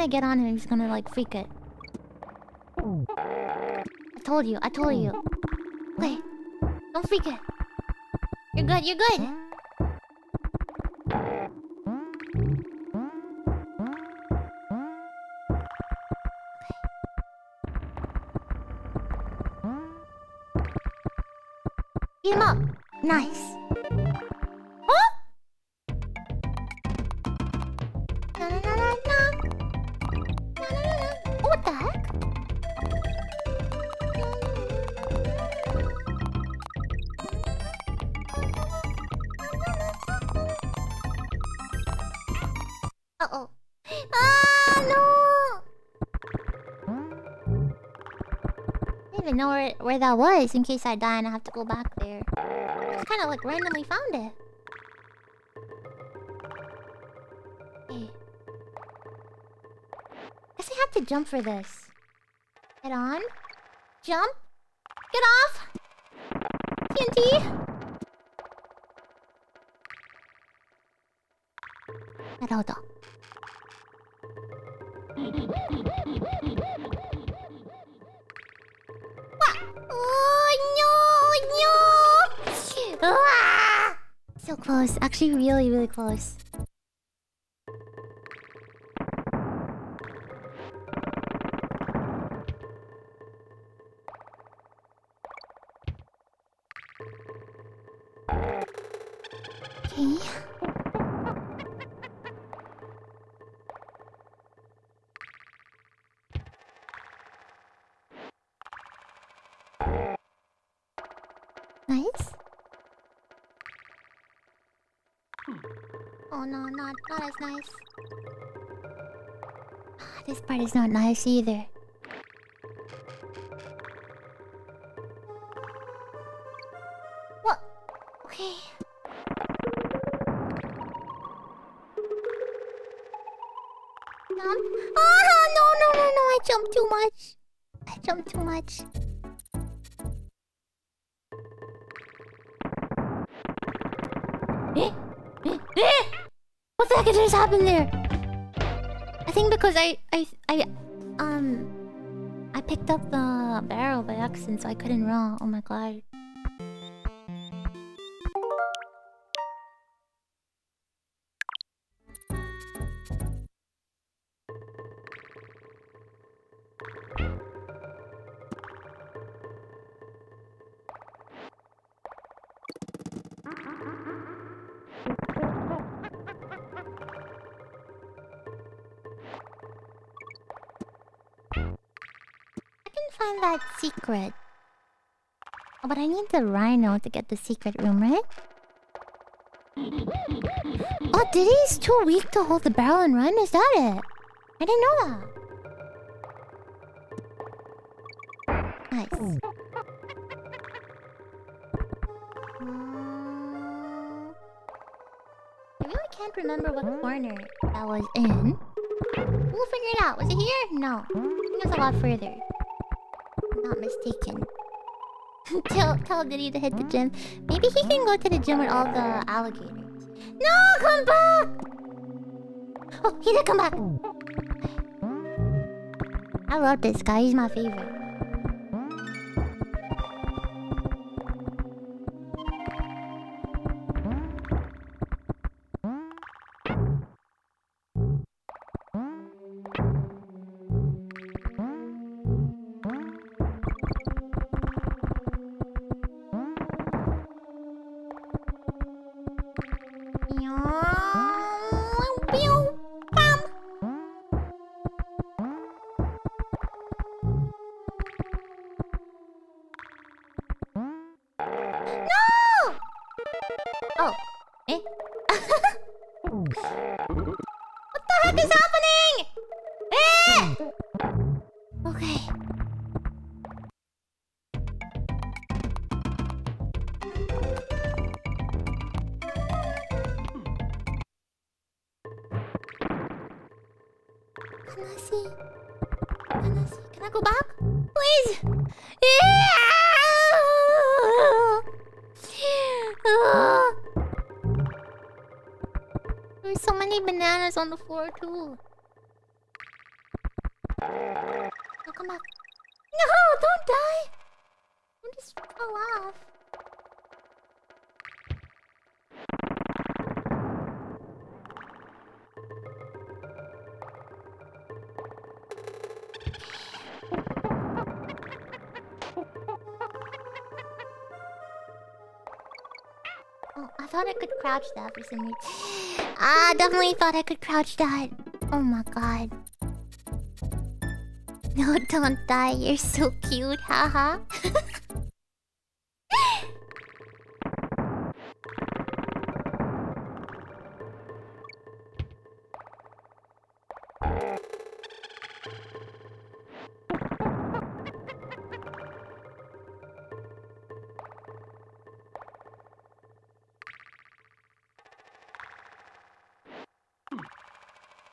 I get on him, he's gonna like freak it. I told you. I told you. Okay. Don't freak it. You're good. You're good. Beat him up. Know where, where that was in case I die and I have to go back there. I just kind of like randomly found it. Okay. Guess I have to jump for this. Get on. Jump. Get off. TNT. Actually, really, really close. No, not not as nice. Ah, This part is not nice either. Happened there? I think because I, I, I, um, I picked up the barrel by accident, so I couldn't run. Oh my god. That secret. Oh, but I need the rhino to get the secret room, right? Oh, Diddy's too weak to hold the barrel and run? Is that it? I didn't know that. Nice. Mm. I really can't remember what corner that was in. We'll figure it out. Was it here? No. I think it was a lot further. Mistaken. tell tell Diddy to hit the gym. Maybe he can go to the gym with all the alligators. No, come back! Oh, he did come back. I love this guy. He's my favorite. On the floor too. Oh, come back. No, don't die! Don't just fall off. Oh, I thought I could crouch that for some reason. Ah, definitely thought I could crouch that. Oh my god. No, don't die. You're so cute. Haha.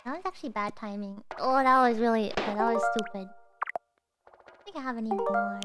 That was actually bad timing. Oh, that was really... okay, that was stupid. I don't think I have any more.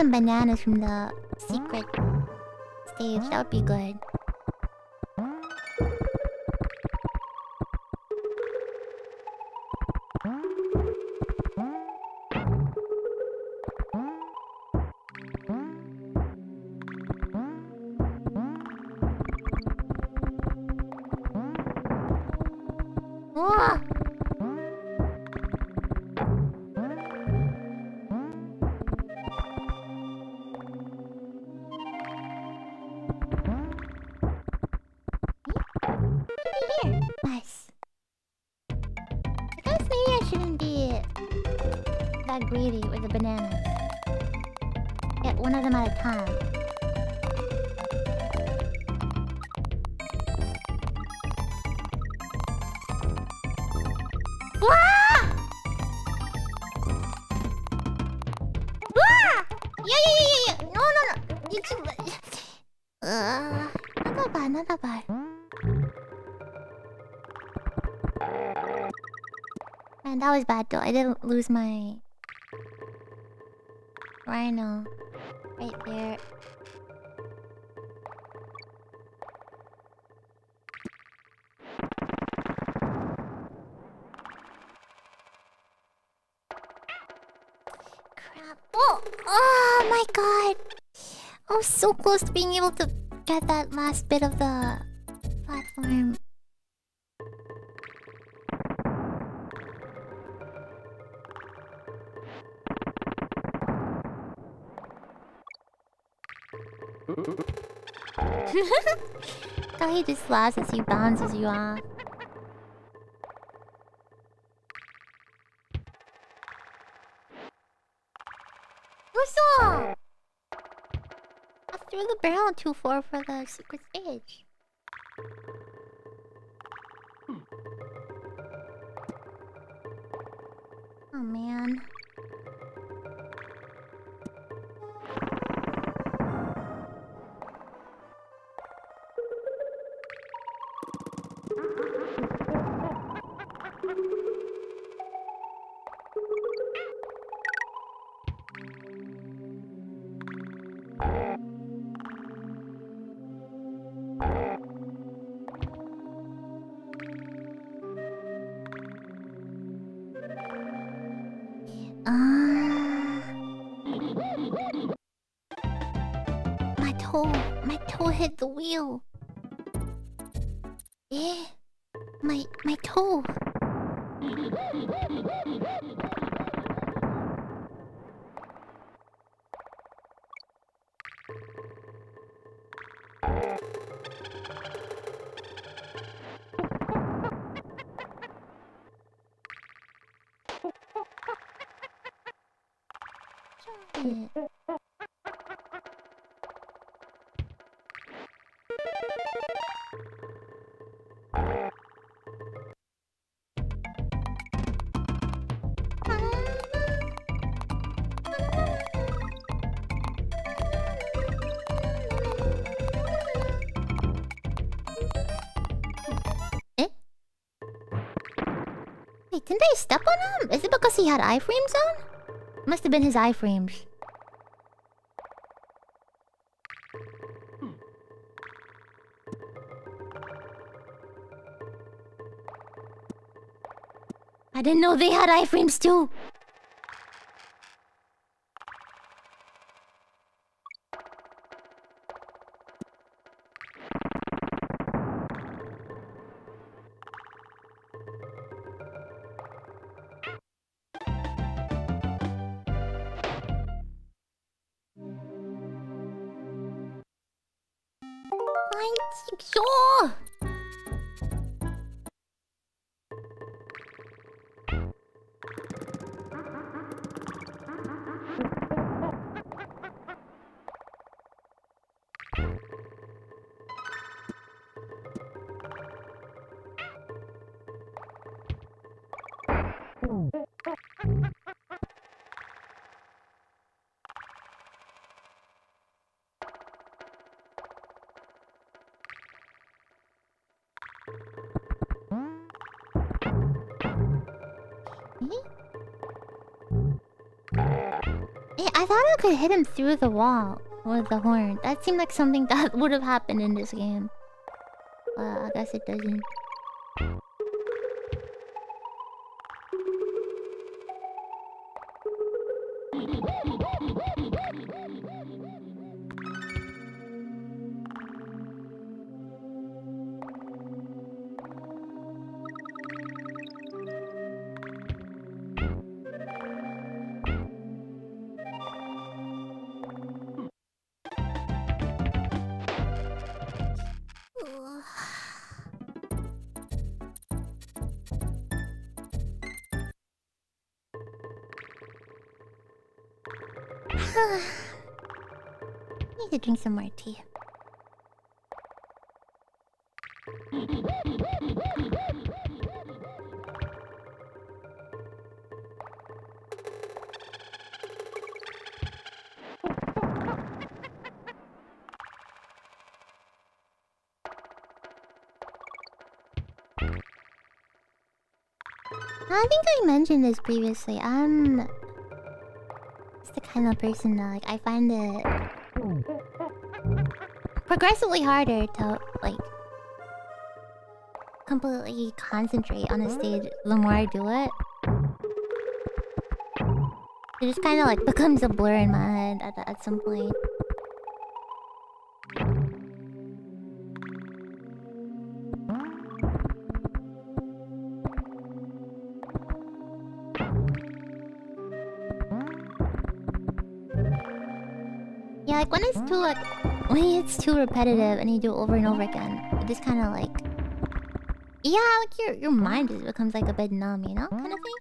Some bananas from the secret stage. That would be good. That was bad though. I didn't lose my rhino right there. Crap. Oh! Oh my god! I was so close to being able to get that last bit of the he just laughs as he bounces you off. What's I threw the barrel too far for the secret stage. The wheel. Eh, my my toe. Didn't I step on him? Is it because he had iframes on? Must have been his iframes. I didn't know they had iframes too. Thought I could hit him through the wall with the horn. That seemed like something that would have happened in this game. But I guess it doesn't. Drink some more tea. I think I mentioned this previously. I'm just the kind of person that like I find it progressively harder to like completely concentrate on a stage the more I do it. It just kind of like becomes a blur in my head at, at some point. Yeah, like when it's too like it's too repetitive and you do it over and over again, it just kind of like yeah, like your your mind just becomes like a bit numb, you know, kind of thing.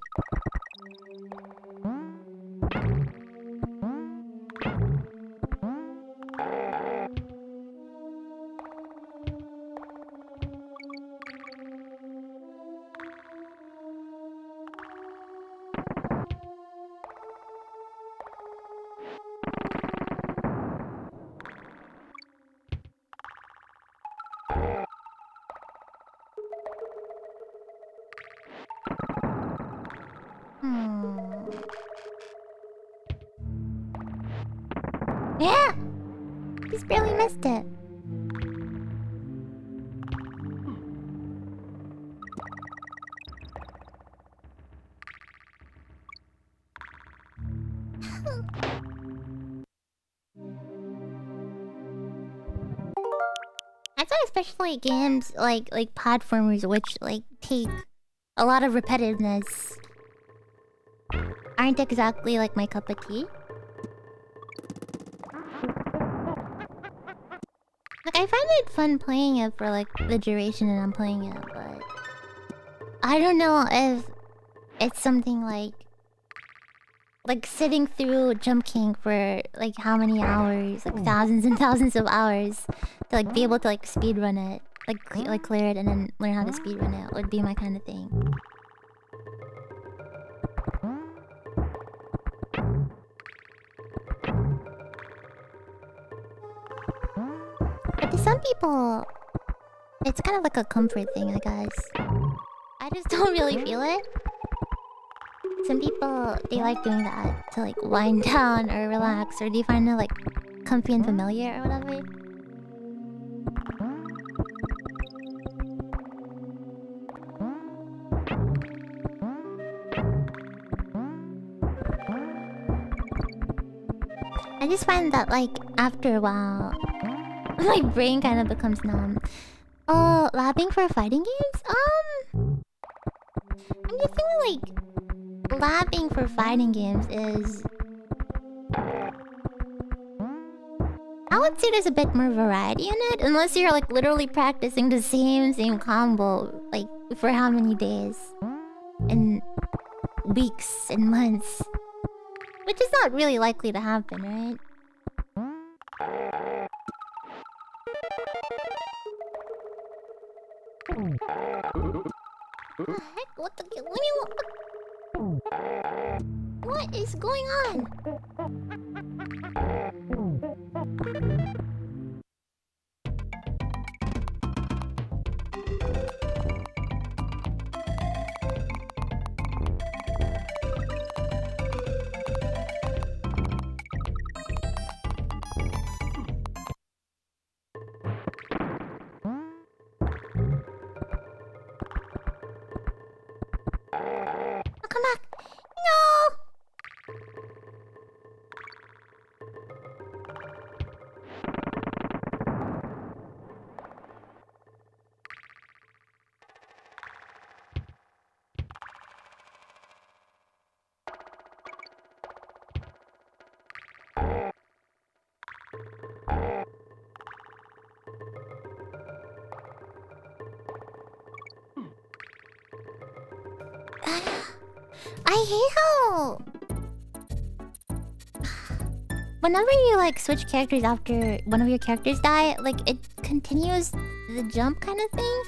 Especially games like like platformers which like take a lot of repetitiveness. Aren't exactly like my cup of tea. Like I find it fun playing it for like the duration that I'm playing it, but I don't know if it's something like like sitting through Jump King for like how many hours, like hmm. thousands and thousands of hours, to like be able to like speed run it, like cle like clear it, and then learn how to speed run it would be my kind of thing. But to some people, it's kind of like a comfort thing, I guess. I just don't really feel it. Some people they like doing that to like wind down or relax, or do you find it like comfy and familiar or whatever? Just find that like after a while, my brain kind of becomes numb. Oh, labbing for fighting games? Um, I'm just thinking like labbing for fighting games is. I would say there's a bit more variety in it, unless you're like literally practicing the same same combo like for how many days and weeks and months, not really likely to happen, right? I hate how whenever you like switch characters after one of your characters die, like it continues the jump kind of thing.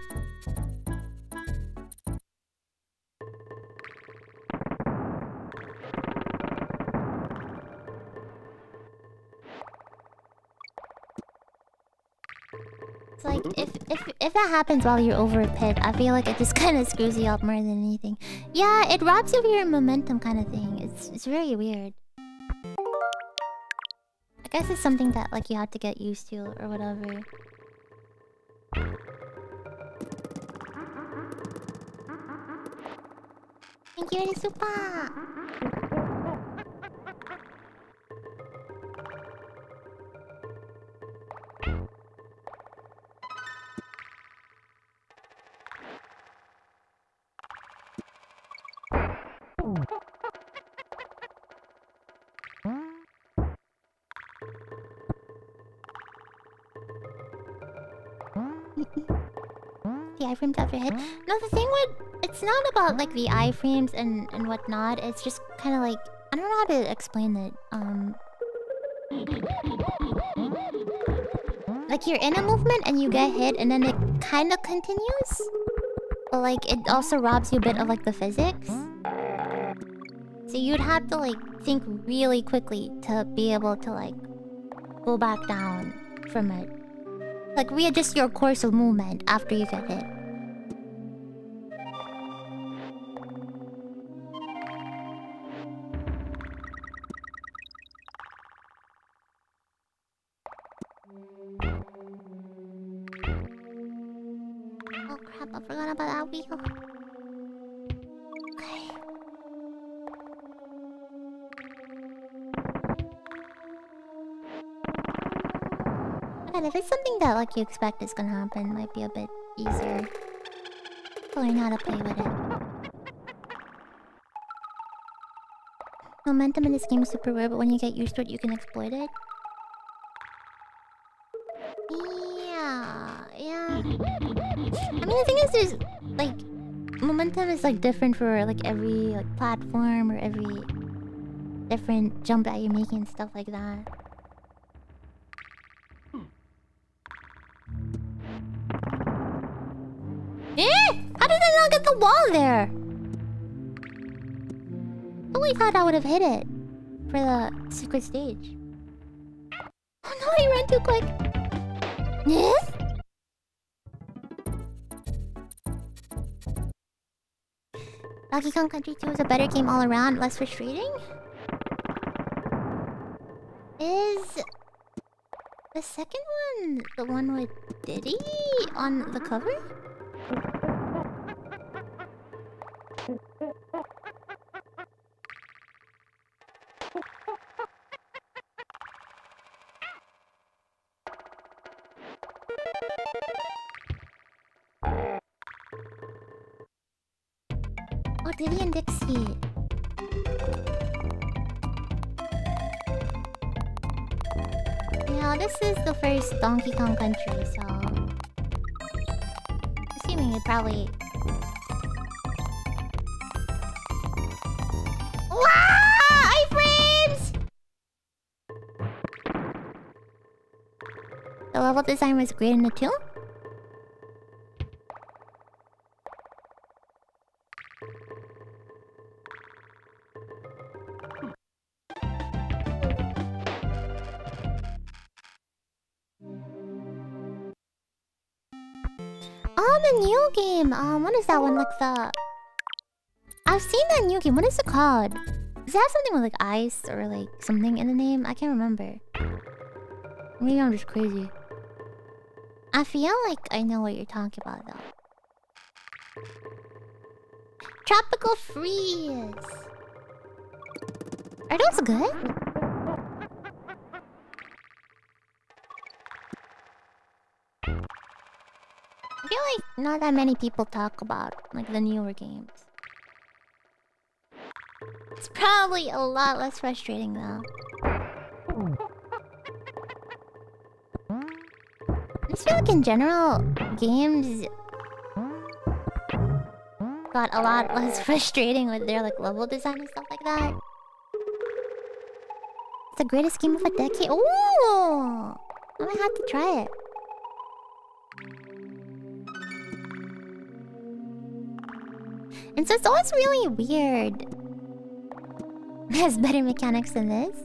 If that happens while you're over a pit, I feel like it just kind of screws you up more than anything. Yeah, it robs you of your momentum kind of thing. It's it's very weird. I guess it's something that like you have to get used to or whatever. Thank you, super. Iframes your head. No, the thing with it's not about like the iframes and and whatnot. It's just kind of like I don't know how to explain it. Um, like you're in a movement and you get hit, and then it kind of continues, but like it also robs you a bit of like the physics. So you'd have to like think really quickly to be able to like go back down from it. Like readjust your course of movement after you get hit. Like you expect is gonna happen, might be a bit easier to learn how to play with it. Momentum in this game is super rare, but when you get used to it, you can exploit it. Yeah, yeah. I mean, the thing is, there's like momentum is like different for like every like platform or every different jump that you're making and stuff like that. Wall there? Oh, I thought I would have hit it for the secret stage. Oh no, I ran too quick. Eh? Donkey Kong Country 2 is a better game all around, less frustrating? Is the second one the one with Diddy on the cover? First Donkey Kong Country, so... Assuming it probably... Wow! The level design was great in the 2? Um, what is that one? Like the. I've seen that new game. What is it called? Does it have something with like ice or like something in the name? I can't remember. Maybe I'm just crazy. I feel like I know what you're talking about though. Tropical Freeze. Are those good? Not that many people talk about like the newer games. It's probably a lot less frustrating though. I just feel like in general, games got a lot less frustrating with their like level design and stuff like that. It's the greatest game of a decade. Ooh! I might have to try it. And so it's always really weird. Has better mechanics than this.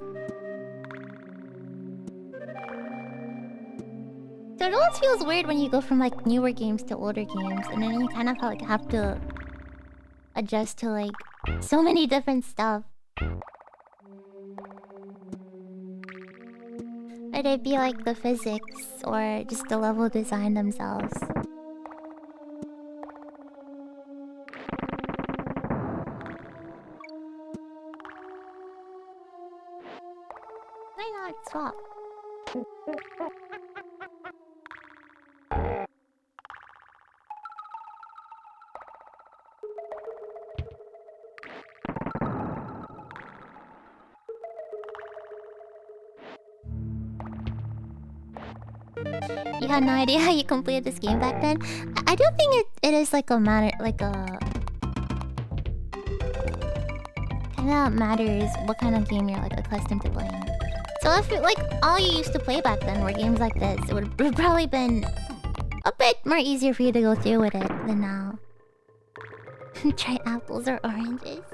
So it always feels weird when you go from like newer games to older games, and then you kind of like have to adjust to like so many different stuff. Whether it be like the physics or just the level design themselves. Had no idea how you completed this game back then? I, I do think it, it is like a matter like a kinda matters what kind of game you're like accustomed to playing. So if it, like all you used to play back then were games like this, it would probably been a bit more easier for you to go through with it than now. Try apples or oranges.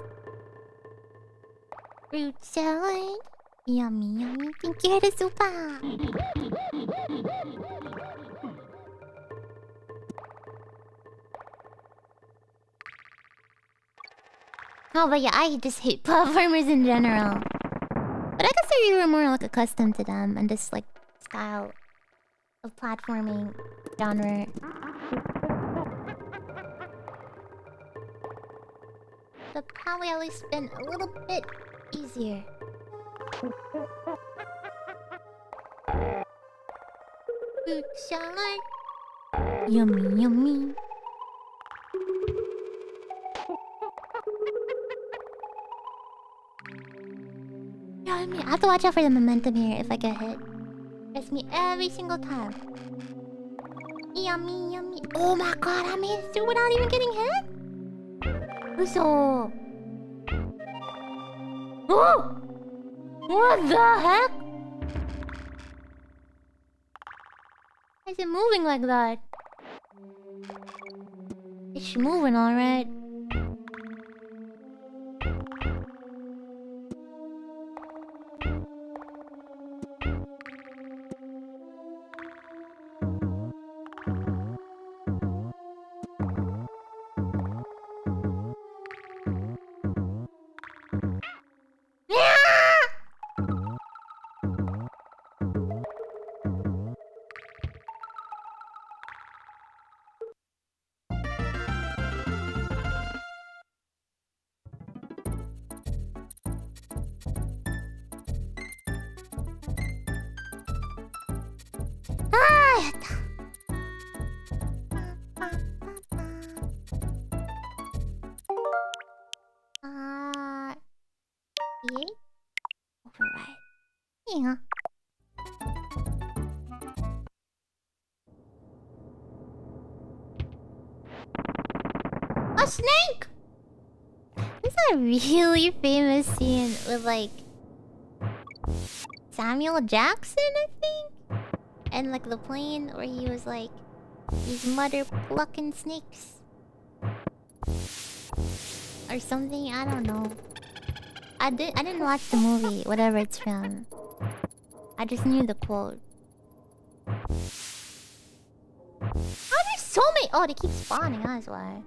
Fruit salad. Yummy, yummy. Thank you, Super. Oh, but yeah, I just hate platformers in general. But I guess you were more like accustomed to them and this like style of platforming genre. So probably at least been a little bit easier. Yummy. Yummy. I have to watch out for the momentum here if I get hit. It's me every single time. Yummy, yummy. Oh my god, I made it through without even getting hit? So. Oh! What the heck? Why is it moving like that? It's moving alright. Really famous scene with like Samuel Jackson, I think, and like the plane where he was like these mother plucking snakes or something. I don't know. I did. I didn't watch the movie, whatever it's from. I just knew the quote. How there's so many? Oh, they keep spawning. That's why.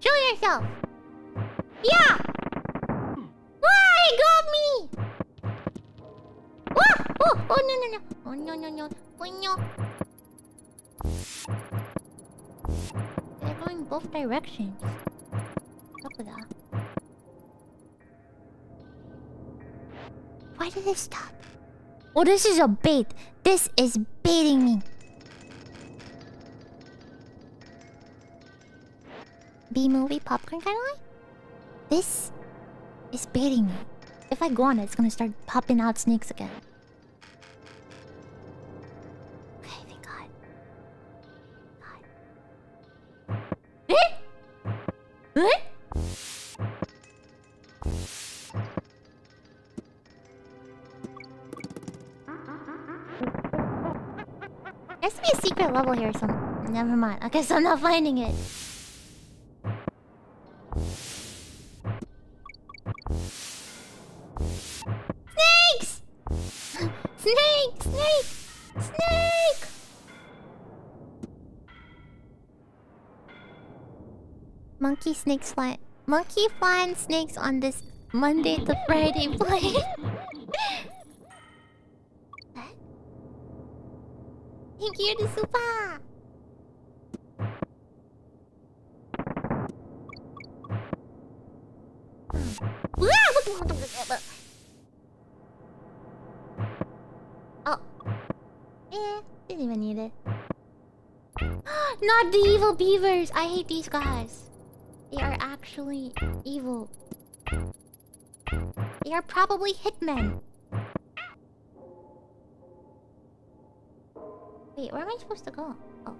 Show yourself. Yeah. Why got me? Oh, oh, oh no no no. Oh no no no. Oh no. Both directions. That? Why did it stop? Oh, this is a bait. This is baiting me. B movie popcorn kind of like? This is baiting me. If I go on it, it's gonna start popping out snakes again. Secret level here, so never mind. I guess I'm not finding it. Snakes! Snake! Snake! Snake! Monkey snakes fly. Monkey flying snakes on this Monday to Friday plane. You, the super. Oh. Eh, didn't even need it. Not the evil beavers! I hate these guys. They are actually evil. They are probably hitmen. Wait, where am I supposed to go? Oh.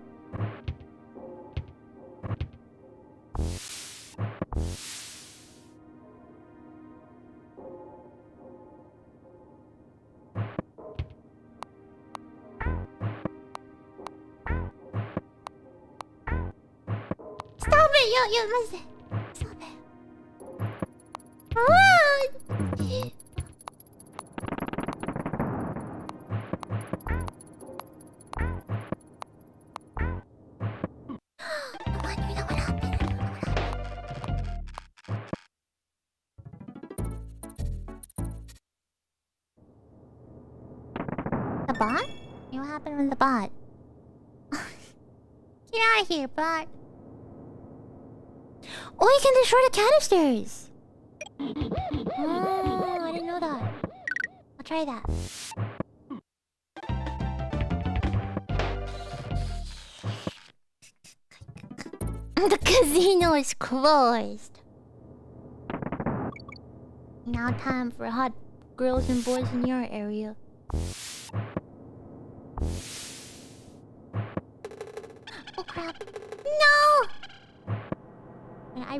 Stop it! Yo, yo, listen. Bot? Get out of here, bot. Oh, you can destroy the canisters! Oh, I didn't know that. I'll try that. the casino is closed. Now time for hot girls and boys in your area.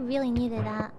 Really needed that.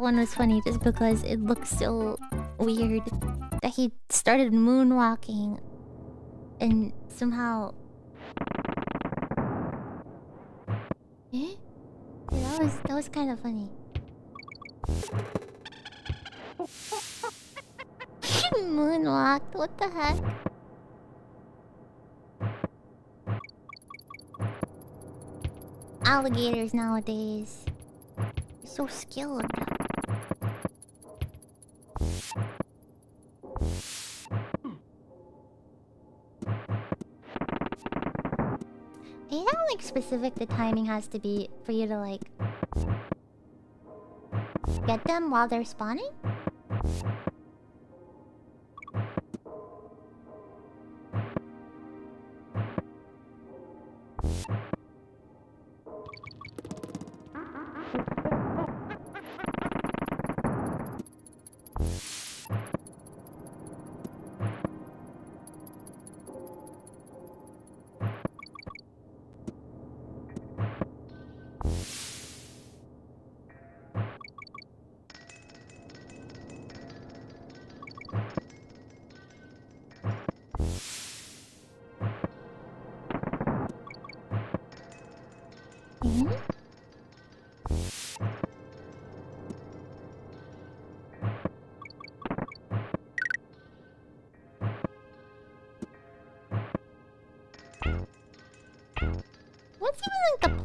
One was funny just because it looks so weird that he started moonwalking and somehow. Eh? Yeah, that was that was kind of funny. Moonwalked. What the heck? Alligators nowadays. So skilled. Like specific the timing has to be for you to like get them while they're spawning?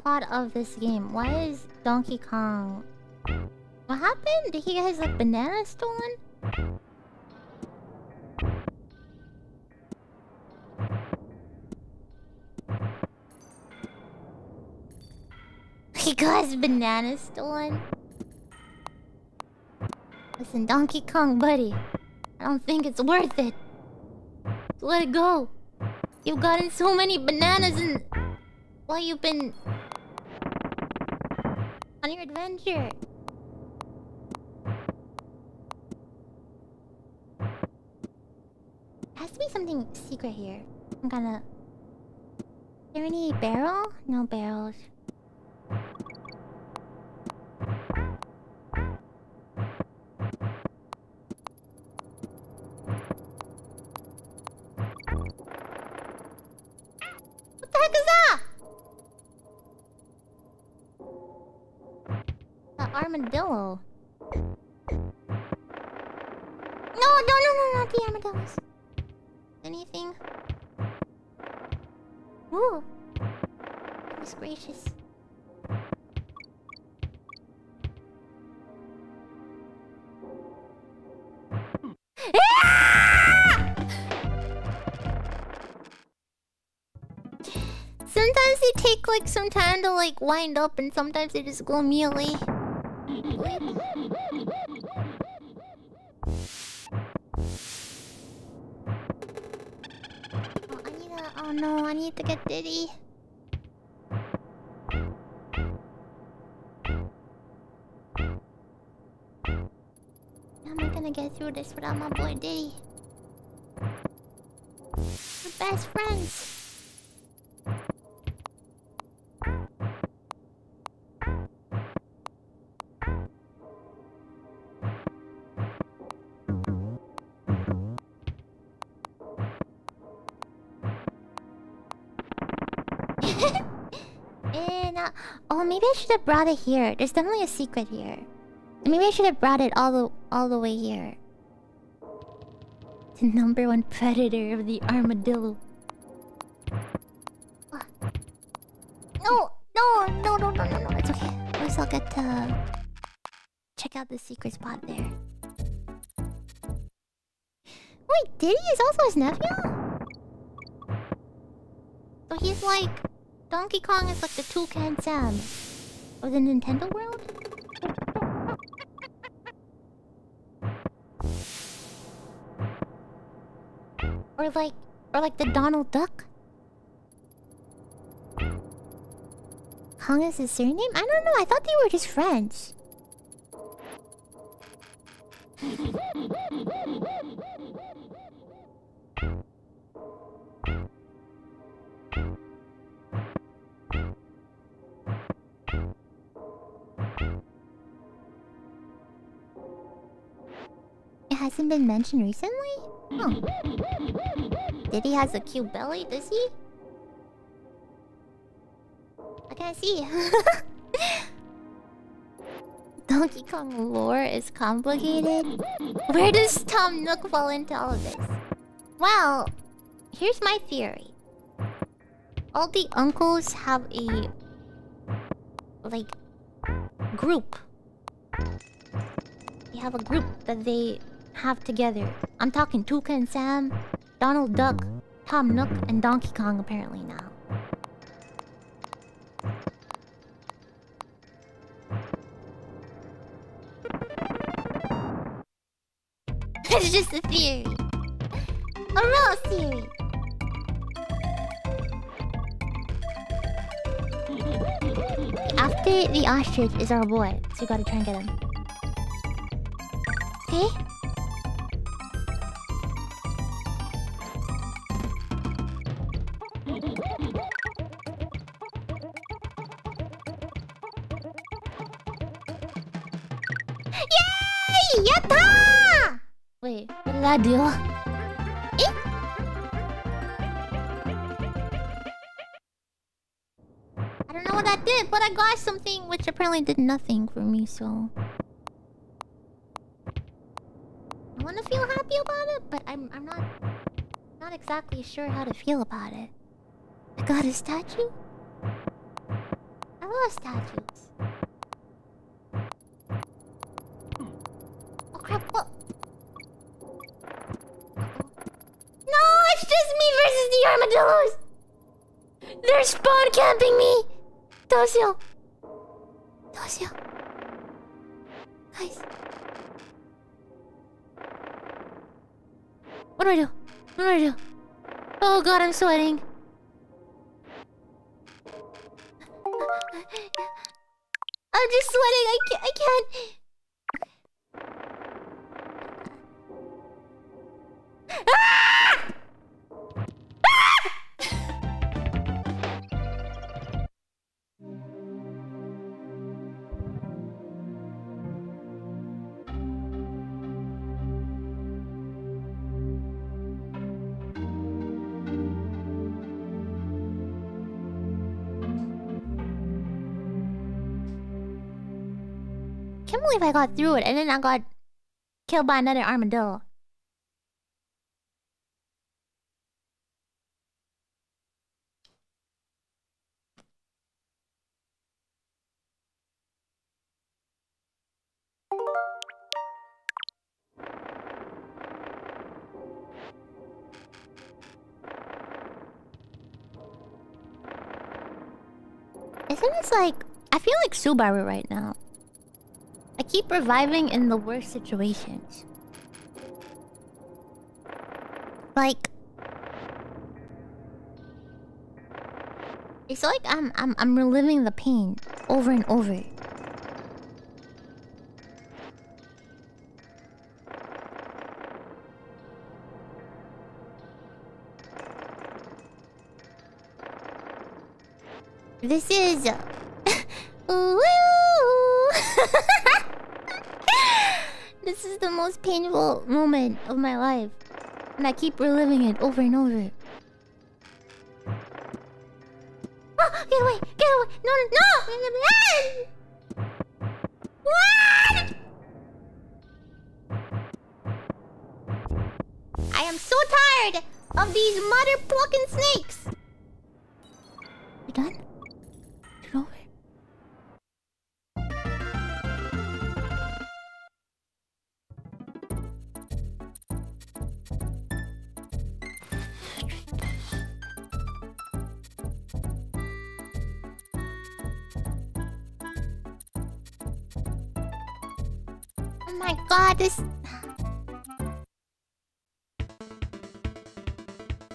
Plot of this game? Why is Donkey Kong... What happened? Did he get his like banana stolen? He got his banana stolen? Listen, Donkey Kong, buddy. I don't think it's worth it. Let it go. You've gotten so many bananas and... While you've been... On your adventure. Has to be something secret here. I'm gonna... Is there any barrel? No barrels. Armadillo. No, no, no, no, not the armadillos. Anything? Ooh. Goodness gracious. Sometimes they take like some time to like wind up and sometimes they just go immediately. No, I need to get Diddy. How am I gonna get through this without my boy Diddy? We're best friends. I should have brought it here. There's definitely a secret here. Maybe I should have brought it all the all the way here. The number one predator of the armadillo. No, no, no, no, no, no, no. It's okay. At least I'll get to check out the secret spot there. Wait, Diddy is also his nephew? So he's like Donkey Kong is like the Toucan Sam of the Nintendo world? Or like or like the Donald Duck? Kong is his surname? I don't know, I thought they were just friends. Hasn't been mentioned recently? Oh. Diddy has a cute belly, does he? I can't see. Donkey Kong lore is complicated. Where does Tom Nook fall into all of this? Well, here's my theory. All the uncles have a like group. They have a group that they have together. I'm talking Toucan Sam, Donald Duck, Tom Nook, and Donkey Kong apparently now. it's just a theory. A real theory. After the ostrich is our boy, so we gotta try and get him. Okay? Eh? I don't know what that did, but I got something which apparently did nothing for me, so... I want to feel happy about it, but I'm I'm not not exactly sure how to feel about it. I got a statue. I love statues. Spawn me. Dosio. Dosio. Guys. What do I do? What do I do? Oh god, I'm sweating. Can't believe I got through it and then I got killed by another armadillo. Isn't this like... I feel like Subaru right now. Keep reviving in the worst situations. Like... It's like I'm I'm I'm reliving the pain over and over. This is this is the most painful moment of my life. And I keep reliving it over and over.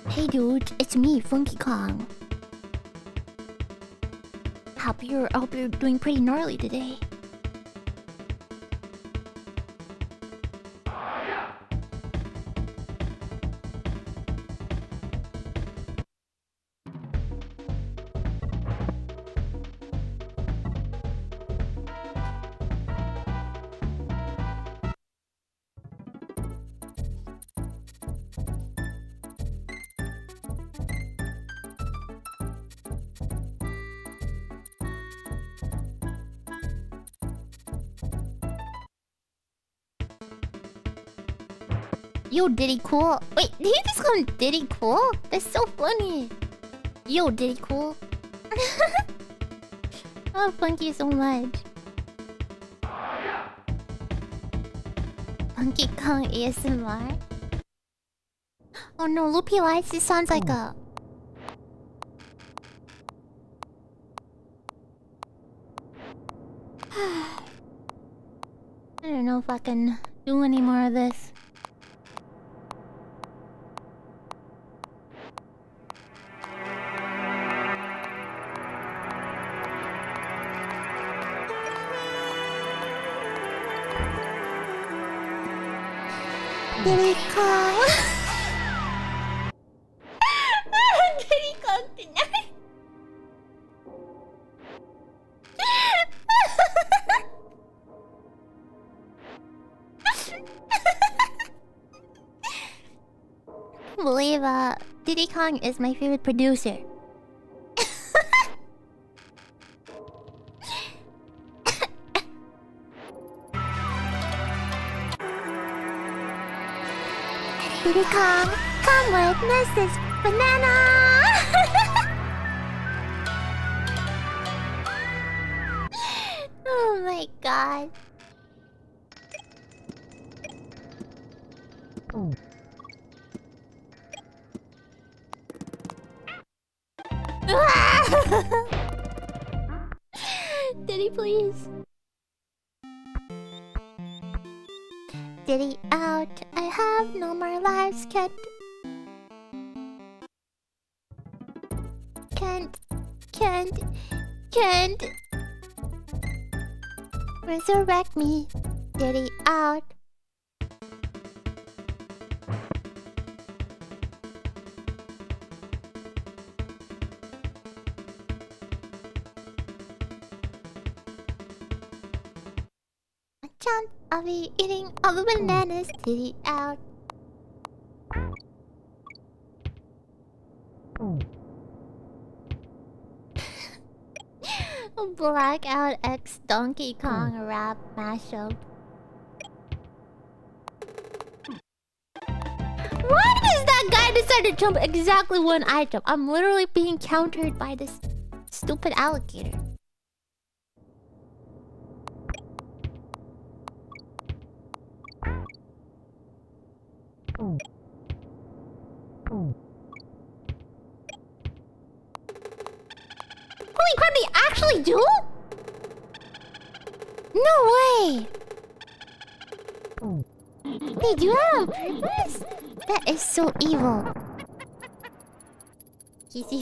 Hey dude, it's me, Funky Kong. Hope you're hope you're doing pretty gnarly today. Yo, Diddy Cool. Wait, did he just call him Diddy Cool? That's so funny. Yo, Diddy Cool. oh, Funky so much. Funky Kong ASMR. Oh no, Loopy Lights, this sounds like a... I don't know if I can do any more of this. Diddy is my favorite producer. Diddy Kong, come witness this banana! Resurrect me. Diddy out. Chant, I'll be eating all the bananas. Diddy out. Blackout X Donkey Kong rap mashup. Why does that guy decide to jump exactly when I jump? I'm literally being countered by this stupid alligator.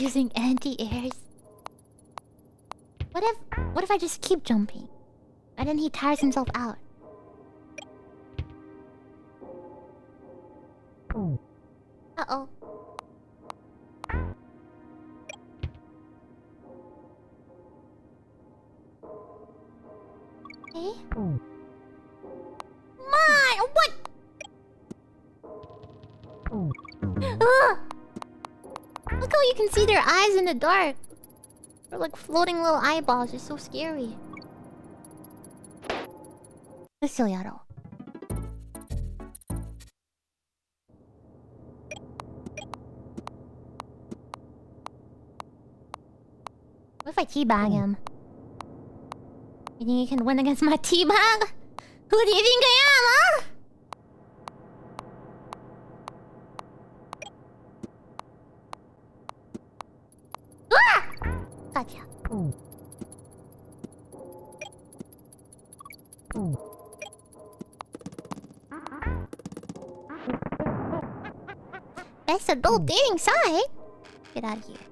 using anti-airs. What if what if I just keep jumping? And then he tires himself out. the dark. They're like floating little eyeballs. It's so scary. Let's Yaro. What if I teabag him? You think you can win against my teabag? Who do you think I am, huh? Adult hmm. dating site? Get out of here.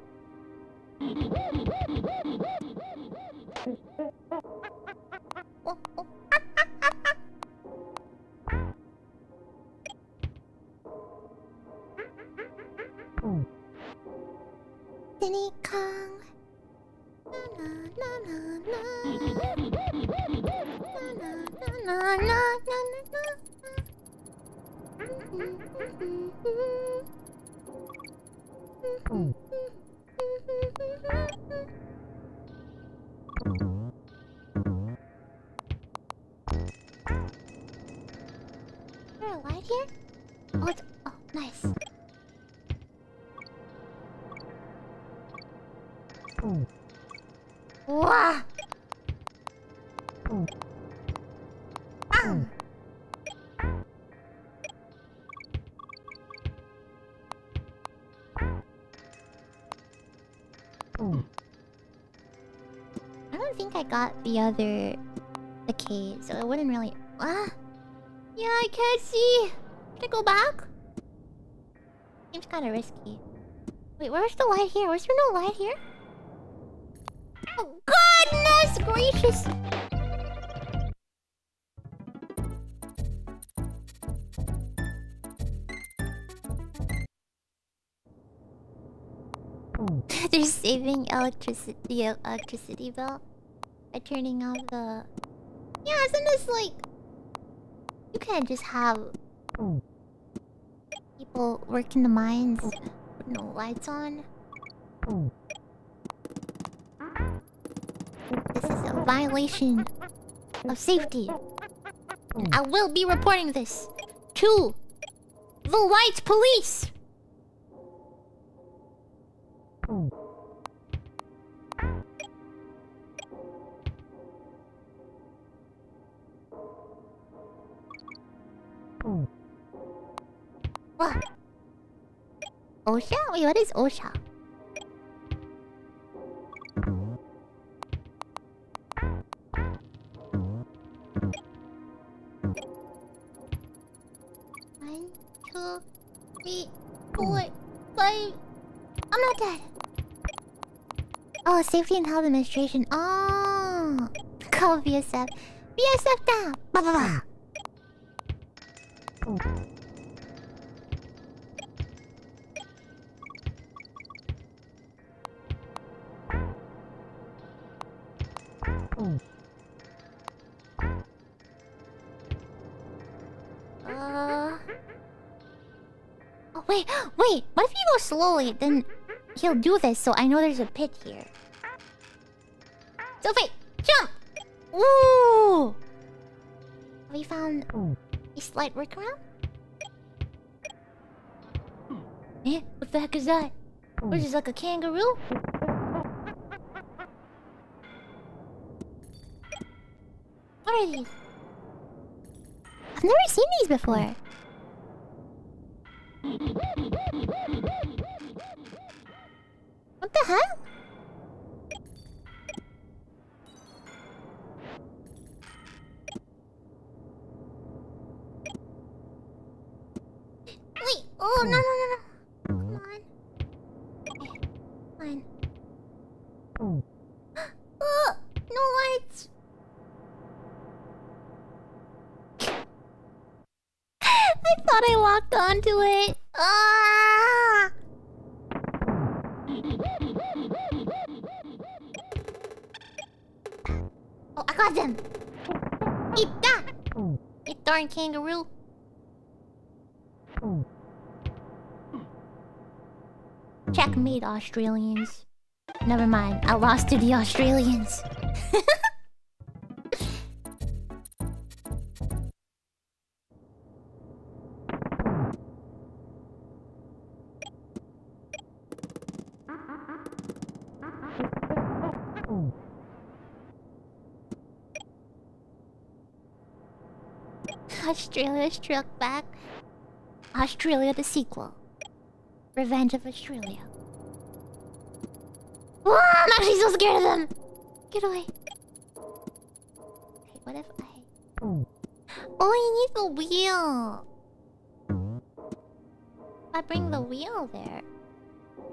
Got the other the cave, so it wouldn't really. Ah, yeah, I can't see. Can I go back? Seems kind of risky. Wait, where's the light here? Was there no light here? Oh goodness gracious! They're saving electricity, electricity bill by turning off the. Yeah, isn't this like? You can't just have people work in the mines with no lights on. This is a violation of safety. I will be reporting this to the light police. Wait, what is OSHA? One, two, three, four, five. I'm not dead. Oh, Safety and Health Administration. Oh, call BSF. BSF down. Ba ba ba. Slowly? Then he'll do this, so I know there's a pit here. Sophie, jump! Ooh! Have you found a slight workaround? Eh? What the heck is that? What is this, like a kangaroo? What are these? I've never seen these before. I locked onto it. Ah! Oh, I got them. Eat that. You darn kangaroo. Checkmate, Australians. Never mind, I lost to the Australians. Australia struck back. Australia the sequel. Revenge of Australia. Oh, I'm actually so scared of them. Get away. Okay, what if I... Oh, you need the wheel. If I bring the wheel there.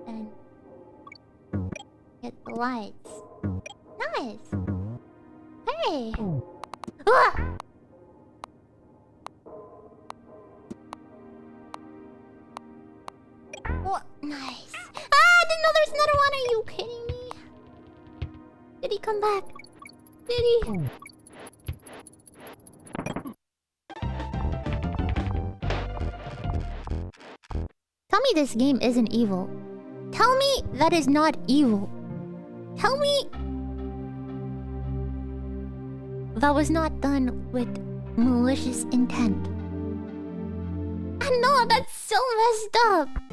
And... Get the lights. Nice. Hey. Ah! Nice. Ah, I didn't know there's another one. Are you kidding me? Did he come back? Did he? Tell me this game isn't evil. Tell me that is not evil. Tell me that was not done with malicious intent. I know that's so messed up.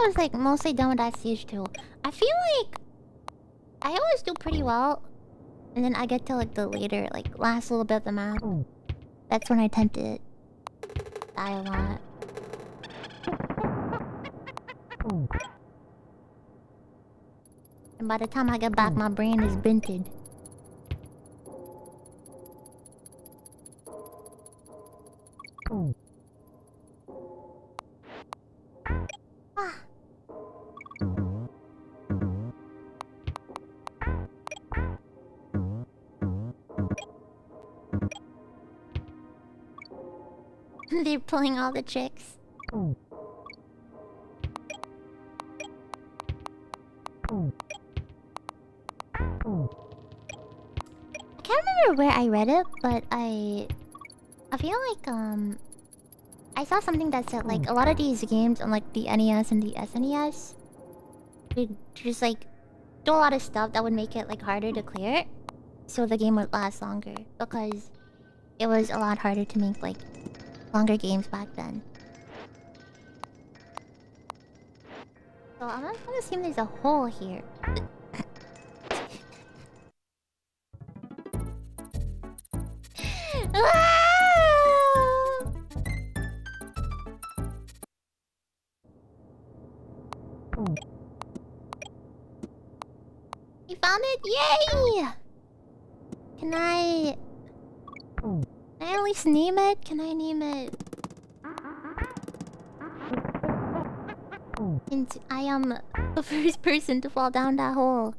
I was like mostly done with that siege too. I feel like I always do pretty well. And then I get to like the later, like last little bit of the map. That's when I tend to die a lot. And by the time I get back, my brain is binted. They're pulling all the tricks. I can't remember where I read it, but I I feel like um I saw something that said like a lot of these games on like the NES and the SNES just like do a lot of stuff that would make it like harder to clear so the game would last longer because it was a lot harder to make like longer games back then. So I'm not gonna assume there's a hole here. I am the first person to fall down that hole.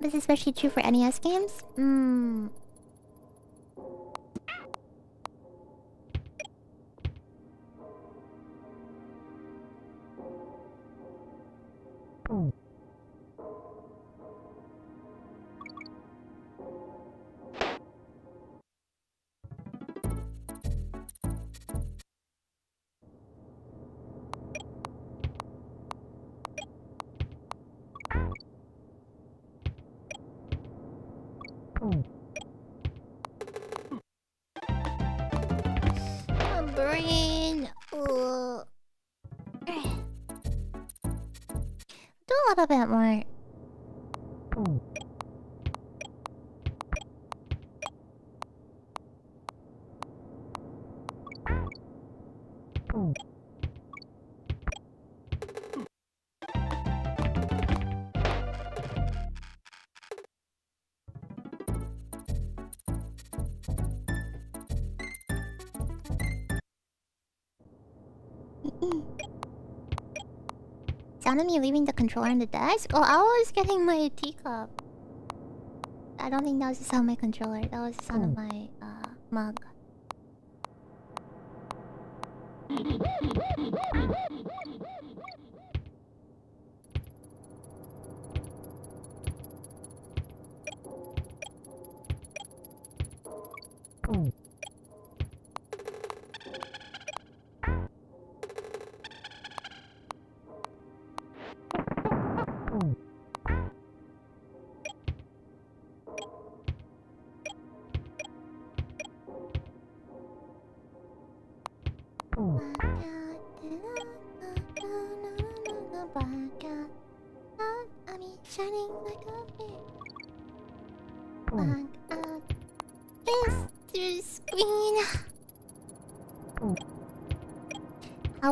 This is especially true for NES games? Hmm. Sound of me leaving the controller on the desk? Oh, I was getting my teacup. I don't think that was the sound of my controller. That was the sound of hmm. my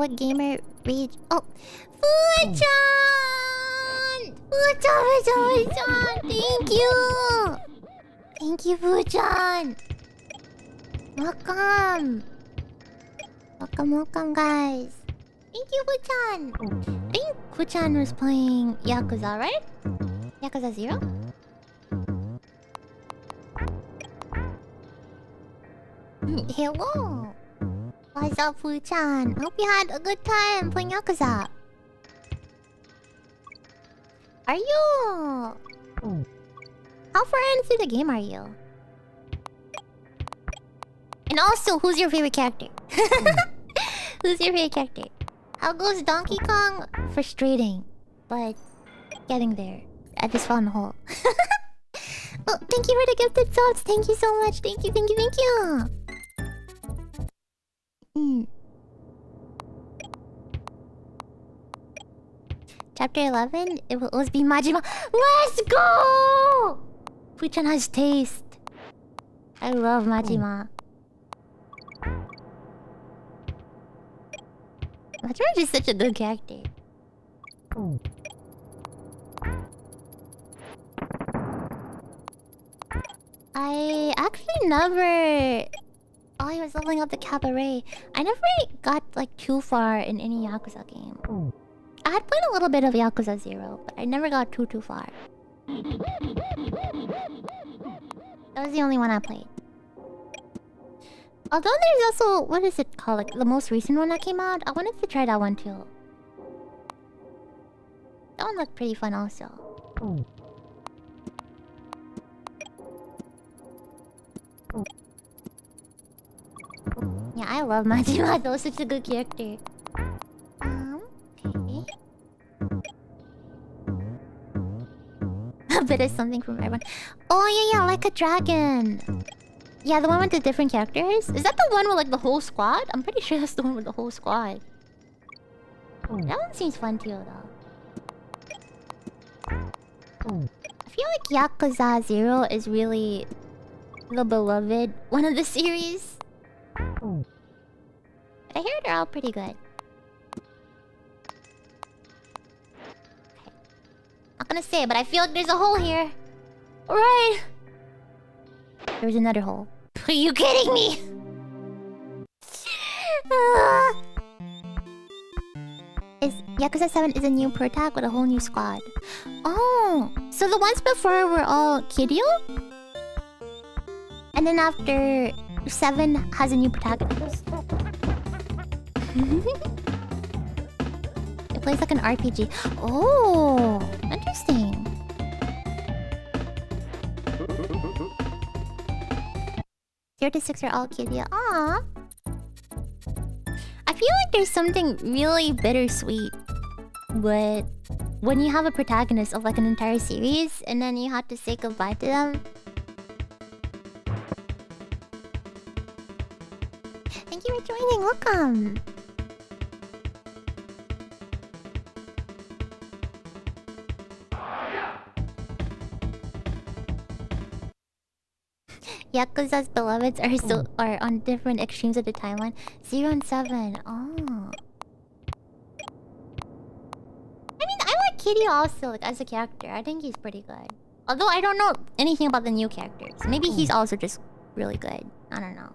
Gamer rage. Oh, Fuchan! Fuchan, Fuchan, Fuchan! Thank you! Thank you, Fuchan! Welcome! Welcome, welcome, guys. Thank you, Fuchan! I think Fuchan was playing Yakuza, right? Yakuza 0? Hello! Up, Fuchan? Hope you had a good time playing Yakuza. Are you... How far into the game are you? And also, who's your favorite character? who's your favorite character? How goes Donkey Kong? Frustrating, but getting there. I just found a hole. oh, thank you for the gifted subs. Thank you so much. Thank you, thank you, thank you. Chapter 11, it will always be Majima. Let's go! Fuchan has taste. I love Majima. Majima is such a good character. I actually never... Oh, I was leveling up the cabaret. I never got like too far in any Yakuza game. I had played a little bit of Yakuza 0, but I never got too too far. That was the only one I played. Although there's also... What is it called? Like the most recent one that came out? I wanted to try that one too. That one looked pretty fun also. Yeah, I love Majima though, such a good character. Um, okay. a bit of something from everyone. Oh yeah, yeah, like a dragon. Yeah, the one with the different characters. Is that the one with like the whole squad? I'm pretty sure that's the one with the whole squad. That one seems fun too, though. I feel like Yakuza 0 is really the beloved one of the series. I hear they're all pretty good. Okay. Not gonna say, but I feel like there's a hole here. Right. There's another hole. Are you kidding me? Is Yakuza 7 is a new protag with a whole new squad. Oh, so the ones before were all Kiryu? And then after 7 has a new protagonist. it plays like an RPG. Oh, interesting. Zero to six are all Kiryu. Aww. I feel like there's something really bittersweet but when you have a protagonist of like an entire series and then you have to say goodbye to them. welcome. Yakuza's beloveds are still are on different extremes of the timeline. Zero and seven. Oh. I mean, I like Kiryu also, like as a character. I think he's pretty good. Although I don't know anything about the new characters. Maybe he's hmm. also just really good. I don't know.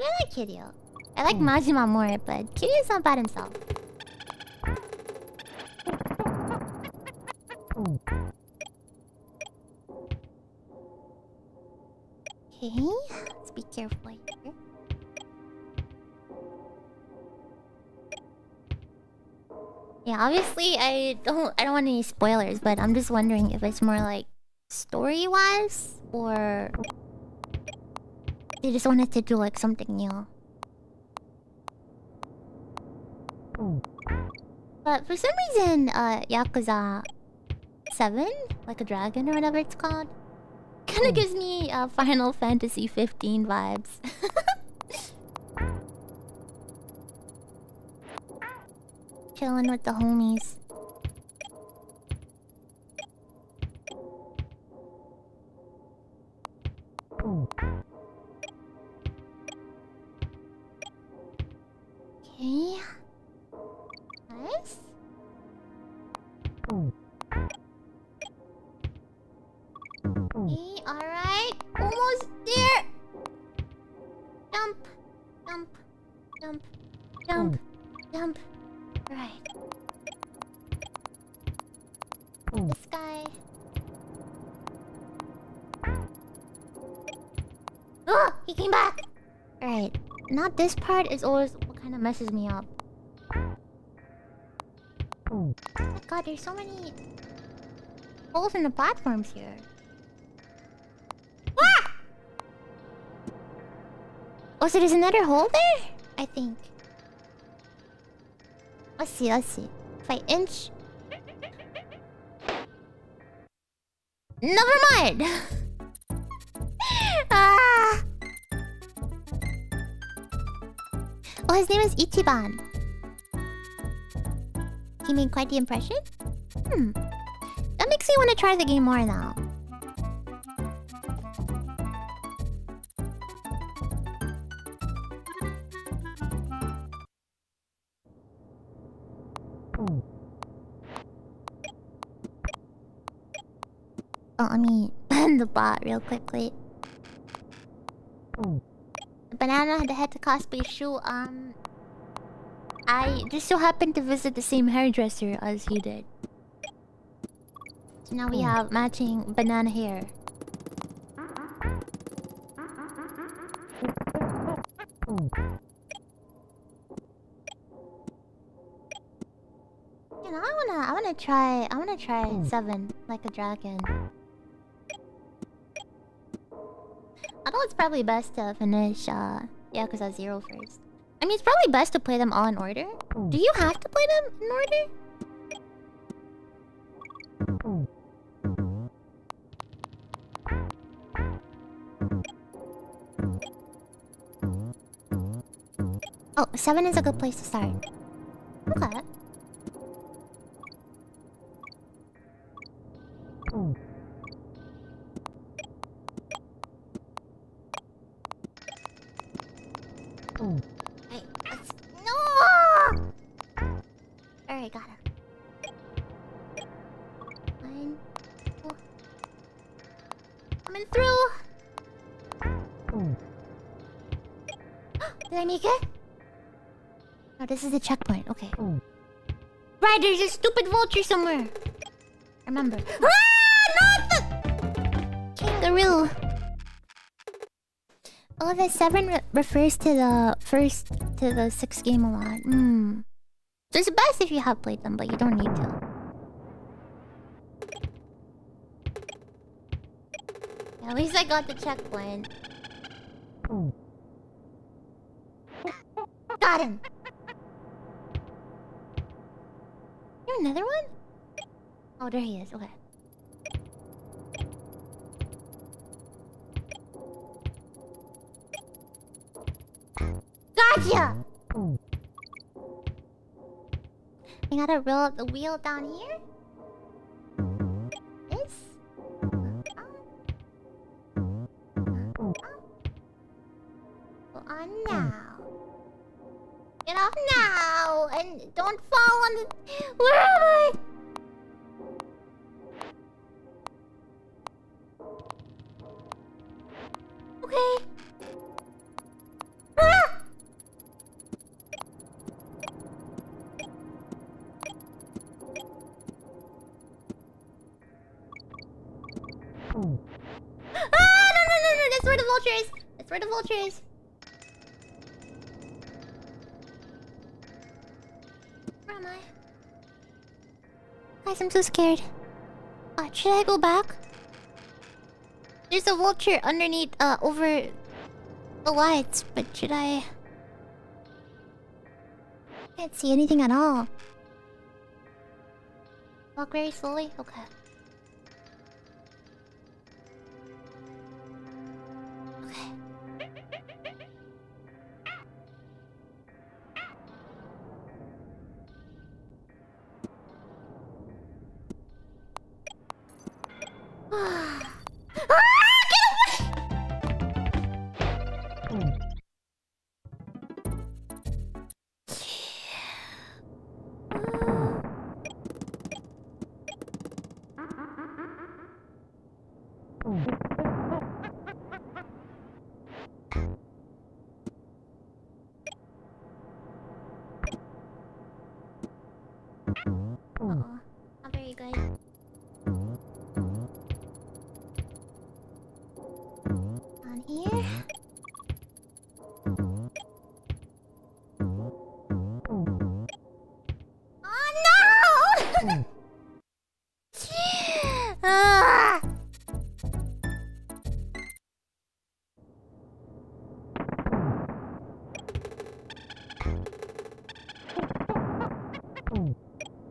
I like Kiryu. I like hmm. Majima more, but Kiryu's not bad himself. Okay, let's be careful here. Yeah, obviously I don't I don't want any spoilers, but I'm just wondering if it's more like story-wise or they just wanted to do like something new. But for some reason, uh, Yakuza 7, like a dragon or whatever it's called, kind of gives me uh, Final Fantasy 15 vibes. Chilling with the homies. This part is always what kind of messes me up. Oh god, there's so many holes in the platforms here. Ah! Oh, so there's another hole there? I think. Let's see, let's see. If I inch... Never mind! his name is Ichiban. He made quite the impression? Hmm. That makes me want to try the game more now. Oh, let me the bot real quickly. Banana had to head to cosplay shoe. Um, I just so happened to visit the same hairdresser as he did. So now we have matching banana hair. You know, I wanna, I wanna try, I wanna try seven like a dragon. Probably best to finish, uh, Yakuza Zero first. I mean, it's probably best to play them all in order. Do you have to play them in order? Oh, seven is a good place to start. Make it? No, this is the checkpoint. Okay. Right, there's a stupid vulture somewhere. Remember. Ah! Not the... Kangaroo! Oh, the 7 re refers to the first... to the 6th game a lot. Hmm. So it's best if you have played them, but you don't need to. At least I got the checkpoint. Got him! There another one? Oh, there he is. Okay. Gotcha! I gotta roll the wheel down here. I'm so scared. Uh, should I go back? There's a vulture underneath, uh, over the lights, but should I... Can't see anything at all. Walk very slowly? Okay.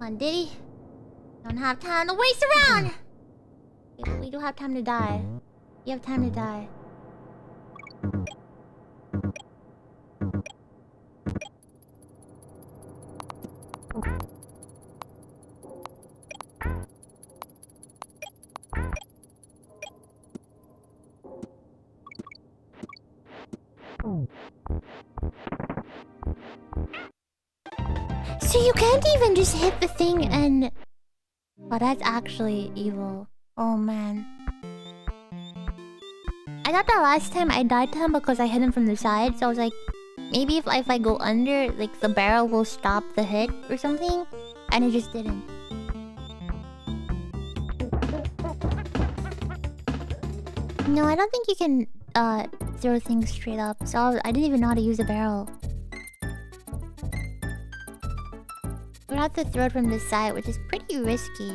On, Diddy. Don't have time to waste around. Hmm. Okay, but we do have time to die. You have time to die. Just hit the thing and... Oh, that's actually evil. Oh, man. I thought that last time I died to him because I hit him from the side, so I was like... Maybe if, if I go under, like, the barrel will stop the hit or something? And it just didn't. No, I don't think you can, uh, throw things straight up. So I didn't even know how to use a barrel. To throw it from the side, which is pretty risky.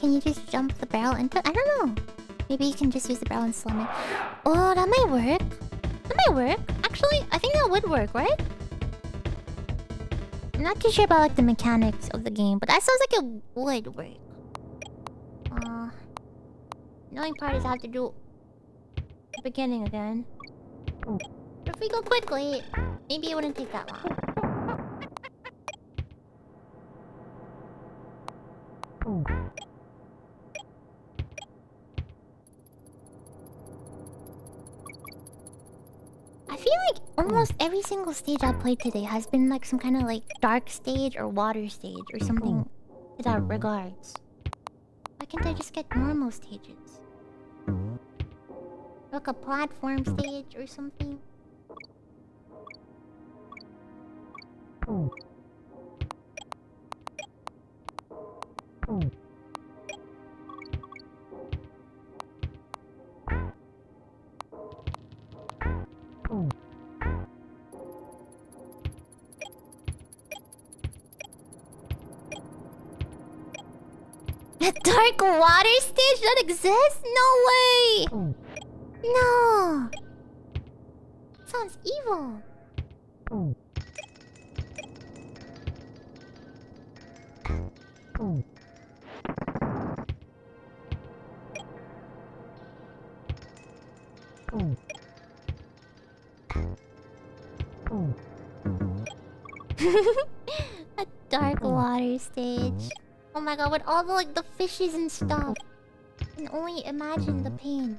Can you just jump the barrel into I don't know. Maybe you can just use the barrel and slam it. Oh, that might work. That might work. Actually, I think that would work, right? I'm not too sure about like the mechanics of the game, but that sounds like it would work. Annoying part is I have to do the beginning again. If we go quickly, maybe it wouldn't take that long. I feel like almost every single stage I played today has been like some kind of like dark stage or water stage or something to that regards. Why can't I just get normal stages? Like a platform stage or something? A dark water stage that exists? No way! No! Sounds evil. A dark water stage. Oh my god, with all the like the fishes and stuff. I can only imagine the pain.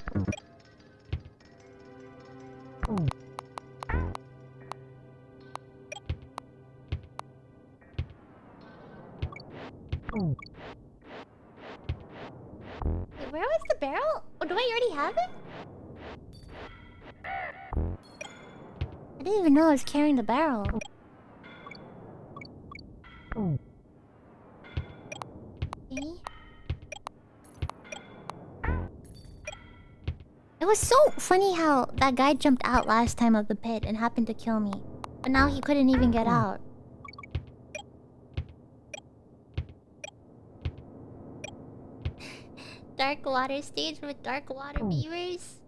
I didn't know I was carrying the barrel. Okay. It was so funny how that guy jumped out last time of the pit and happened to kill me. But now he couldn't even get hmm. out. dark water stage with dark water hmm. beavers.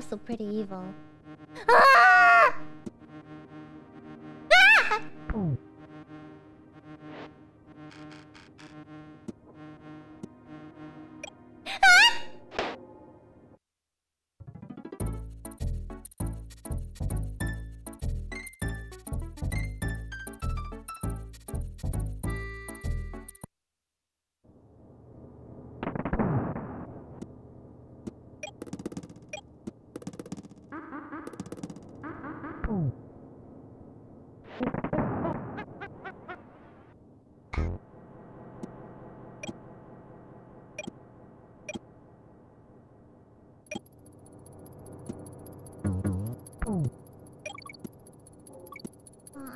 Also pretty evil.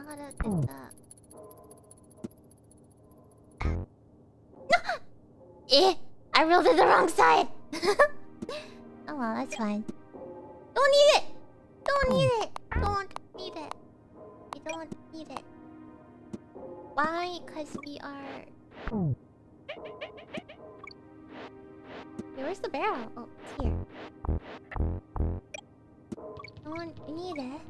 I gotta get that. eh! I rolled it the wrong side! oh well, that's fine. Don't need it! Don't need it! Don't need it. We don't need it. Why? Because we are... Where's the barrel? Oh, it's here. Don't need it.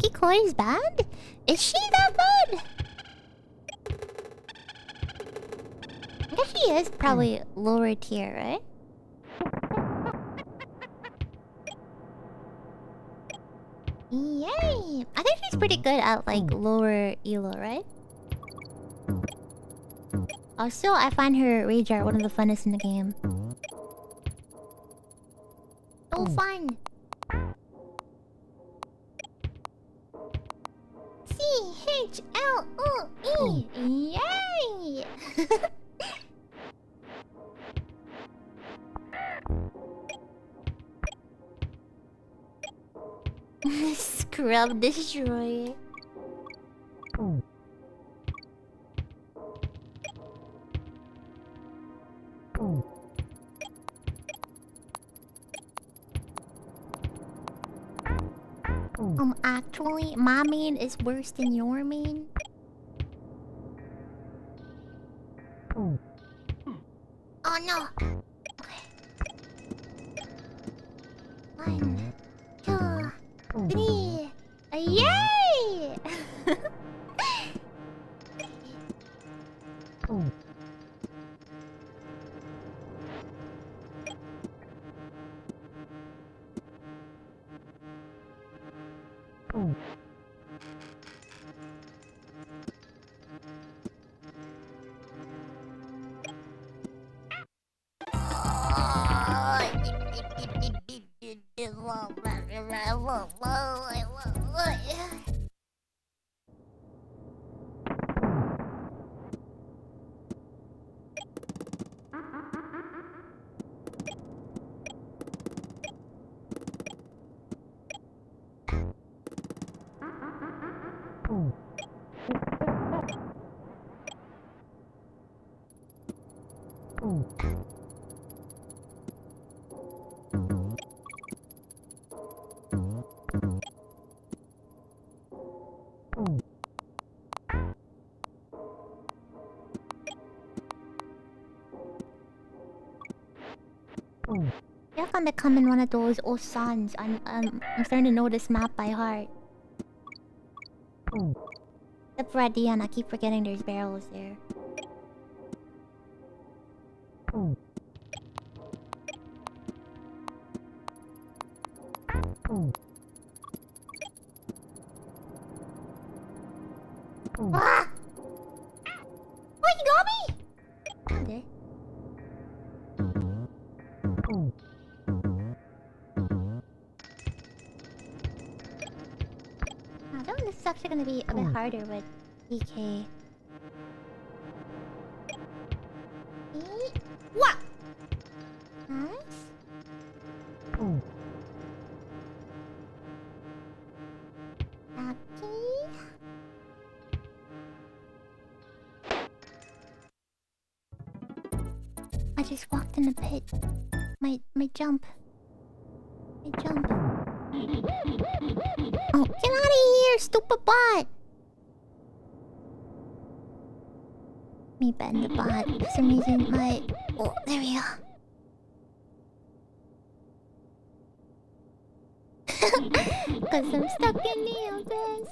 Lucky Chloe's bad? Is she that bad? I guess she is probably lower tier, right? Yay! I think she's pretty good at like lower elo, right? Also, I find her rage art one of the funnest in the game. So hmm. fun! Scrub destroy. Um, actually, my main is worse than your main. I'm becoming one of those old sons. I'm um I'm starting to know this map by heart. Except for at the end, I keep forgetting there's barrels there. Harder with DK. some reason, my oh, there we go. Cause I'm stuck in the abyss.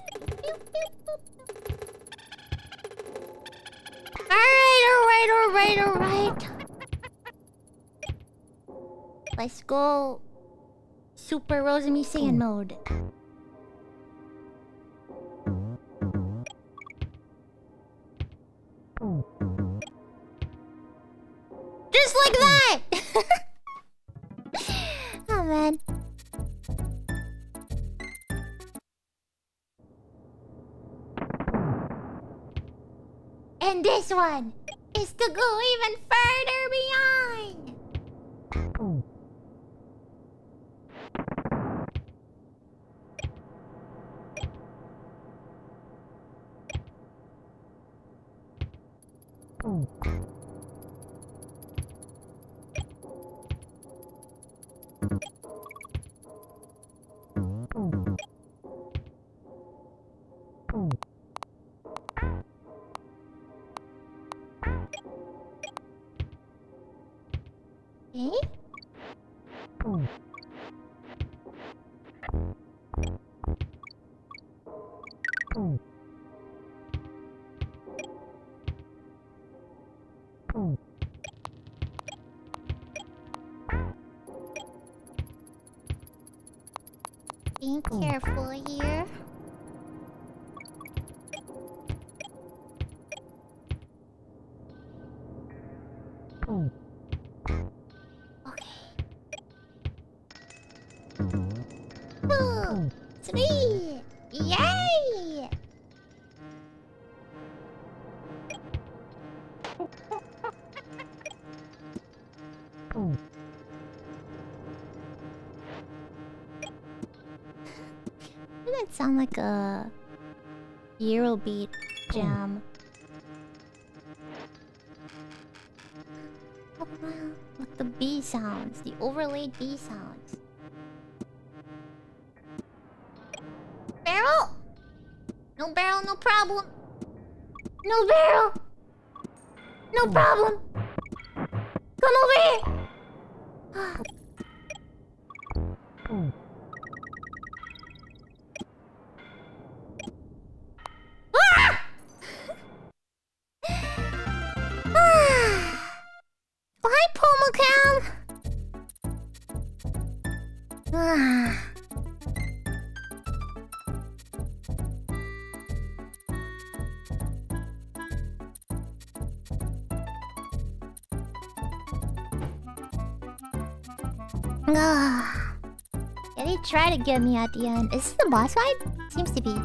Alright, alright, alright, alright. Let's go Super Rosemi Saiyan mode. Careful here. sound like a Eurobeat jam. Oh wow, look the B sounds, the overlaid B sounds. Barrel! No barrel, no problem! No barrel! No hmm. problem! Try to get me at the end. Is this the boss fight? Seems to be.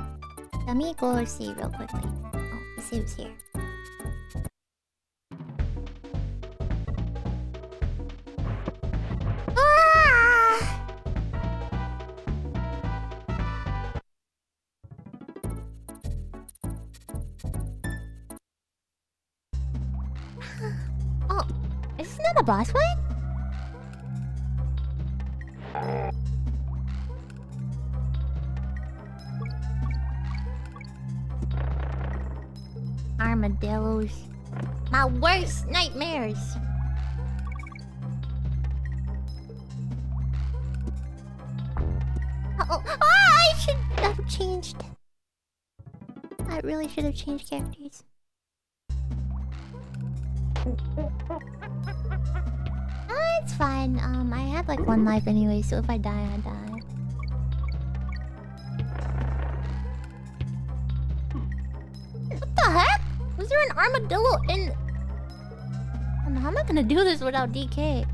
Let me go see real quickly. Oh, let's see who's here. Ah! Oh, is this not a boss fight? Should have changed characters. Ah, it's fine. Um, I have like one life anyway, so if I die, I die. What the heck? Was there an armadillo in... Um, how am I gonna do this without DK?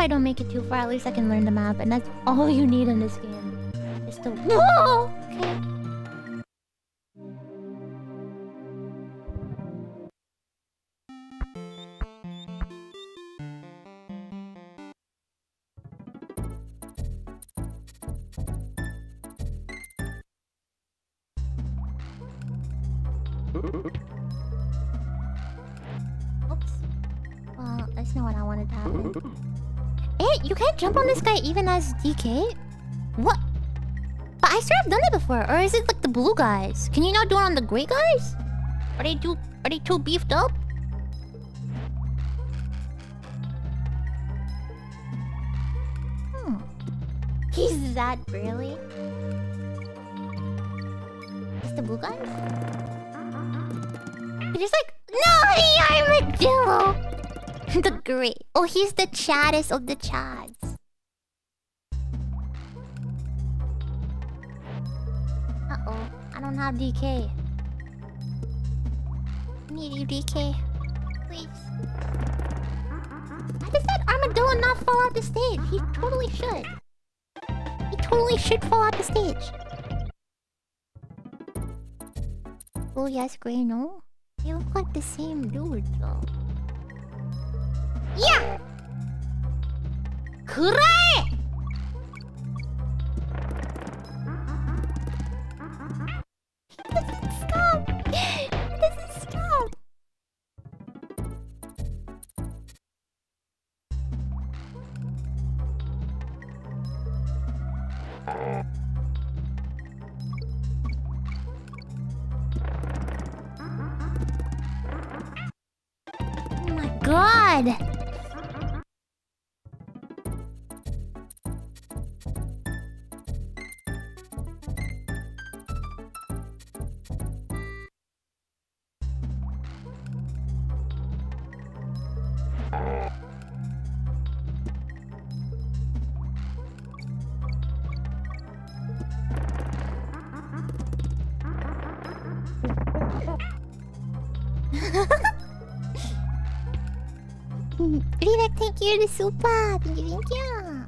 If I don't make it too far, at least I can learn the map, and that's all you need in this game. To... Whoa! This guy even as DK? What? But I swear I've done it before. Or is it like the blue guys? Can you not do it on the gray guys? Are they too are they too beefed up? Hmm. He's that really? Is the blue guys? He's like, no, the armadillo. the great. Oh, he's the chattest of the chads. Have DK. Need you, DK. Please. Why does that armadillo not fall off the stage? He totally should. He totally should fall off the stage. Oh yes, Gray, no? They look like the same dude, though. Yeah! 그 The super! Thank you, thank you!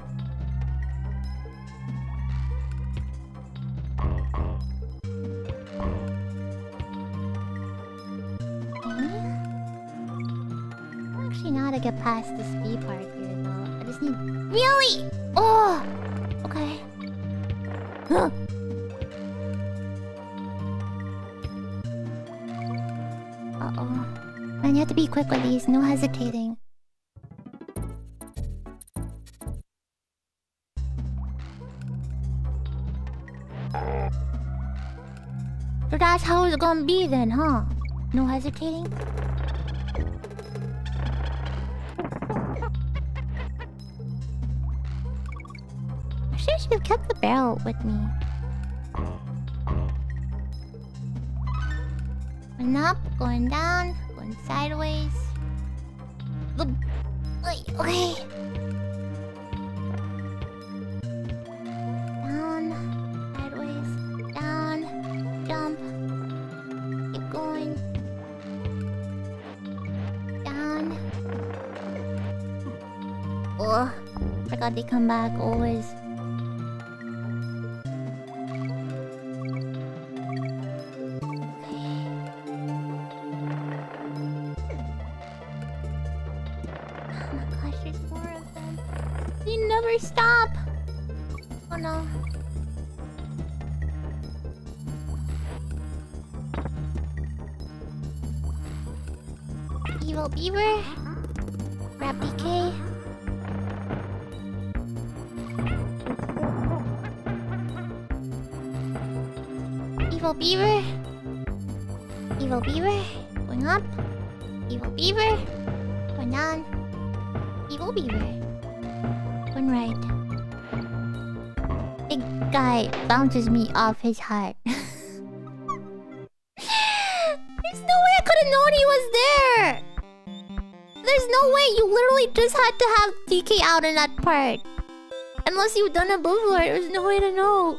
I actually how to get past this B part here, though. I just need... Really? Oh! Okay. Huh. Uh-oh. Man, you have to be quick with these. No hesitating. Be then, huh? No hesitating? I should have kept the barrel with me. Going up, going down, going sideways. The... Okay. Come back always. Bounces me off his heart. There's no way I could have known he was there! There's no way you literally just had to have DK out in that part. Unless you've done it before, there's no way to know.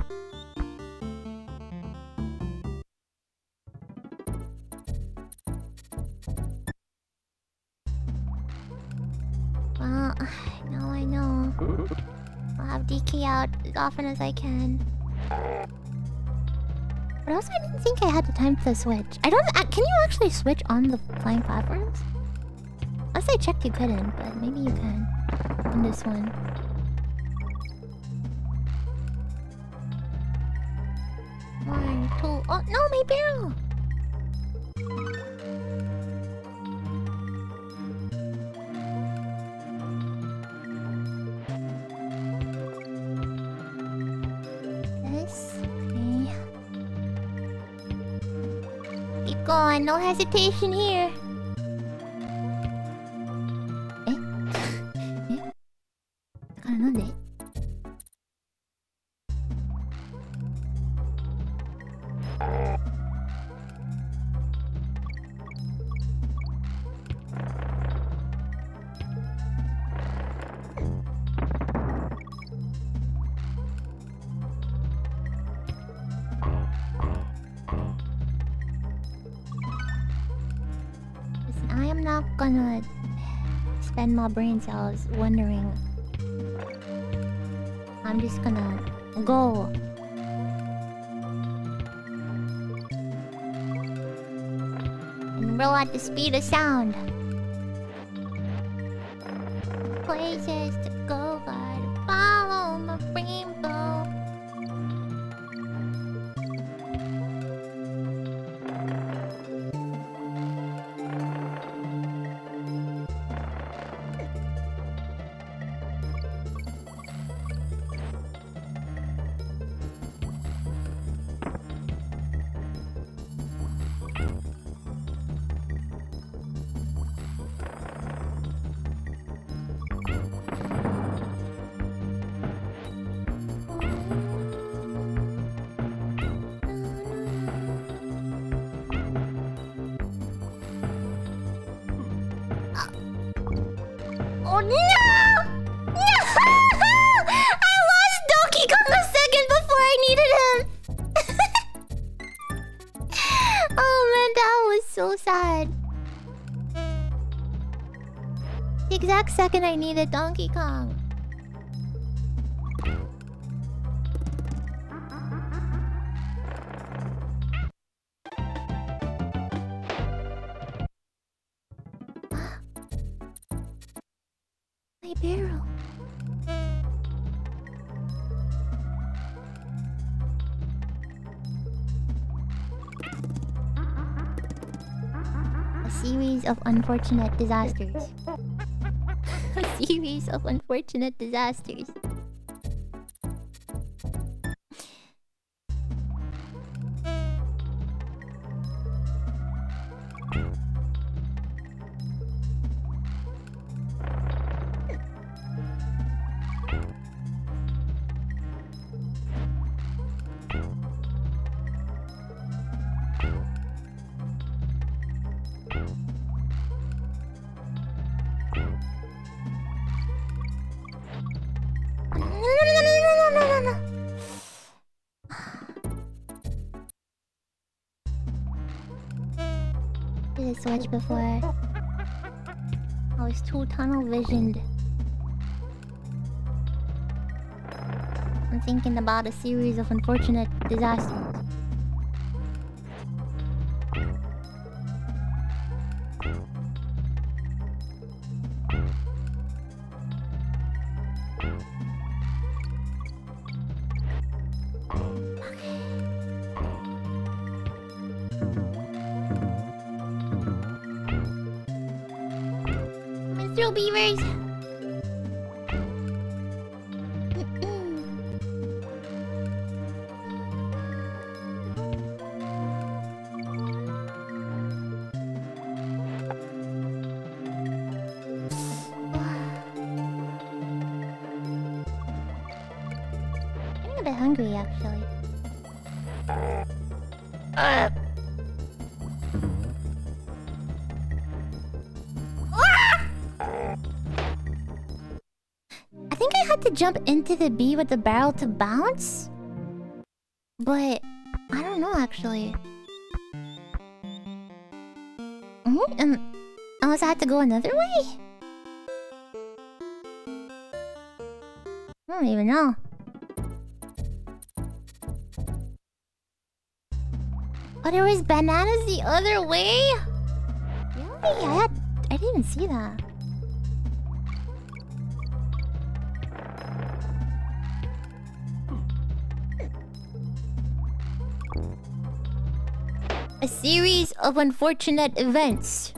Well, now I know. I'll have DK out as often as I can. Think I had the time to switch. I don't. Uh, can you actually switch on the flying platforms? Unless I checked, you couldn't, but maybe you can on this one. One, two. Oh no, my barrel! No hesitation here. Cells wondering. I'm just gonna go. And roll at the speed of sound. Second I needed Donkey Kong. My barrel. A series of unfortunate disasters. Series of unfortunate disasters. Before. I was too tunnel visioned. I'm thinking about a series of unfortunate disasters. Jump into the bee with the barrel to bounce. But I don't know actually. Mhm, um, unless I had to go another way? I don't even know. Oh, there was bananas the other way? Really? I had I didn't even see that. A series of unfortunate events.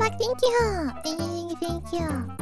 Welcome back. Thank you. Thank you, thank you,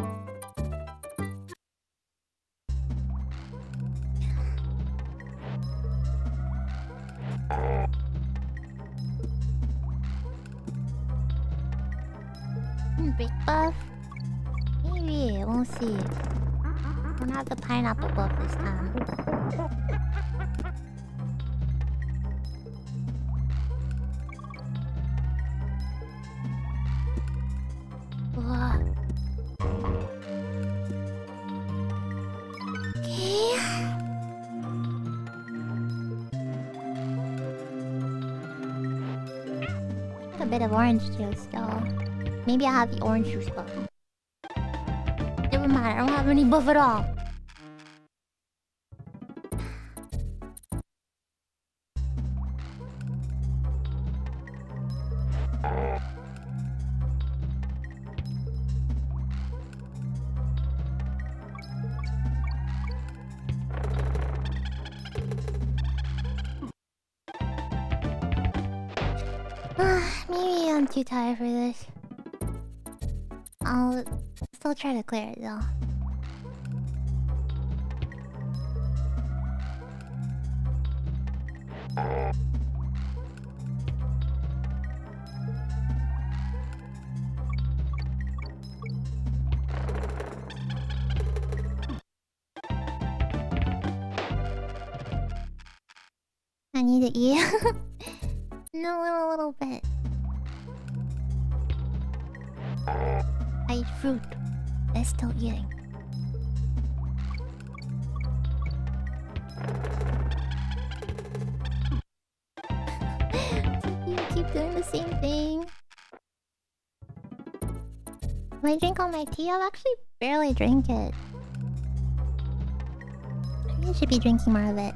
Maybe I have the orange juice buff. Never mind, I don't have any buff at all. Try to clear it though. I drink all my tea, I'll actually barely drink it. Maybe I should be drinking more of it.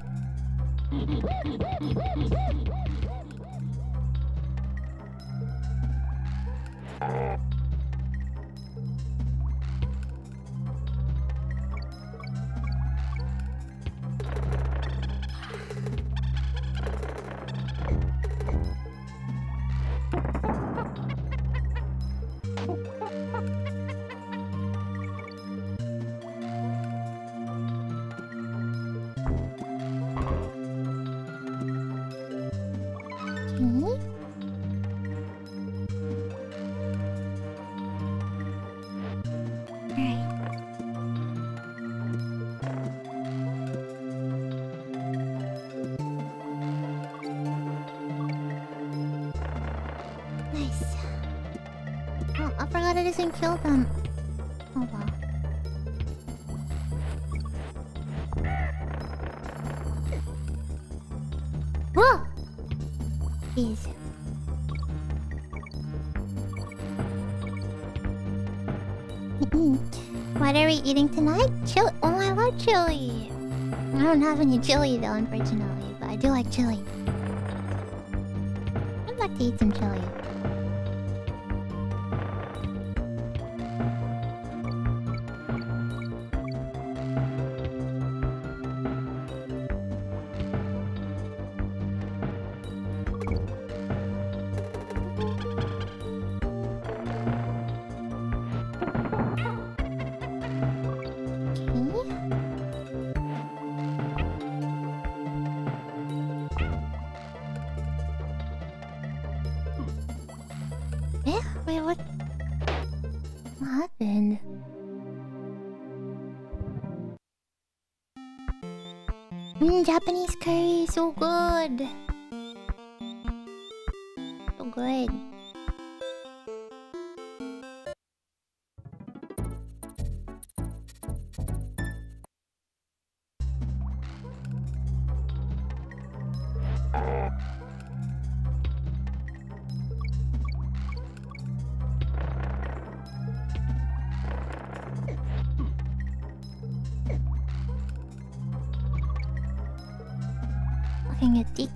Don't have any chili though, unfortunately, but I do like chili.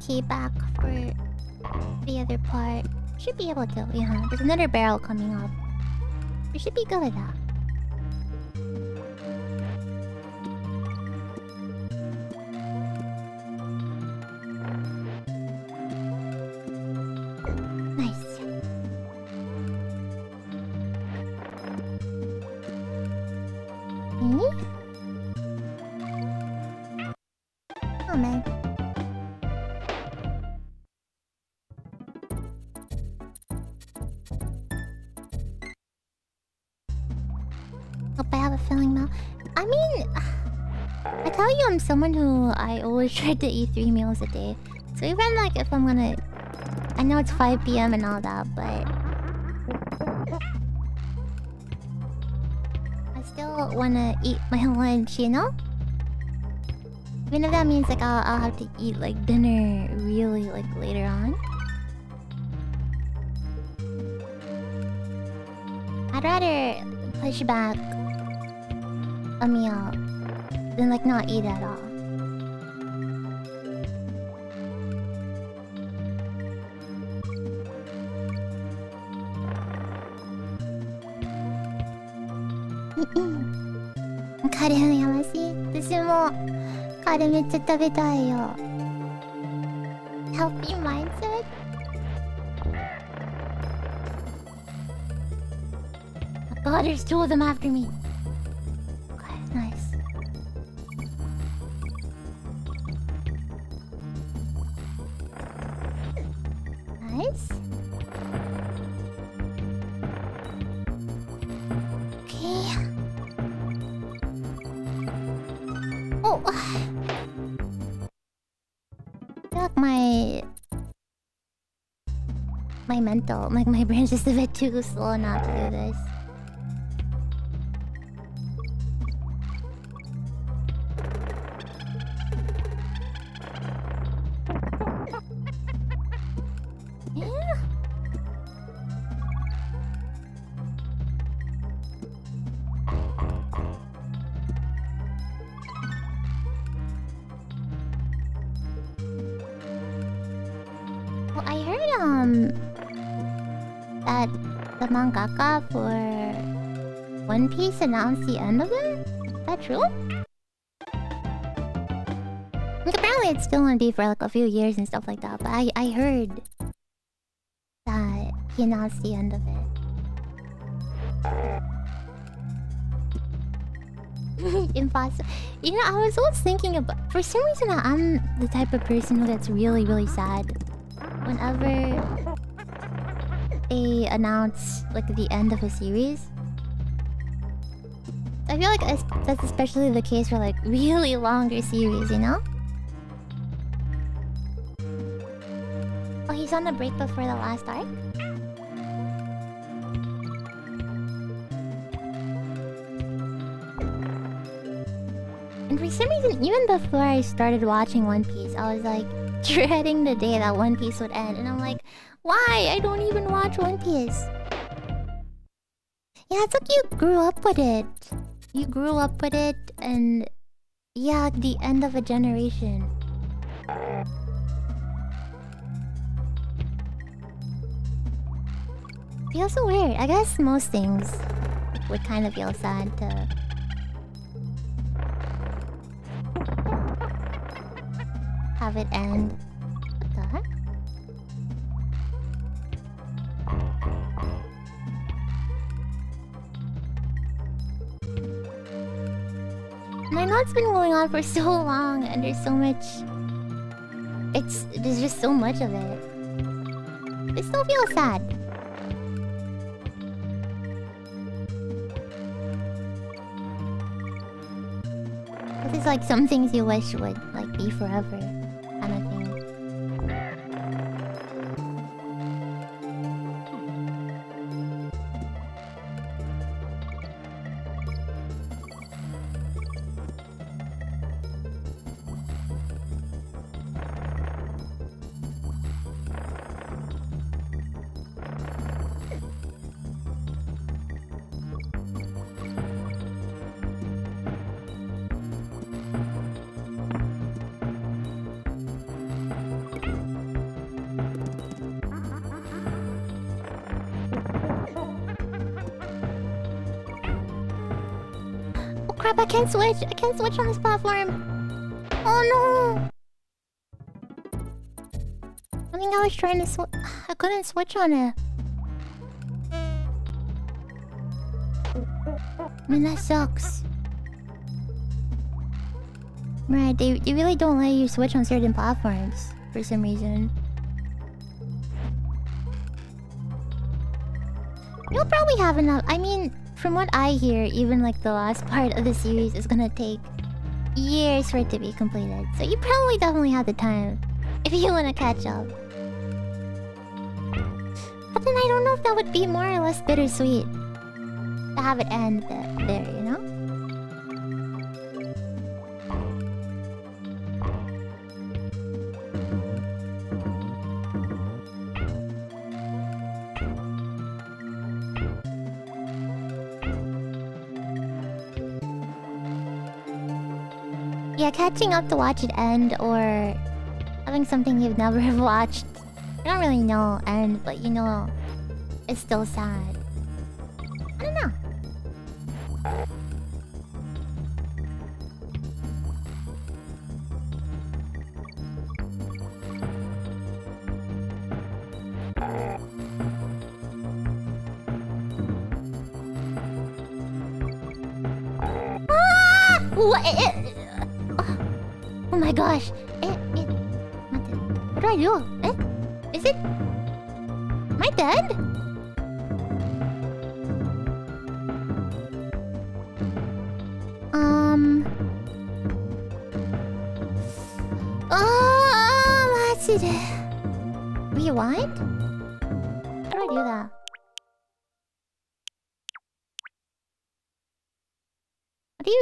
DK back for the other part. Should be able to, yeah. There's another barrel coming up. We should be good with that. Someone who I always try to eat three meals a day. So even like if I'm gonna, I know it's 5 p.m. and all that, but I still wanna eat my lunch, you know? Even if that means like I'll, I'll have to eat like dinner really like later on. I'd rather push back a meal then like not eat at all. カレーやましい私もカレーめっちゃ食べたいよ Healthy mindset? My god, there's two of them after me. Like my brain's just a bit too slow not to do this. Piece announced the end of it. Is that true? Like, apparently, it's still gonna be for like a few years and stuff like that. But I I heard that he announced the end of it. Impossible. You know, I was always thinking about. For some reason, I'm the type of person who gets really, really sad whenever they announce like the end of a series. I feel like that's especially the case for like really longer series, you know? Oh, he's on the break before the last arc? And for some reason, even before I started watching One Piece, I was like dreading the day that One Piece would end. And I'm like, why? I don't even watch One Piece. Yeah, it's like you grew up with it. You grew up with it, and yeah, the end of a generation. Feels so weird. I guess most things would kind of feel sad to have it end. It's been going on for so long, and there's so much. It's there's just so much of it. It still feels sad. This is like some things you wish would like be forever, can't switch. I can't switch on this platform. Oh no! I think I was trying to switch. I couldn't switch on it. I mean that sucks. Right, they, they really don't let you switch on certain platforms for some reason. You'll probably have enough. I mean, from what I hear, even like the last part of the series is gonna take years for it to be completed. So you probably definitely have the time if you wanna catch up. But then I don't know if that would be more or less bittersweet to have it end there, catching up to watch it end or having something you've never watched. You don't really know end, but you know it's still sad.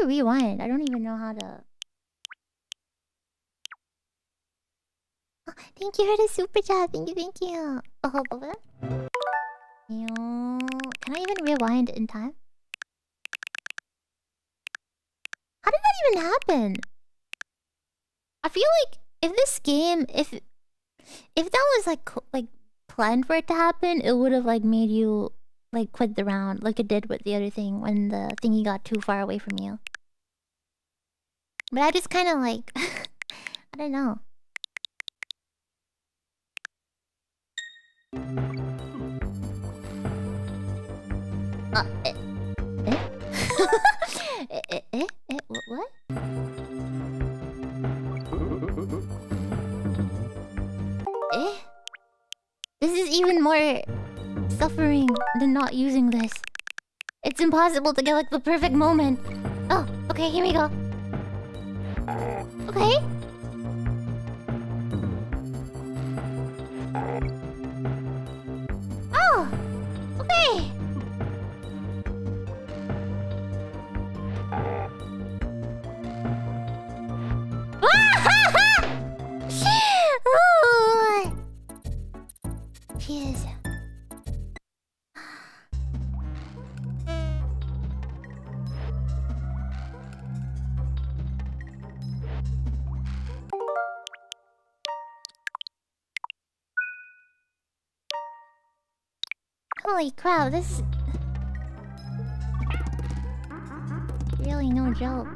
Rewind? I don't even know how to. Oh, thank you for the super chat. Thank you, thank you. Oh. Can I even rewind in time? How did that even happen? I feel like if this game, if if that was like like planned for it to happen, it would have like made you like quit the round, like it did with the other thing when the thingy got too far away from you. But I just kind of like I don't know. Uh, eh, eh? eh, eh, eh, wh- what? Eh? This is even more suffering than not using this. It's impossible to get like the perfect moment. Oh, okay, here we go. OK。Holy crap, this is really no joke.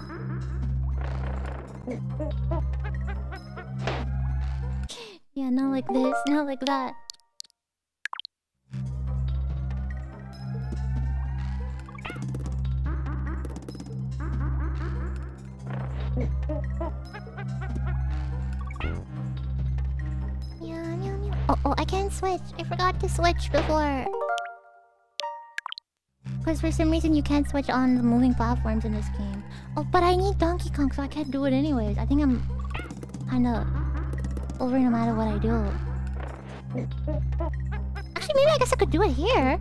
Yeah, not like this, not like that. Meow. Oh, oh, I can't switch. I forgot to switch before. Because for some reason you can't switch on the moving platforms in this game. Oh, but I need Donkey Kong, so I can't do it anyways. I think I'm kind of over no matter what I do. Actually, maybe I guess I could do it here.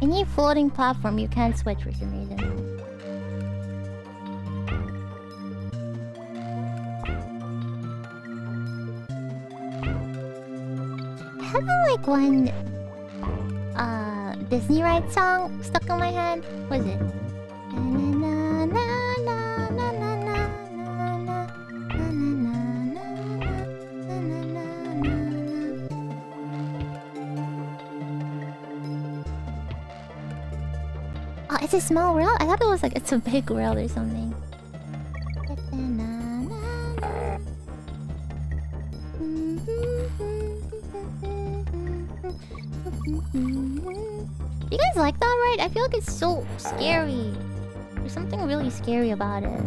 Any floating platform you can't switch for some reason. Have like one Disney ride song stuck in my head. What is it? Oh, it's a small rail? I thought it was like it's a big rail or something. Like it's so scary. There's something really scary about it.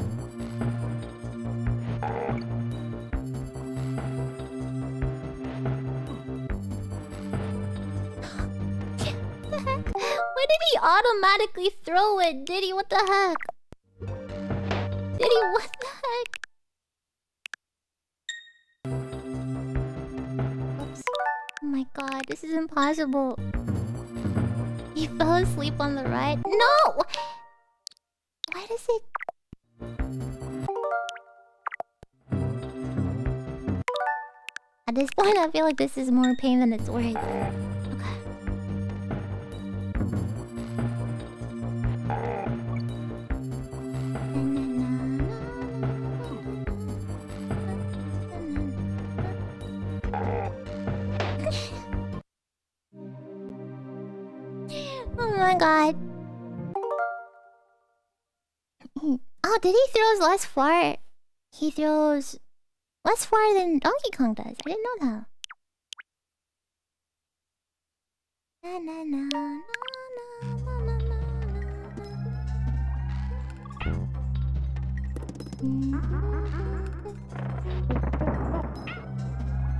Why did he automatically throw it? Did he? What the heck? Did he? What the heck? Oops. Oh my god, this is impossible. Fell asleep on the ride. No! Why does it... At this point, I feel like this is more pain than it's worth. Less far? He throws less far than Donkey Kong does. I didn't know that. Na, na, na,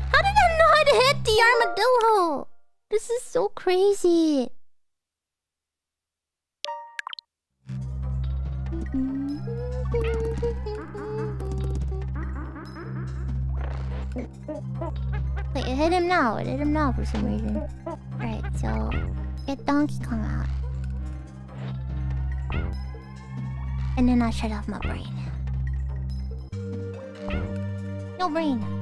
How did I not hit the armadillo? This is so crazy. Wait, it hit him now. It hit him now for some reason. Alright, so get Donkey Kong out. And then I shut off my brain. No brain.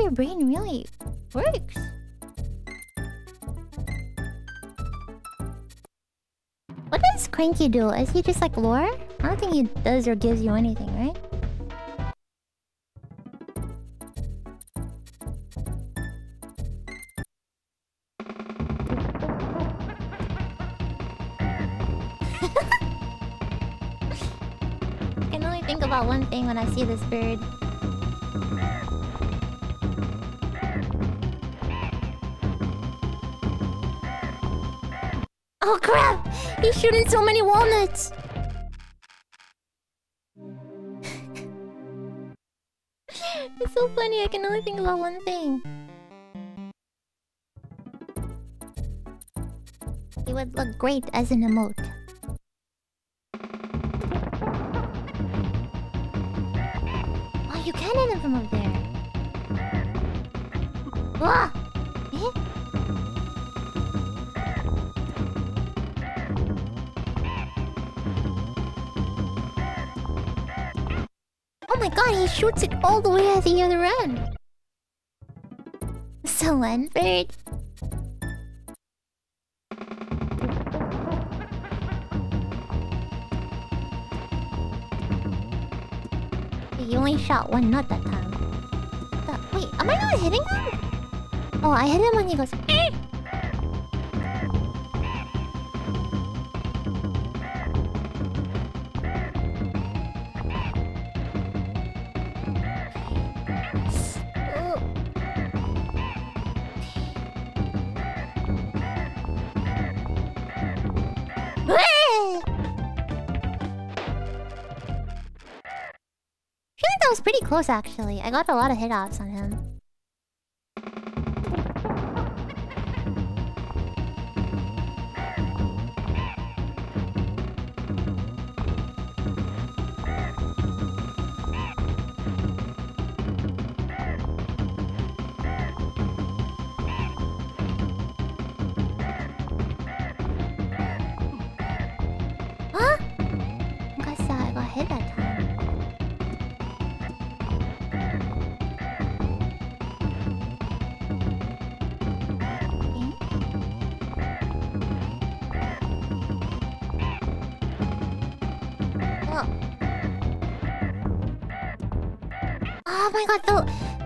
Your brain really works. What does Cranky do? Is he just like lore? I don't think he does or gives you anything, right? I can only think about one thing when I see this bird. He's shooting so many walnuts! it's so funny, I can only think about one thing. He would look great as an emote. Shoots it all the way at the other end. Someone bird. He only shot one nut that time. Wait, am I not hitting him? Oh, I hit him when he goes. Pretty close actually. I got a lot of hit offs on him. My god, the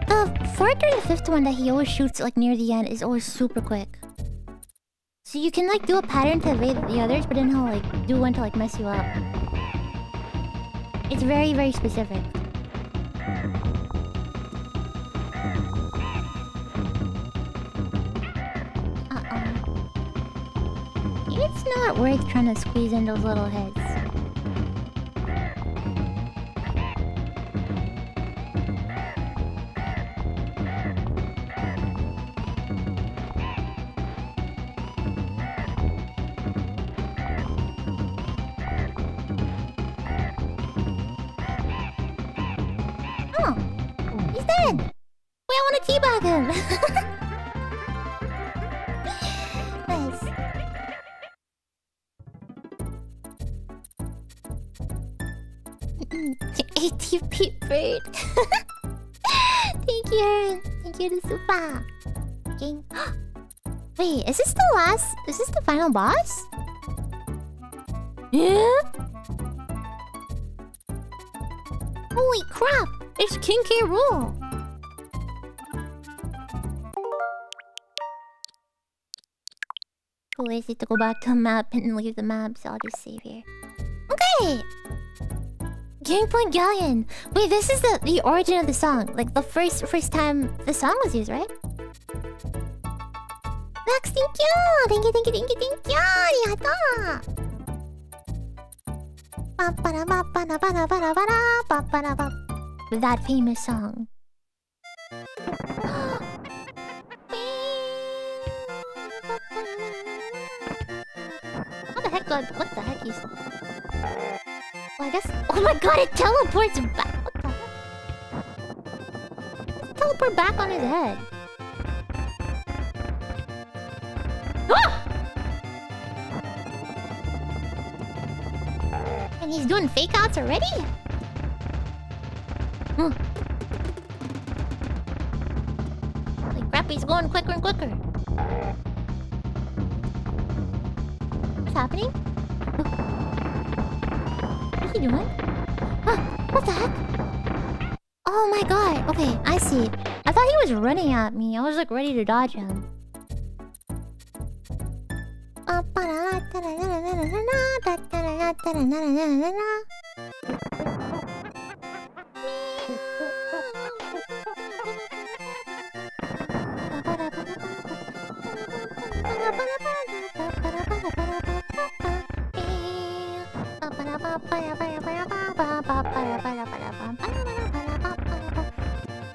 the fourth or the fifth one that he always shoots like near the end is always super quick. So you can like do a pattern to evade the others, but then he'll like do one to like mess you up. It's very, very specific. Uh-oh. It's not worth trying to squeeze in those little heads. Wait, is this the last? Is this the final boss? Yeah. Holy crap! It's King K. Rool. Too lazy to go back to the map and leave the map, so I'll just save here. Okay! Gangplank Galleon! Wait, this is the, the origin of the song. Like, the first first time the song was used, right? Max, thank you! Thank you, thank you, thank you, thank you! That famous song. What the heck? God, what the heck is? Well, I guess. Oh my God! It teleports back. What the heck? Teleport back on his head. And he's doing fake outs already? Hmm. Like crap, he's going quicker and quicker. What's happening? What is he doing? Ah, what the heck? Oh my god. Okay, I see. I thought he was running at me. I was like ready to dodge him.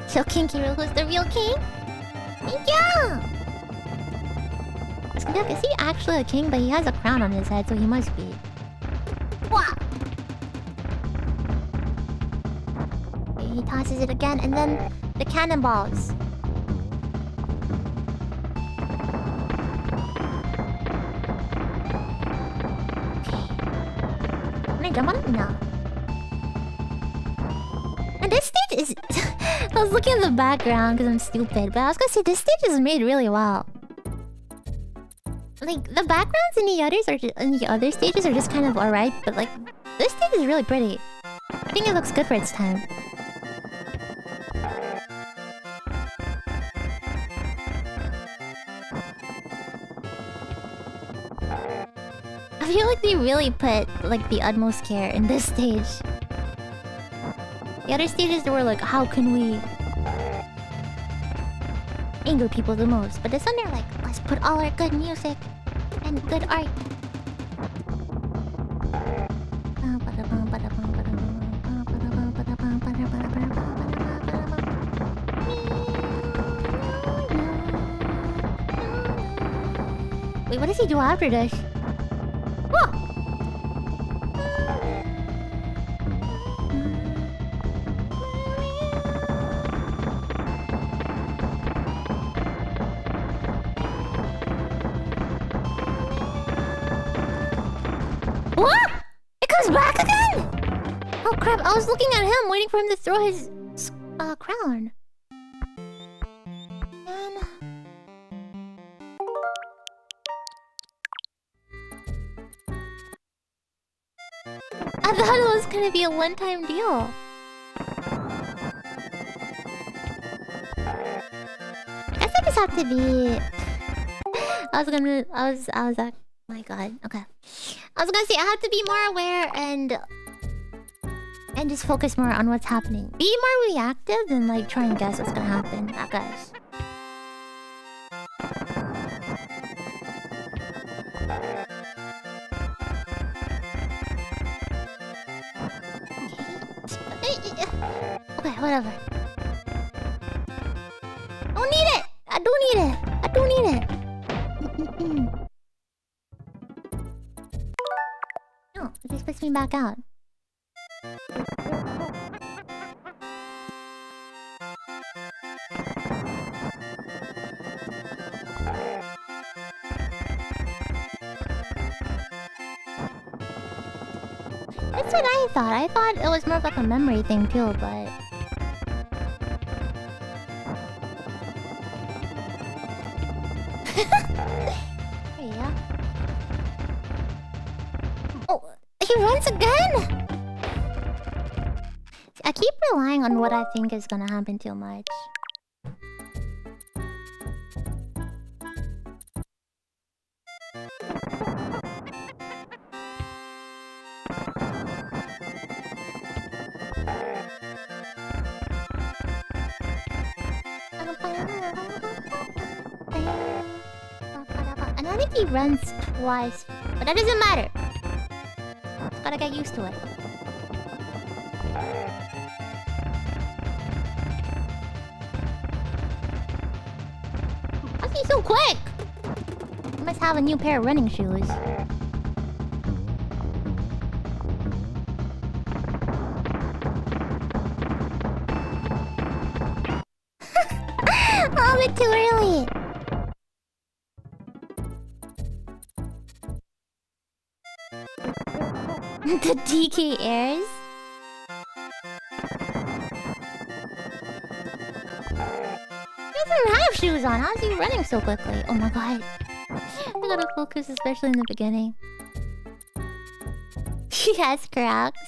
So King K. Rool, who's the real king? Thank you! I Is he actually a king? But he has a crown on his head, so he must be. Wah! He tosses it again, and then the cannonballs. Can I jump on it? No. And this stage is... I was looking at the background because I'm stupid, but I was gonna say this stage is made really well. Like the backgrounds in the others are in the other stages are just kind of alright, but like this stage is really pretty. I think it looks good for its time. I feel like they really put like the utmost care in this stage. The other stages were like, how can we anger people the most? But this one they're like, let's put all our good music and good art. Wait, what does he do after his s- uh, crown. Man. I thought it was gonna be a one-time deal. I guess I just have to be. I was gonna. I was. I was. Uh, my God. Okay. I was gonna say I have to be more aware and and just focus more on what's happening. Be more reactive than like try and guess what's gonna happen. I guess. Okay, whatever. I Don't need it. I don't need it. I don't need it. no, just puts me back out. That's what I thought. I thought it was more of like a memory thing too, but... on what I think is gonna happen too much. And I think he runs twice, but that doesn't matter. Just gotta get used to it. Quick? He must have a new pair of running shoes. oh, bit too early. the DK airs? So quickly? Oh my god. I gotta focus, especially in the beginning. He has Crocs.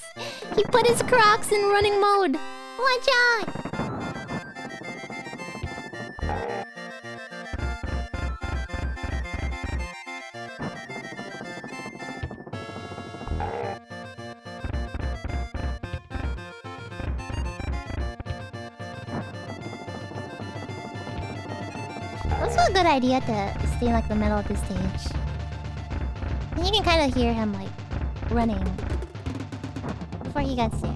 He put his Crocs in running mode. Watch out! Idea to stay in like the middle of the stage. And you can kind of hear him like running before he gets there.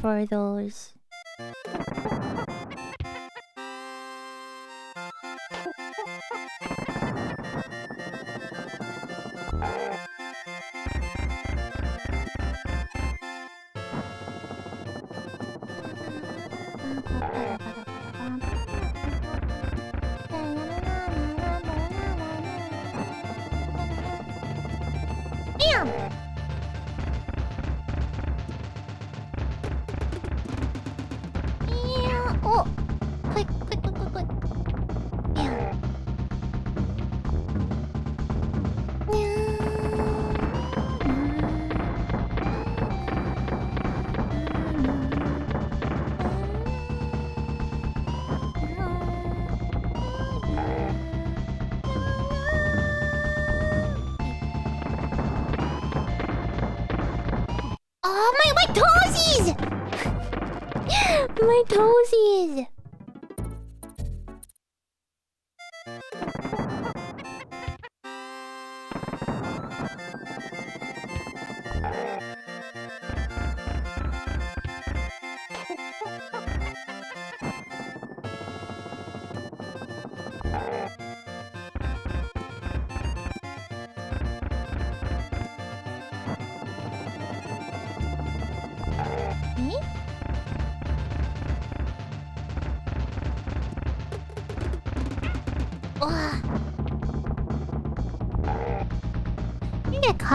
For those.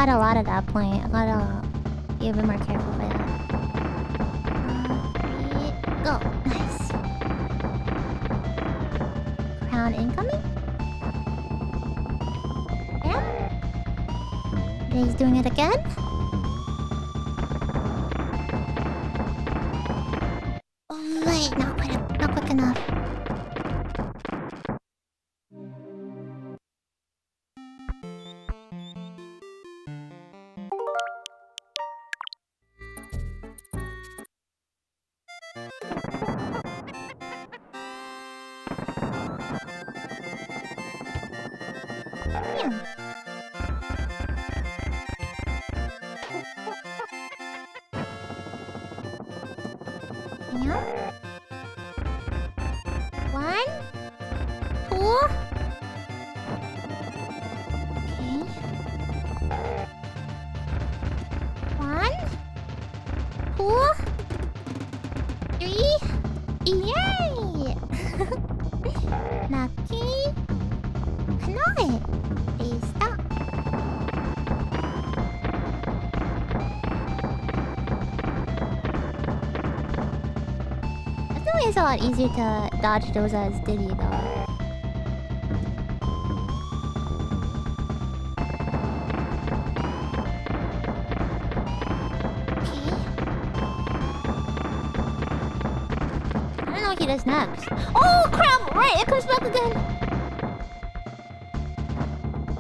A lot at that point. I gotta be a bit more careful for that. Uh, go. Nice. Crown incoming? Yeah. He's doing it again? Wait, not quick, not quick enough. It's a lot easier to dodge those as Diddy though. I don't know what he does next. Oh crap! Right, it comes back again.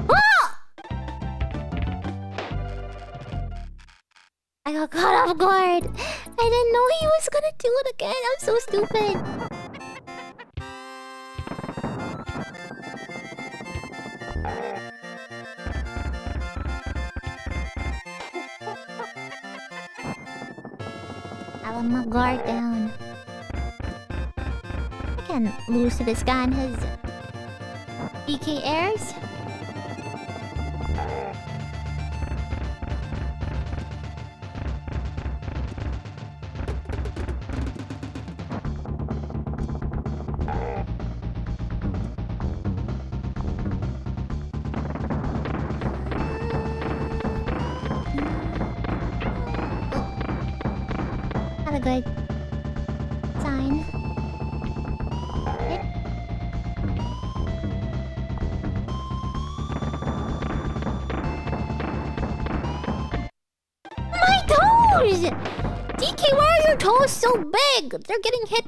Ah! I got caught off guard. I didn't know he was gonna do it so stupid. I want my guard down. I can lose to this guy and his DK airs. They're getting hit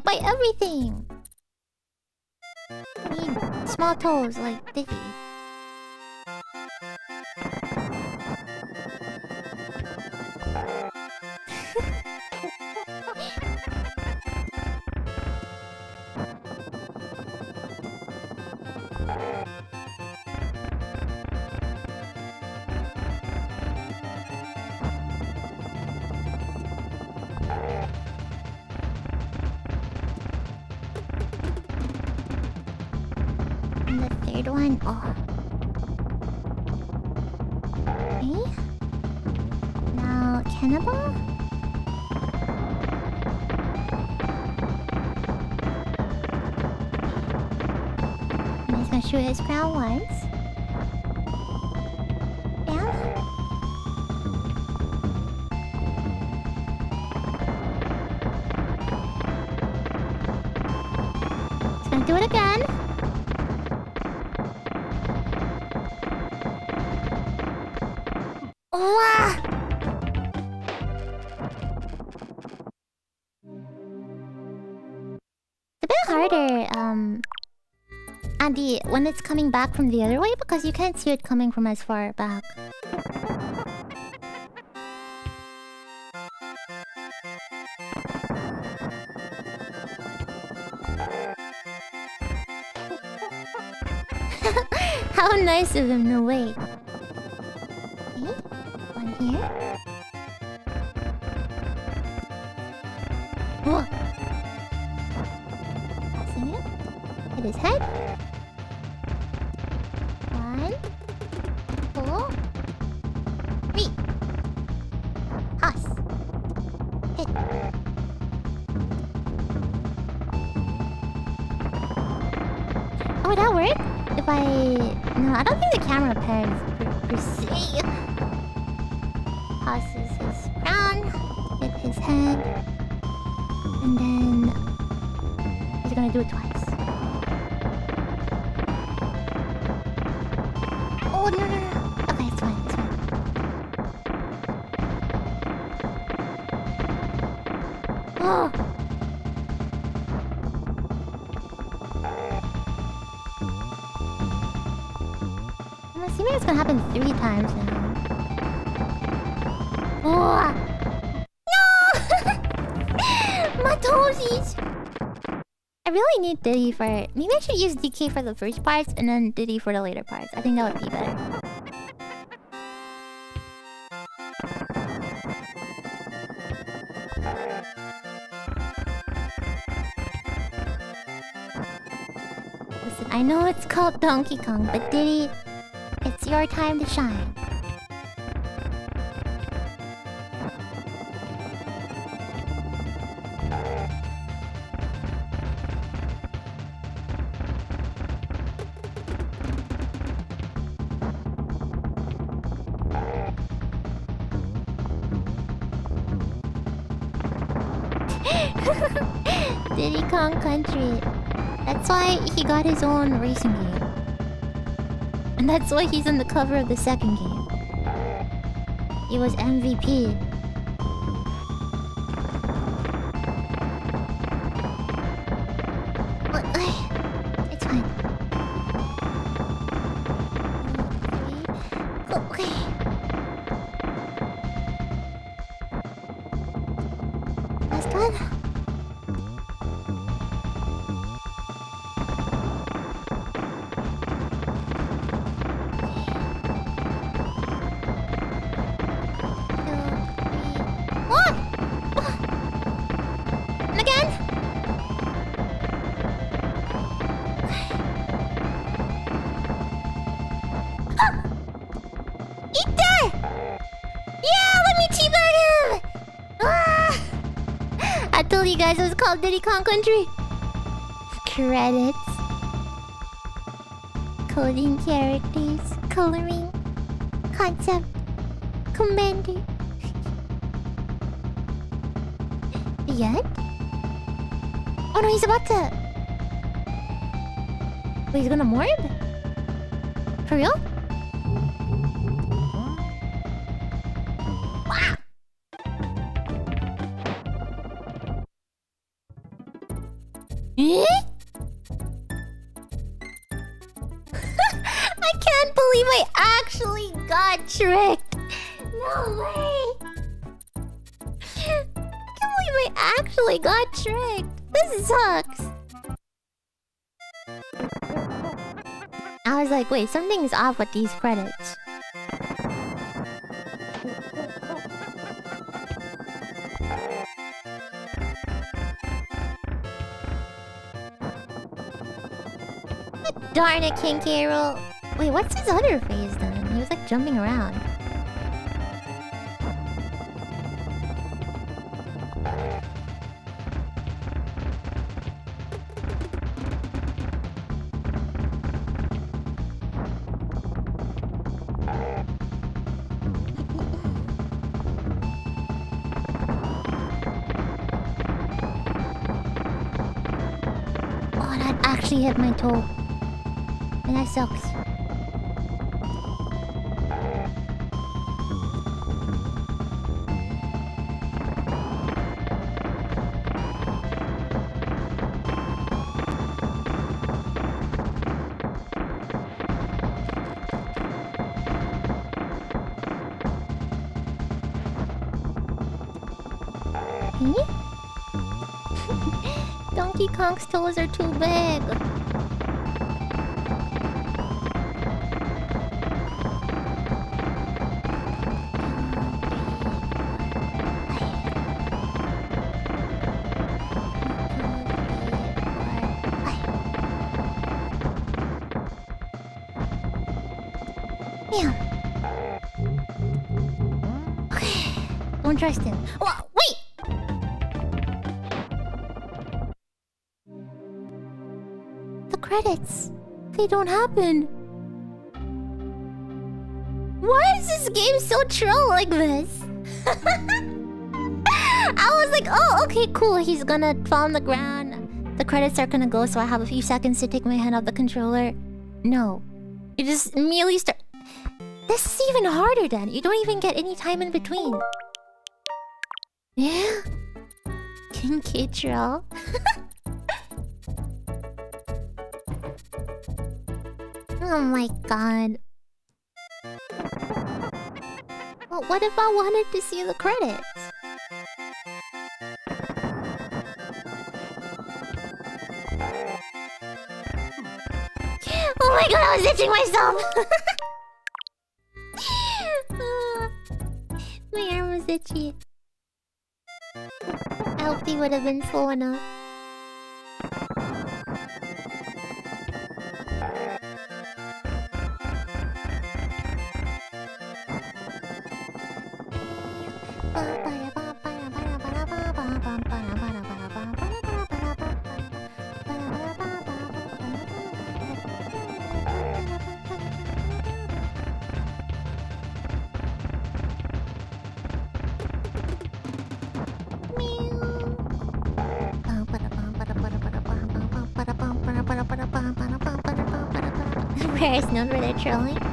back from the other way because you can't see it coming from as far back. How nice of him to wait. One here. Gonna happen three times now. Oh. No! My toesies! I really need Diddy for... Maybe I should use DK for the first parts and then Diddy for the later parts. I think that would be better. Listen, I know it's called Donkey Kong, but Diddy, your time to shine. Diddy Kong Country. That's why he got his own racing game. That's why he's on the cover of the second game. He was MVP. Called Diddy Kong Country. Credits. Coding characters. Coloring. Concept. Commander. Yet? Oh no, he's about to. Wait, he's gonna morb? For real? Off with these credits. Darn it, King K. Rool. Wait, what's his other phase then? He was like jumping around. Actually hit my toe. And that sucks. Donkey Kong's toes are too big. Don't trust him. Wha- wait! The credits. They don't happen. Why is this game so troll like this? I was like, oh, okay, cool. He's gonna fall on the ground. The credits are gonna go, so I have a few seconds to take my hand off the controller. No. You just immediately start... This is even harder then. You don't even get any time in between. Kitral? oh my god. Well, what if I wanted to see the credits? Oh my god, I was itching myself! would have been slow enough. Where is known they're trolling?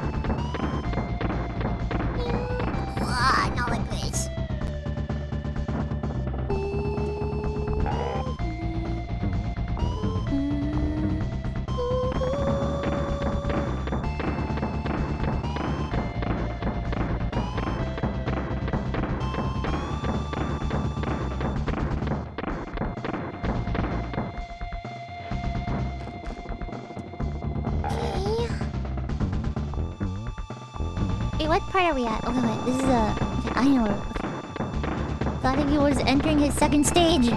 What part are we at? Okay, wait, this is a... Okay, I know. Okay. Thought he was entering his second stage.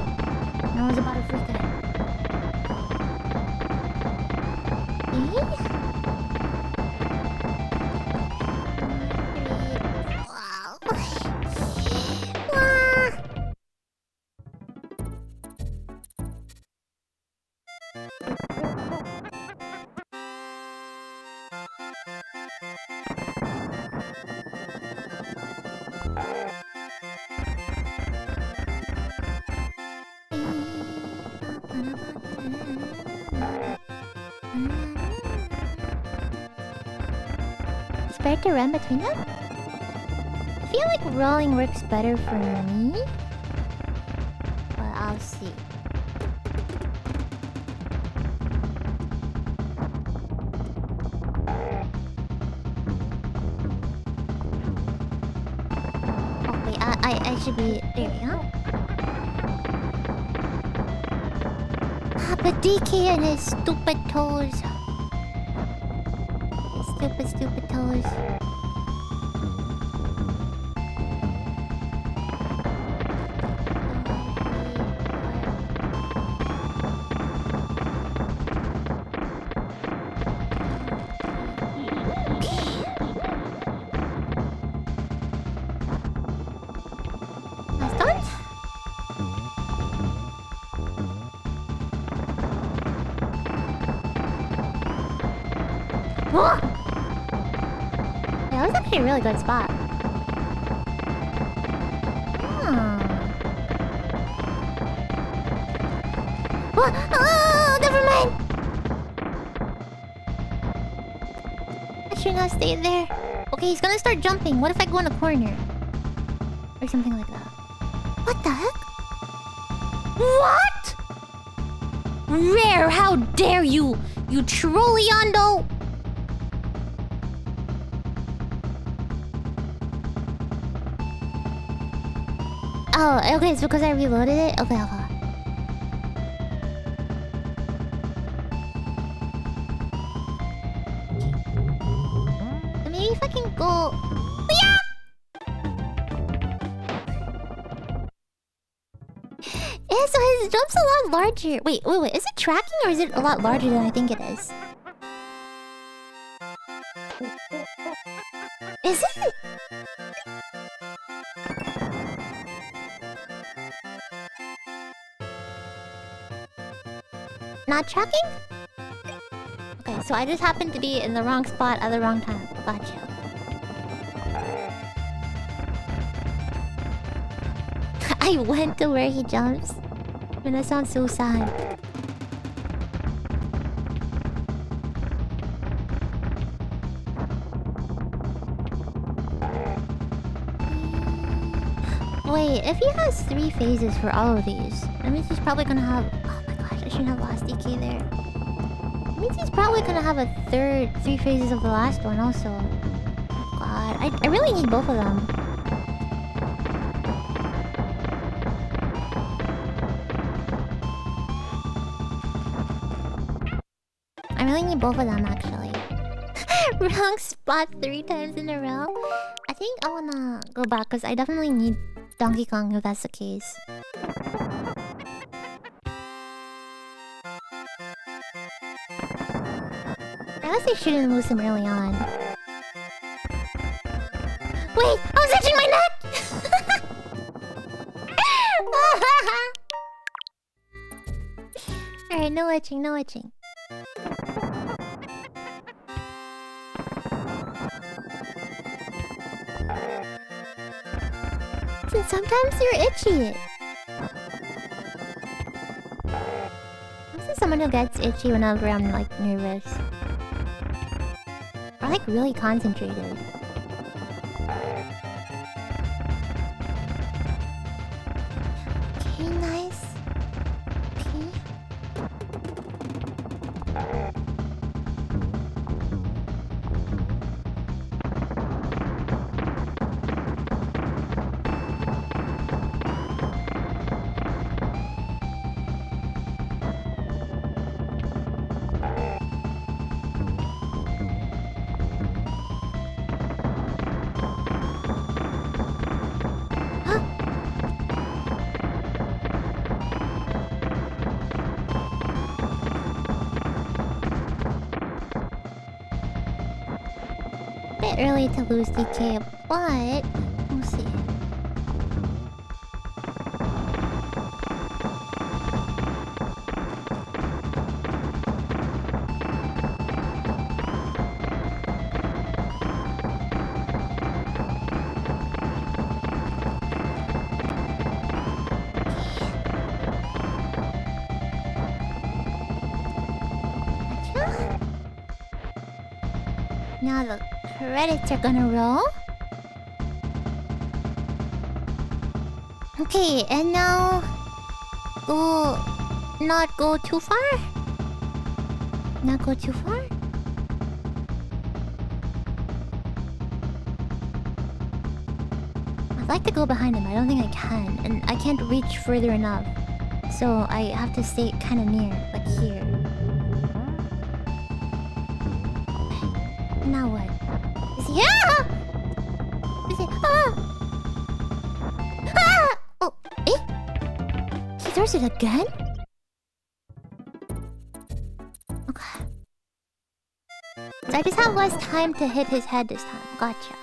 Run between them? I feel like rolling works better for me. But I'll see. Oh wait, I I, I should be there we go. Ah, but DK and his stupid toes. Stupid, stupid toes. Really good spot. Hmm. Whoa! Oh, never mind! I should not stay there. Okay, he's gonna start jumping. What if I go in a corner? Or something like that. What the heck? What? Rare, how dare you! You trolleyondo! Oh, okay, it's because I reloaded it? Okay, okay. Maybe if I can go... Yeah! Yeah, so his jump's a lot larger. Wait, wait, wait. Is it tracking or is it a lot larger than I think it? Is tracking? Okay, so I just happened to be in the wrong spot at the wrong time. Gotcha. I went to where he jumps. So sad. Wait, if he has three phases for all of these, that means he's probably gonna have... shouldn't have lost DK there. That means he's probably gonna have a third, three phases of the last one also. God, I, I really need both of them. I really need both of them actually. Wrong spot three times in a row. I think I wanna go back because I definitely need Donkey Kong if that's the case. I they shouldn't lose him early on. Wait! I was itching my neck! Alright, no itching, no itching. So sometimes you're itchy. This is someone who gets itchy whenever I'm like nervous. Or like really concentrated. Early to lose DK, but credits are gonna roll. Okay, and now go not go too far. Not go too far. I'd like to go behind him. I don't think I can, and I can't reach further enough. So I have to stay kind of near, like here. It again? Okay. So I just have less time to hit his head this time. Gotcha.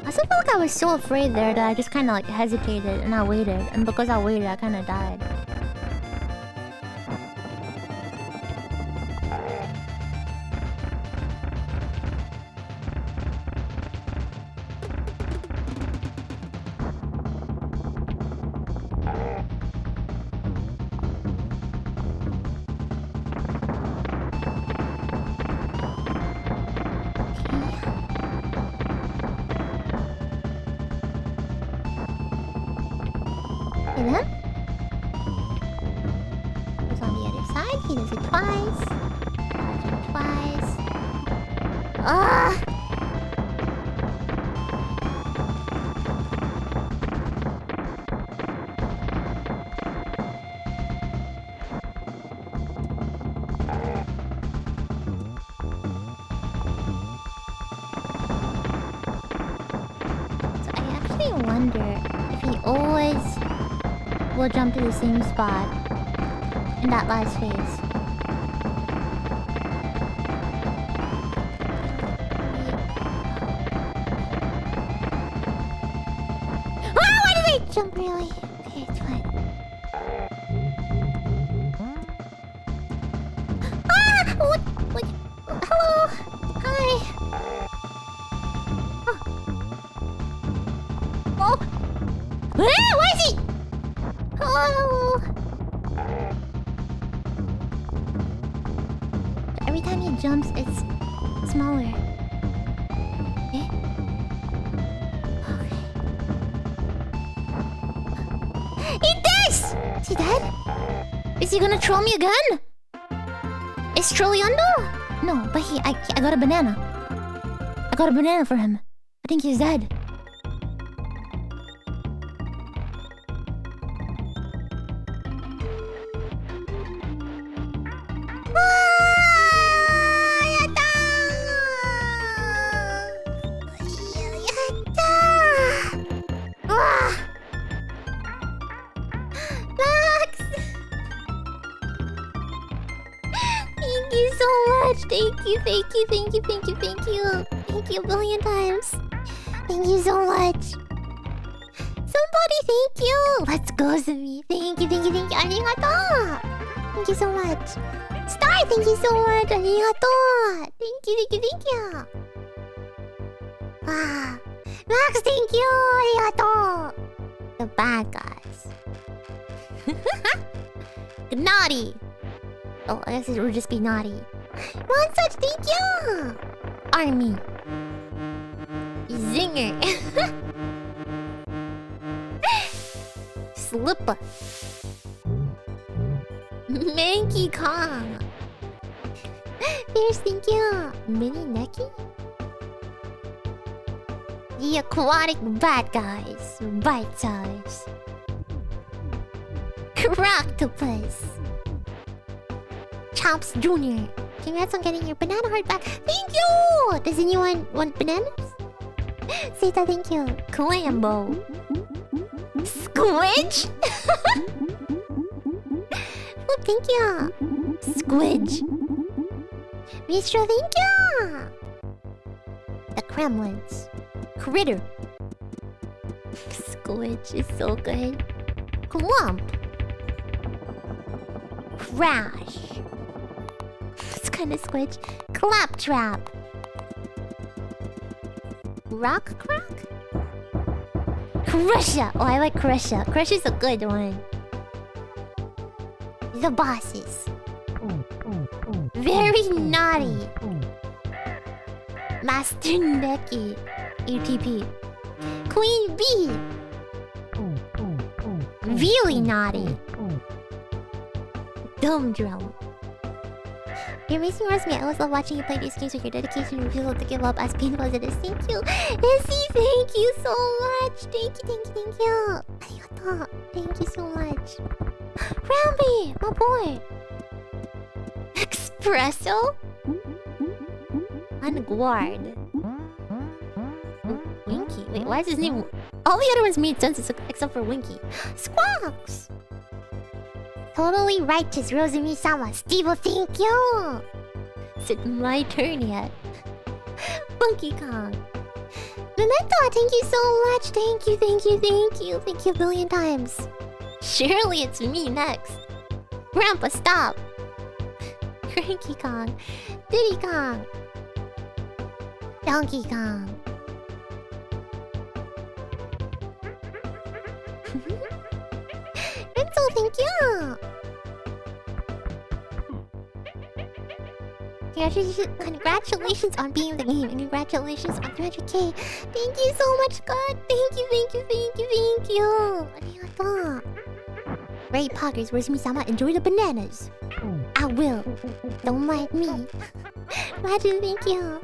I also felt like I was so afraid there that I just kind of like hesitated and I waited. And because I waited, I kind of died. Jump to the same spot in that last phase. Troll me again? Is Trolleando? No, but he I, I got a banana. I got a banana for him. I think he's dead. Bad guys. Bite size. Croctopus. Chomps Jr. Congrats on getting your banana heart back. Thank you! Does anyone want bananas? Sita, thank you. Clambo. Squidge? oh, thank you. Squidge. Mistro, thank you. The Kremlings. Kritter. Squidge is so good. Klump. Krash. It's kind of squidge. Klaptrap. Rock crack? Krusha! Oh, I like Krusha. Krusha's a good one. The bosses. Very Gnawty. Master Necky. ATP. Queen Bee. Really Gnawty. Dumb drum. You're amazing me. I always love watching you play these games with your dedication and refusal to give up as painful as it is. Thank you. Essie, thank you so much. Thank you, thank you, thank you. Thank you so much. Rambi, my boy. Expresso? On guard. Winky. Wait, mm-hmm. why is his name... All the other ones made sense except for Winky. Squawks! Totally righteous, Rosemi-sama. Steve, thank you! Is it my turn yet? Funky Kong. Memento, thank you so much. Thank you, thank you, thank you. Thank you a billion times. Surely it's me next. Grandpa, stop. Cranky Kong. Diddy Kong. Donkey Kong. Thank you. Congratulations, on being the game and congratulations on 300k. Thank you so much, God. Thank you, thank you, thank you, thank you. Ray Poggers, where's Misama? Enjoy the bananas. I will. Don't mind me. Thank you.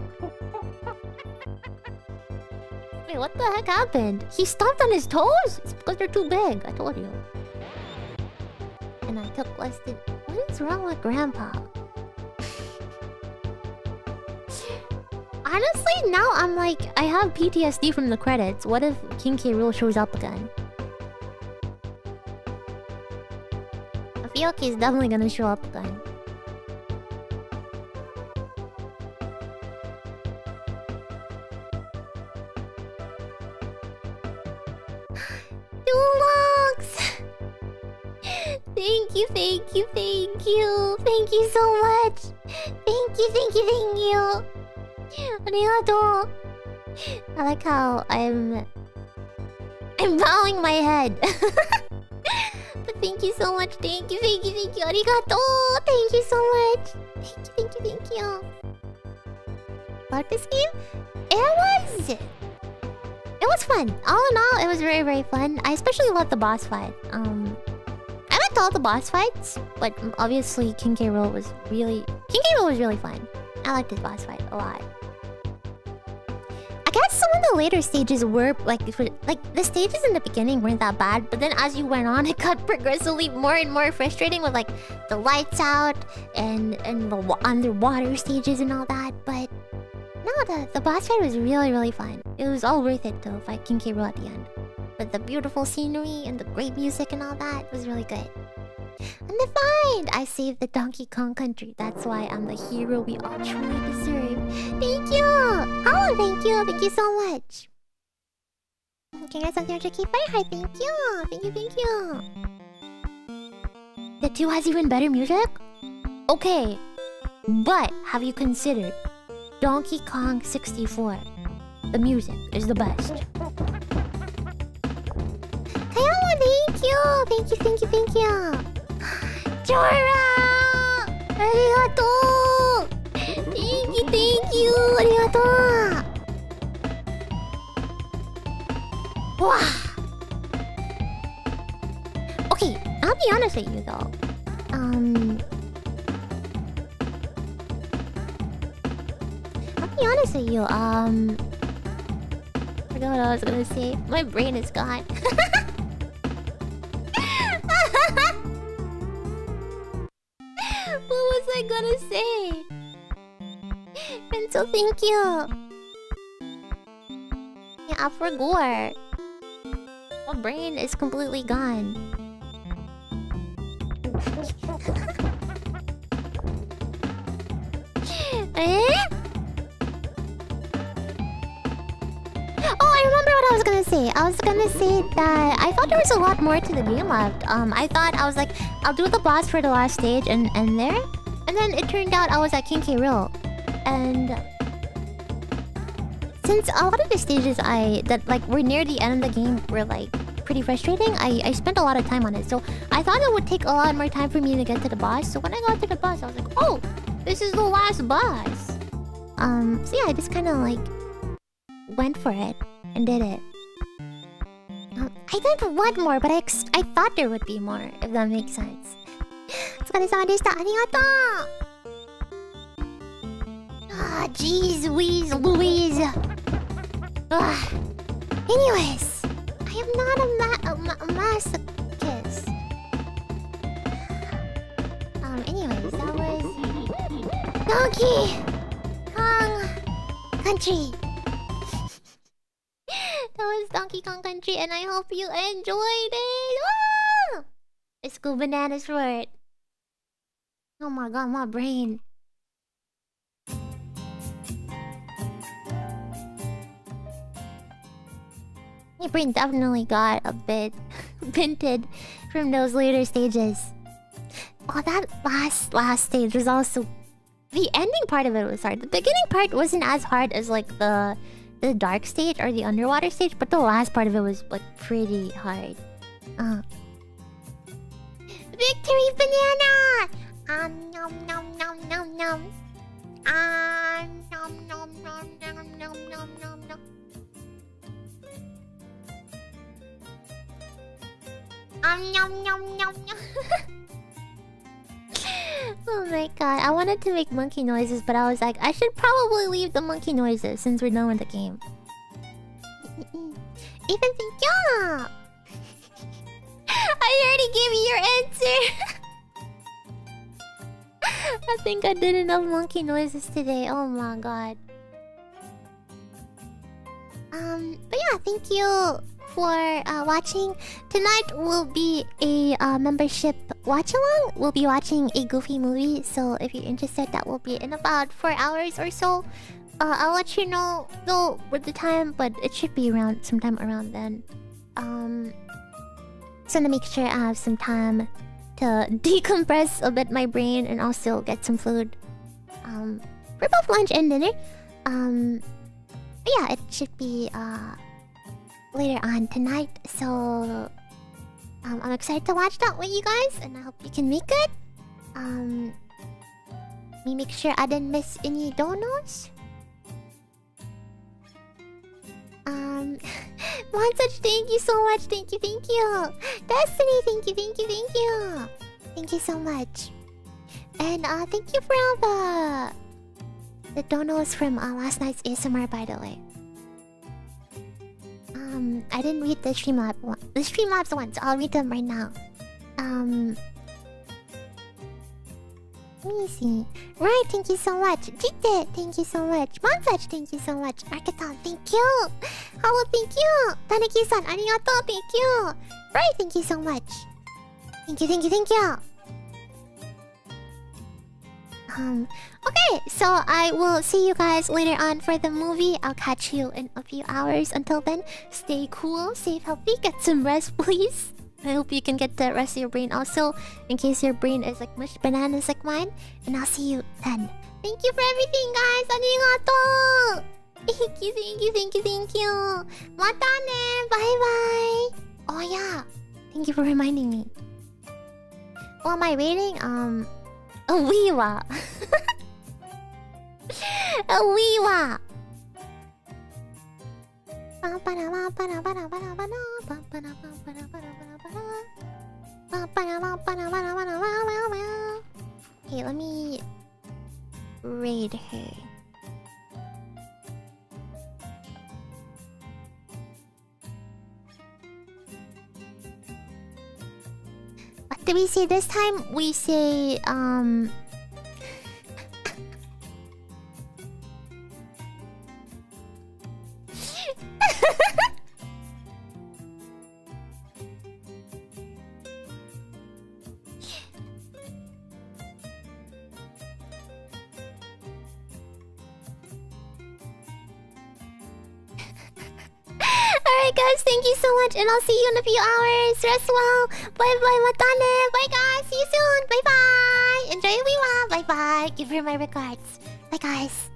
Wait, what the heck happened? He stomped on his toes? It's because they're too big, I told you. And I took less than... What is wrong with Grandpa? Honestly, now I'm like... I have PTSD from the credits. What if King K. Rool shows up again? I feel like he's definitely gonna show up again. Dulux! Thank you, thank you, thank you. Thank you so much. Thank you, thank you, thank you. Arigato. I like how I'm... I'm bowing my head. but thank you so much. Thank you, thank you, thank you. Arigato. Thank you so much. Thank you, thank you, thank you. About this game? It was... It was fun. All in all, it was very, very fun. I especially loved the boss fight. Um... Liked all the boss fights, but obviously King K. Rool was really... King K. Rool was really fun. I liked his boss fight a lot I guess some of the later stages were like like the stages in the beginning weren't that bad, but then as you went on, it got progressively more and more frustrating with like the lights out and and the underwater stages and all that. But no, the the boss fight was really really fun. It was all worth it to fight King K. Rool at the end. With the beautiful scenery and the great music and all that, it was really good. Undefined! I saved the Donkey Kong country. That's why I'm the hero we all truly deserve. Thank you! Oh, thank you! Thank you so much! Congrats on 300k Fire Thank you! Thank you, thank you! The 2 has even better music? Okay. But, have you considered Donkey Kong 64? The music is the best. Thank you! Thank you, thank you, thank you! Jora! Arigato! Thank you, thank you! Arigato! Wow! Okay, I'll be honest with you though. Um... I'll be honest with you, um... I forgot what I was gonna say. My brain is gone. what was I gonna say? Pencil, thank you. Yeah, for gore. My brain is completely gone. eh? What I was gonna say. I was gonna say that I thought there was a lot more to the game left. Um, I thought I was like, I'll do the boss for the last stage and and there, and then it turned out I was at King K. Rool, and since a lot of the stages I that like were near the end of the game were like pretty frustrating, I I spent a lot of time on it. So I thought it would take a lot more time for me to get to the boss. So when I got to the boss, I was like, oh, this is the last boss. Um, so yeah, I just kind of like went for it and did it. Um, I didn't want more, but I I thought there would be more, if that makes sense. Ah, jeez, Louise, Louise. Ah. Anyways, I am not a, ma a, ma a masochist. Um, anyways, that was... Donkey Kong Country. That was Donkey Kong Country, and I hope you enjoyed it. Ah! Let's go bananas for it. Oh my god, my brain. My brain definitely got a bit vinted from those later stages. Oh, that last last stage was also... The ending part of it was hard. The beginning part wasn't as hard as like the the dark stage or the underwater stage, but the last part of it was like pretty hard. Uh. Victory banana! Um, nom nom nom nom nom. Um, nom nom nom nom nom nom nom nom. Um, nom nom nom nom. oh my god, I wanted to make monkey noises, but I was like, I should probably leave the monkey noises since we're done with the game. Even think yeah. I already gave you your answer. I think I did enough monkey noises today. Oh my god. Um, but yeah, thank you for uh, watching. Tonight will be a uh, membership watch along. We'll be watching a Goofy movie, so if you're interested, that will be in about four hours or so. Uh, I'll let you know though with the time, but it should be around sometime around then. Um, so to make sure I have some time to decompress a bit my brain and also get some food. Um, for both lunch and dinner. Um, yeah, it should be uh later on tonight. So Um, I'm excited to watch that with you guys, and I hope you can make it. Um, let me make sure I didn't miss any donos. Um, Monsuch, thank you so much. Thank you, thank you. Destiny, thank you, thank you, thank you. Thank you so much. And uh, thank you for all the the donos from uh, last night's ASMR, by the way. Um, I didn't read the Streamlab one, the Streamlabs ones. I'll read them right now. Um, let me see. Right, thank you so much. Jite, thank you so much. Monsuch, thank you so much. Arkaton, thank you. Hello, thank you. Taneki-san, arigato, thank you. Right, thank you so much. Thank you, thank you, thank you. Um, okay, so I will see you guys later on for the movie. I'll catch you in a few hours. Until then, stay cool, stay healthy, get some rest, please. I hope you can get the rest of your brain also, in case your brain is like mushed bananas like mine. And I'll see you then. Thank you for everything, guys. Arigato. Thank you, thank you, thank you, thank you. Mata ne. Bye bye. Oh yeah. Thank you for reminding me. What am I rating? Um, a Weewa. a Weewa. Okay, let me raid her. Did we say this time? We say um thank you so much and I'll see you in a few hours. Rest well. Bye bye matane. Bye guys. See you soon. Bye bye. Enjoy your Bye bye. Give her my regards. Bye guys.